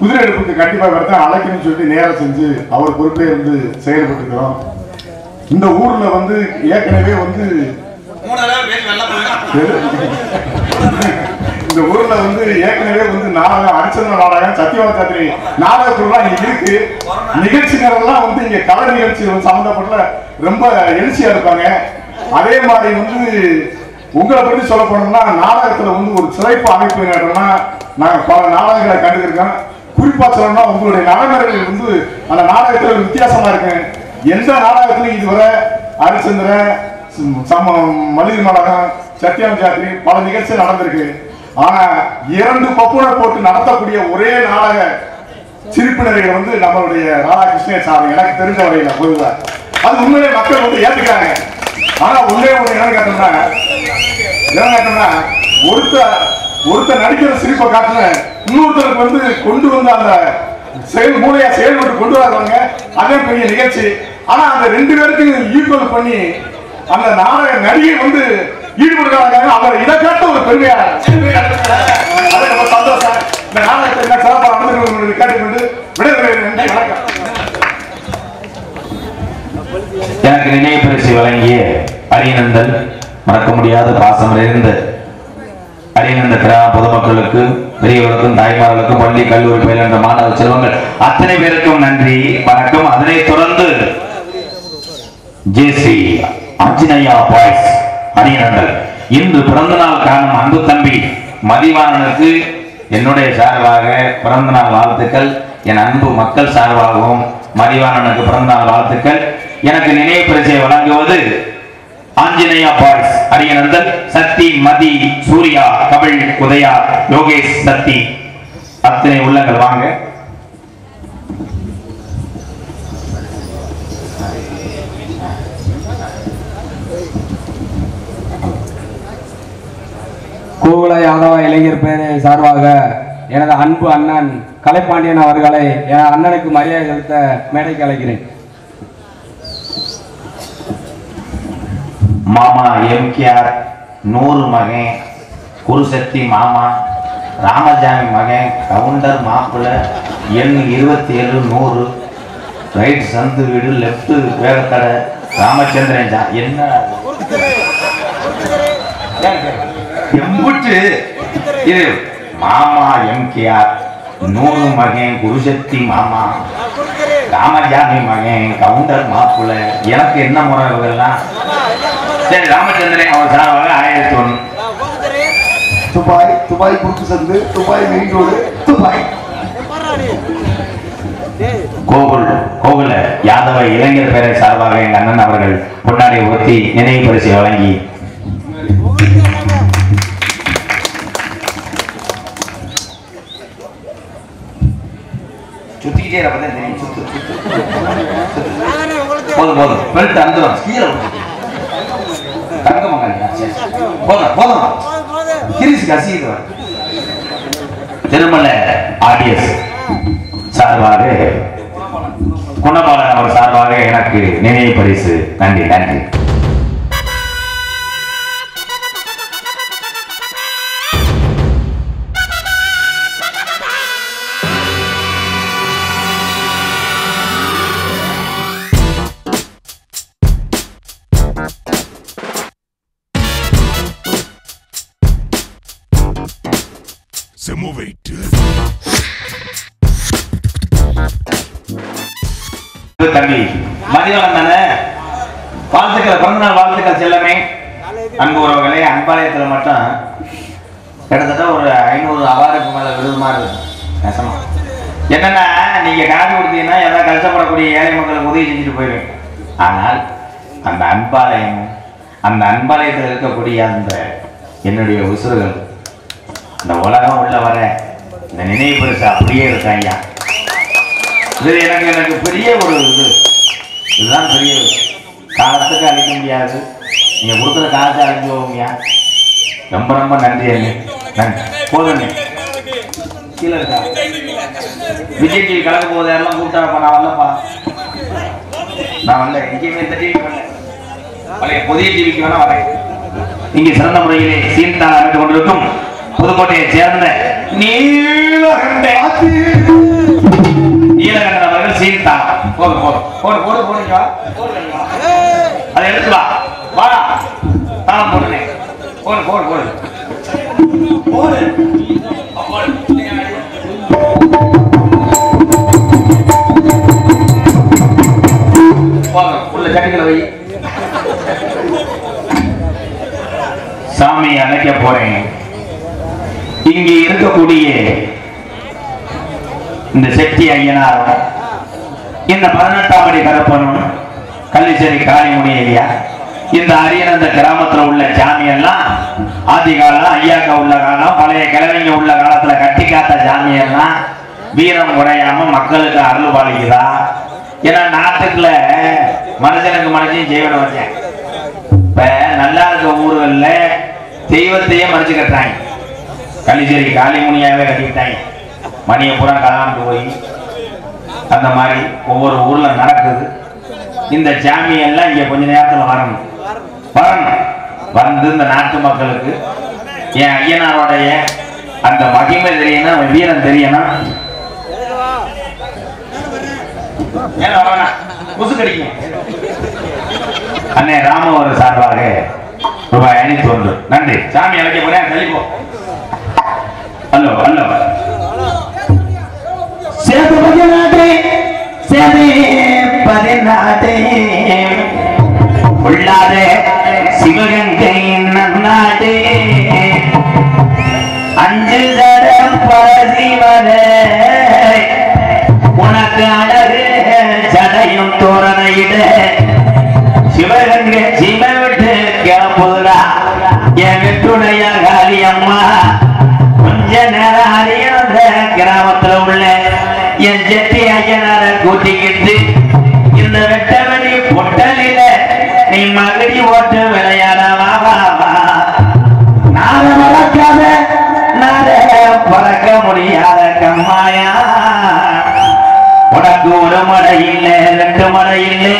குதிரை எடுப்புக்கு கண்டிப்பாக வரத அழைக்கணும்னு சொல்லிட்டு நேரம் செஞ்சு அவர் பொறுப்பே இருந்து செயல்பட்டுக்கிறோம். இந்த ஊர்ல வந்து ஏற்கனவே வந்து இந்த ஊர்ல வந்து ஏற்கனவே வந்து நாடகம் அடிச்சந்த நாடகம் சத்தியமா சாத்திரி நாடகத்துலாம் இங்க இருக்கு. நிகழ்ச்சிகள்லாம் வந்து இங்க கலை நிகழ்ச்சி வந்து சம்பந்தப்பட்ட ரொம்ப எழுச்சியா இருப்பாங்க. அதே மாதிரி வந்து உங்களை பற்றி சொல்ல போனோம்னா நாடகத்துல வந்து ஒரு சிறப்பு அமைப்பு நேரம்னா நாங்க பல நாடகங்களை கண்டுருக்கோம் குறிப்பா சொல்லணும்னா உங்களுடைய நடைமுறைகள் வந்து அந்த நாடகத்துல வித்தியாசமா இருக்கு. எந்த நாடகத்திலும் இதுவரை ஹரிச்சந்திரன் சம மளிகை நாடகம் சத்யம் ஜாத்திரி பல நிகழ்ச்சி நடந்திருக்கு. ஆனா இரண்டு பப்புனை போட்டு நடத்தக்கூடிய ஒரே நாடக சிரிப்பினர்கள் வந்து நம்மளுடைய ராதாகிருஷ்ணன் சாமி எனக்கு தெரிஞ்ச வரையில பொதுவா. அது உண்மையிலே மக்கள் வந்து ஏத்துக்கிறாங்க. ஆனா உள்ளே ஒண்ணு என்ன கேட்டோம்னா என்ன கேட்டோம்னா ஒருத்த ஒருத்த நடிக்கிற சிரிப்பை காட்டுன இன்னொருத்தருக்கு வந்து கொண்டு வந்து அந்த செயல் மூலையா செயல்பட்டு கொண்டு வர்றாங்க. அதே பெரிய நிகழ்ச்சி. ஆனா அந்த ரெண்டு பேருக்கும் ஈக்குவல் பண்ணி அந்த நாடக நடிகை வந்து ஈடுபடுறாங்க அவர் இதை கேட்ட ஒரு பெருமையா அது சந்தோஷம். இந்த நாடகத்தை என்ன சிறப்பாக நடந்து கேட்டுக்கொண்டு விடைபெறுகிறேன். நன்றி வணக்கம். எனக்கு நினைவு பரிசு வழங்கிய அரியநந்தன் மறக்க முடியாத பாசம் நிறைந்த அரியநந்த கிராம பொதுமக்களுக்கு பெரியவர்களுக்கும் தாய்மார்களுக்கும் பள்ளி கல்லூரி பயிலன்ற மாணவ செல்வங்கள் அத்தனை பேருக்கும் நன்றி வணக்கம். அதனை தொடர்ந்து ஜேசி ஆஞ்சநேயா பாய்ஸ் அரியநந்தன் இன்று பிறந்தநாள் காணும் அன்பு தம்பி. மதிவாணனுக்கு என்னுடைய சார்பாக பிறந்தநாள் வாழ்த்துக்கள். என் அன்பு மக்கள் சார்பாகவும் மதிவாணனுக்கு பிறந்தநாள் வாழ்த்துக்கள். எனக்கு நினைவு பரிசை வழங்குவது ஆஞ்சநேயா பாய்ஸ் அரியநந்தன் சக்தி மதி சூர்யா கபில் உதயா யோகேஷ் சக்தி. அத்தனை உள்ளங்கள் வாங்க. கோகுல யாதவ இளைஞர் பேரை சார்பாக எனது அன்பு அண்ணன் கலைப்பாண்டியன் அவர்களை என் அண்ணனுக்கு மரியாதை செலுத்த மேடைக்கு அழைக்கிறேன். மாமா எம்கேஆர் நூறு மகன் குருசக்தி மாமா ராமஜாமி மகன் கவுண்டர் மாப்பிள்ள எண் இருபத்தி ஏழு நூறு ரைட் சந்து வீடு லெஃப்ட் வேகத்தடை ராமச்சந்திரன் என்ன? எம்புட்டு இது மாமா எம்கேஆர். நூறு மகன் குருசக்தி மாமா. ராமஜாமி மகன் கவுண்டர் மாப்பிள்ளை. எனக்கு என்ன முறை இவங்கெல்லாம் சரி ராமச்சந்திரன் அவர் சார்பாக ஆயிரத்தி ஒன்று துபாய் துபாய் குறுக்கு சந்து Dubai main road Dubai. Gokul Gokula Yadava இளைஞர் பேரை சார்பாக எங்க அண்ணன் அவர்கள் பொன்னாடை ஊற்றி நினைவு பரிசை வழங்கி சுத்திக்கிட்டே இருப்ப தான் தெரியும் சுத்து சுத்து. போதும் போதும் பெல்ட் அந்துடும் கீழே. தங்க. போதும் போதும் கிரிஸ் கசியுது திருமல ஆடியஸ் சார்பாக குணபாலன் அவர் சார்பாக எனக்கு நினைவு பரிசு நன்றி நன்றி தம்பி. மதியம் தானே வாழ்த்துக்கள் பிறந்தநாள் வாழ்த்துக்கள் செல்லமே. அன்பு உறவுகளே அன்பாலயத்தில் மட்டும் கிட்டத்தட்ட ஒரு ஐநூறு அவார்டுக்கு மேல விருதுமா மாதிரி நெசமா என்னன்னா நீங்க காசு கொடுத்தீங்கன்னா எதாவது கஷ்டப்படக்கூடிய ஏழை மக்களுக்கு உதவி செஞ்சுட்டு போயிடுவீங்க ஆனால் அந்த அன்பாலயம் அந்த அன்பாலயத்தில் இருக்கக்கூடிய அந்த என்னுடைய உசுறுகள் இந்த உலகம் உள்ள வர இந்த நினைவு பெருசு அப்படியே இருக்கா ஐயா? இது எனக்கு எனக்கு பெரிய ஒரு இது. இதுதான் பெரிய காலத்துக்கு அழிக்க முடியாது. நீங்கள் கொடுக்குற காலத்தை அழிஞ்சு போவீங்க. ரொம்ப ரொம்ப நன்றி அண்ணே. நன்றி. போதும் கீழே இருக்கா? விஜய் டிவி கலக்க போகுது. யாரெல்லாம் கூப்பிட்டாப்பா நான் வரலப்பா. நான் வரல. எங்கேயுமே இந்த டிவி வரல. பழைய புதிய டிவிக்கு வேணா வரேன். இங்கே சிறந்த முறையிலே தான் அமைத்துக் கொண்டிருக்கும் புதுக்கோட்டையை சேர்ந்த நீலகண்ட போடு போடு போடுங்க அதை எடுத்து வா. வா தாளம் போடுனே போடு போடு போடு. போடு. உள்ள சட்டிகளை வை. சாமி அழைக்க போறேன். இங்கே இருக்கக்கூடிய இந்த சக்தி ஐயனாரும் இந்த பதினெட்டாம் அடி கருப்பனும் கள்ளிச்சேரி காளிமுனி ஏரியா. இந்த அரியனந்த கிராமத்துல உள்ள சாமி எல்லாம் ஆதி காலம் ஐயாக்கா உள்ள காலம் பழைய கிழவிங்க உள்ள காலத்துல கட்டி காத்த சாமி எல்லாம் வீரம் குறையாம மக்களுக்கு அருள் பாலிக்குதா? ஏன்னா நாட்டுக்குள்ள மனுஷனுக்கு மனுஷன் ஜீவனம் வச்சேன். இப்ப நல்லா இருக்க ஊர்கள்ல தெய்வத்தையே மறைச்சு கட்டுறாங்க. கள்ளிச்சேரி காளிமுனியாவே கட்டிக்கிட்டாங்க. மணியை பூரா கலாண்டு போய் அந்த மாதிரி ஒவ்வொரு ஊர்ல நடக்குது. இந்த சாமி எல்லாம் இங்க கொஞ்ச நேரத்துல வரணும். வரணும். வந்து இந்த நாட்டு மக்களுக்கு என் ஐயனாருடைய அந்த மகிமை தெரியணும் வீரம் தெரியணும். அண்ணே ராமவர் சார்பாக ரூபாய் ஐநூத்தி ஒன்று. நன்றி. சாமி அழைக்க போறேன். தெளிப்போம் ஹலோ ஹலோ. சேது பதினாட்டே சேது பதினாட்டே உள்ளாதே சிவகங்கை நன்னாடே அஞ்சு தரம் பரசிவனே உனக்கு அழகு சடையும் தோரணையிட சிவகங்கை சிவ விட்டு கிளம்புதா என் விட்டுடைய காளியம்மா. கொஞ்ச நேரம் அறியாத கிராமத்துல உள்ள என் ஜெட்டி ஐயனார கூட்டிக்கிட்டு இந்த வெட்டவெளி பொட்டலில நீ மகடி ஓட்டு விளையாடவா நார வளர்க்காத நார பறக்க முடியாத கம்மாயா? உனக்கு ஒரு மழை இல்லை ரெண்டு மழை இல்லை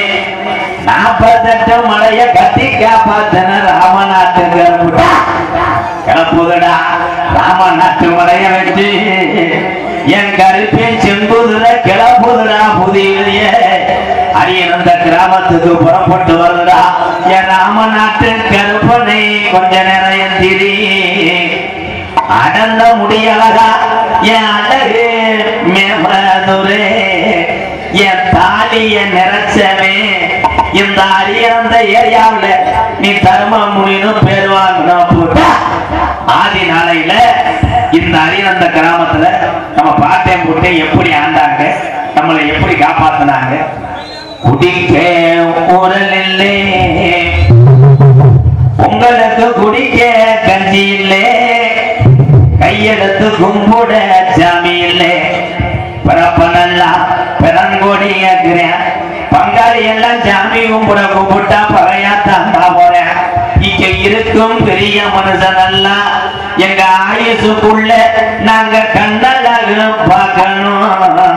நாற்பத்தெட்டு மழைய கட்டி காப்பாத்தன ராமநாட்டு கிளப்புதடா ராமநாட்டு வச்சு என் கருப்பின் கிராமத்துக்கு புறப்பட்டு வருதுடா என் ராமநாட்டு கற்பனை கொஞ்ச நேரம் எந்திரி அடந்த முடியலகா என் அழகு மேமதுரே என் தாலிய நிறைச்சவே இந்த அரியந்த ஏரியாவில் நீ தர்ம முடினு பேர் போட்டா. ஆதி நாளையில இந்த அரியந்த கிராமத்துல நம்ம பாட்டையும் போட்டு எப்படி ஆண்டாங்க நம்மளை எப்படி காப்பாத்தினாங்க குடிக்க உரல் இல்லை உங்களுக்கு குடிக்க கஞ்சி இல்லை கையெடுத்து கும்பிட சாமி இல்லை பிறப்பனெல்லாம் பிறங்கோடி ஏற்கிறேன் பங்காளி எல்லாம் சாமி கும்பிட கும்பிட்டா பறையா தாண்டா போறேன் இங்க இருக்கும் பெரிய மனுஷன் எல்லாம் எங்க ஆயுசுக்குள்ள நாங்க கண்ணலாக பார்க்கணும்.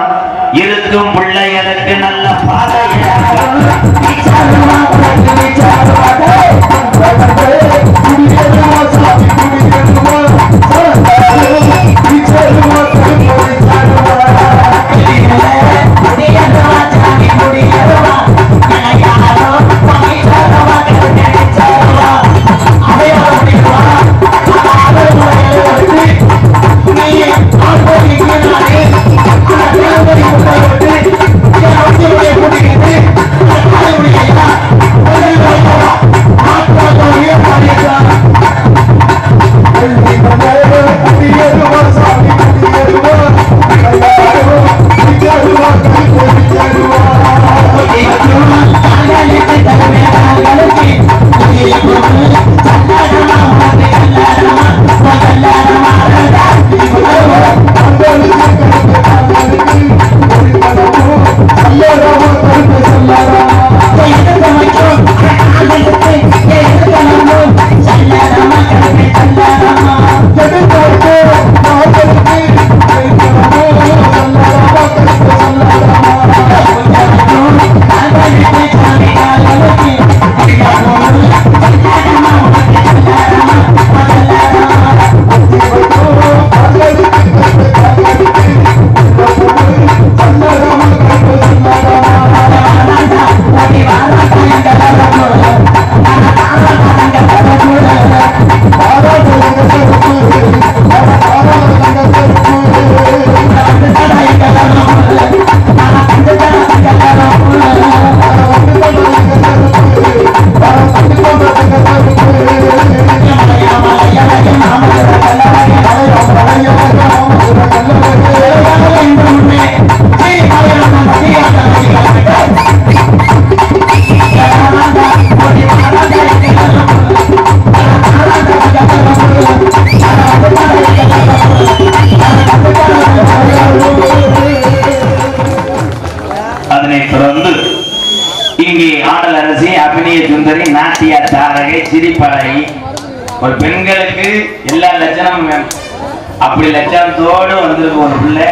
அப்படி லட்சத்தோடு வந்திருக்கு ஒரு பிள்ளை.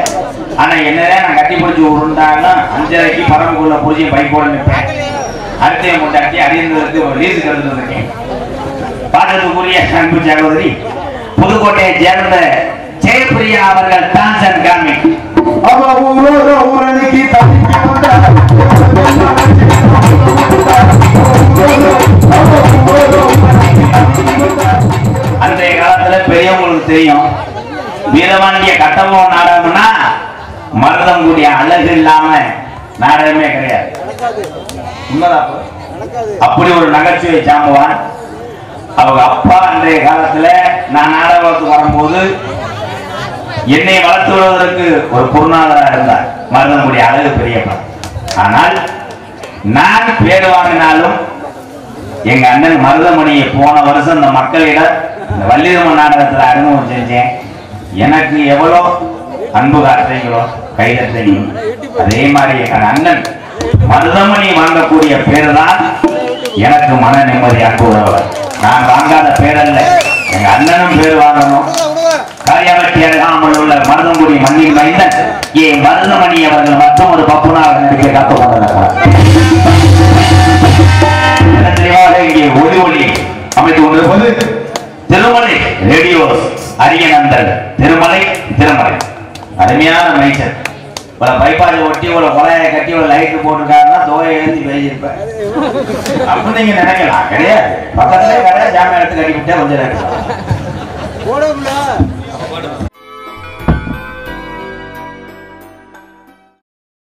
ஆனா என்னதான் நான் கட்டி பிடிச்சி உருண்டாலும் அஞ்சரைக்கு பரம்புக்குள்ள பூஜ்யம் பைப்போட நிற்பேன் அடுத்த முட்டாட்டி அறிந்ததற்கு ஒரு லீஸுக்கு எடுத்துட்டு பாடத்துக்குரிய அன்பு சகோதரி புதுக்கோட்டையை சேர்ந்த ஜெயபிரியா அவர்கள் டான்சன் காமி அன்றைய காலத்துல பெரியவங்களுக்கு தெரியும் வீரபாண்டிய கட்டபொம்மன் நாடகம்னா மருதம் கூடிய அழகு இல்லாம நாடகமே கிடையாது. அப்படி ஒரு நகைச்சுவை சாம்பவான் அவங்க அப்பா அன்றைய காலத்துல நான் நாடகத்துக்கு வரும்போது என்னை வளர்த்து வருவதற்கு ஒரு குருநாதரா இருந்தார். மருதமுடி அழகு பெரியப்பா ஆனால் நான் பேர் வாங்கினாலும் எங்க அண்ணன் மருதமணியை போன வருஷம் இந்த மக்களிடம் இந்த வள்ளிதமன் நாடகத்துல அறிமுகம் செஞ்சேன். எனக்கு எவ்வளோ அன்பு காட்டுறீங்களோ கைதட்டுறீங்களோ அதே மாதிரி என் அண்ணன் மருதமணி வாங்கக்கூடிய பேரு தான் எனக்கு மன நிம்மதி அன்புறவர் நான் வாங்காத பேரல்ல எங்க அண்ணனும் பேர் வாங்கணும். காரியாவட்டி அருகாமல் உள்ள மருதங்குடி மண்ணின் மைந்தன் ஏ மருதமணி அவர்கள் மற்றும் ஒரு பப்புனாக நடிக்க காத்துக் கொண்டிருக்கிறார். தெளிவாக இங்கே ஒளி ஒளி அமைத்துக் கொண்டிருப்பது? திருமலை ரேடியோ அரியநந்தன் திருமலை திருமலை அருமையான மைச்சர் ஒரு பைப்பாடி ஒட்டி ஒரு கொலையை கட்டி ஒரு லைட்டு போட்டுருக்காருன்னா தோயை ஏற்றி பேசியிருப்பேன் அப்படி நீங்க நினைக்கலாம். கிடையாது. பக்கத்துலயே கடை ஜாமியா எடுத்து கட்டிக்கிட்டே கொஞ்சம் நேரம்.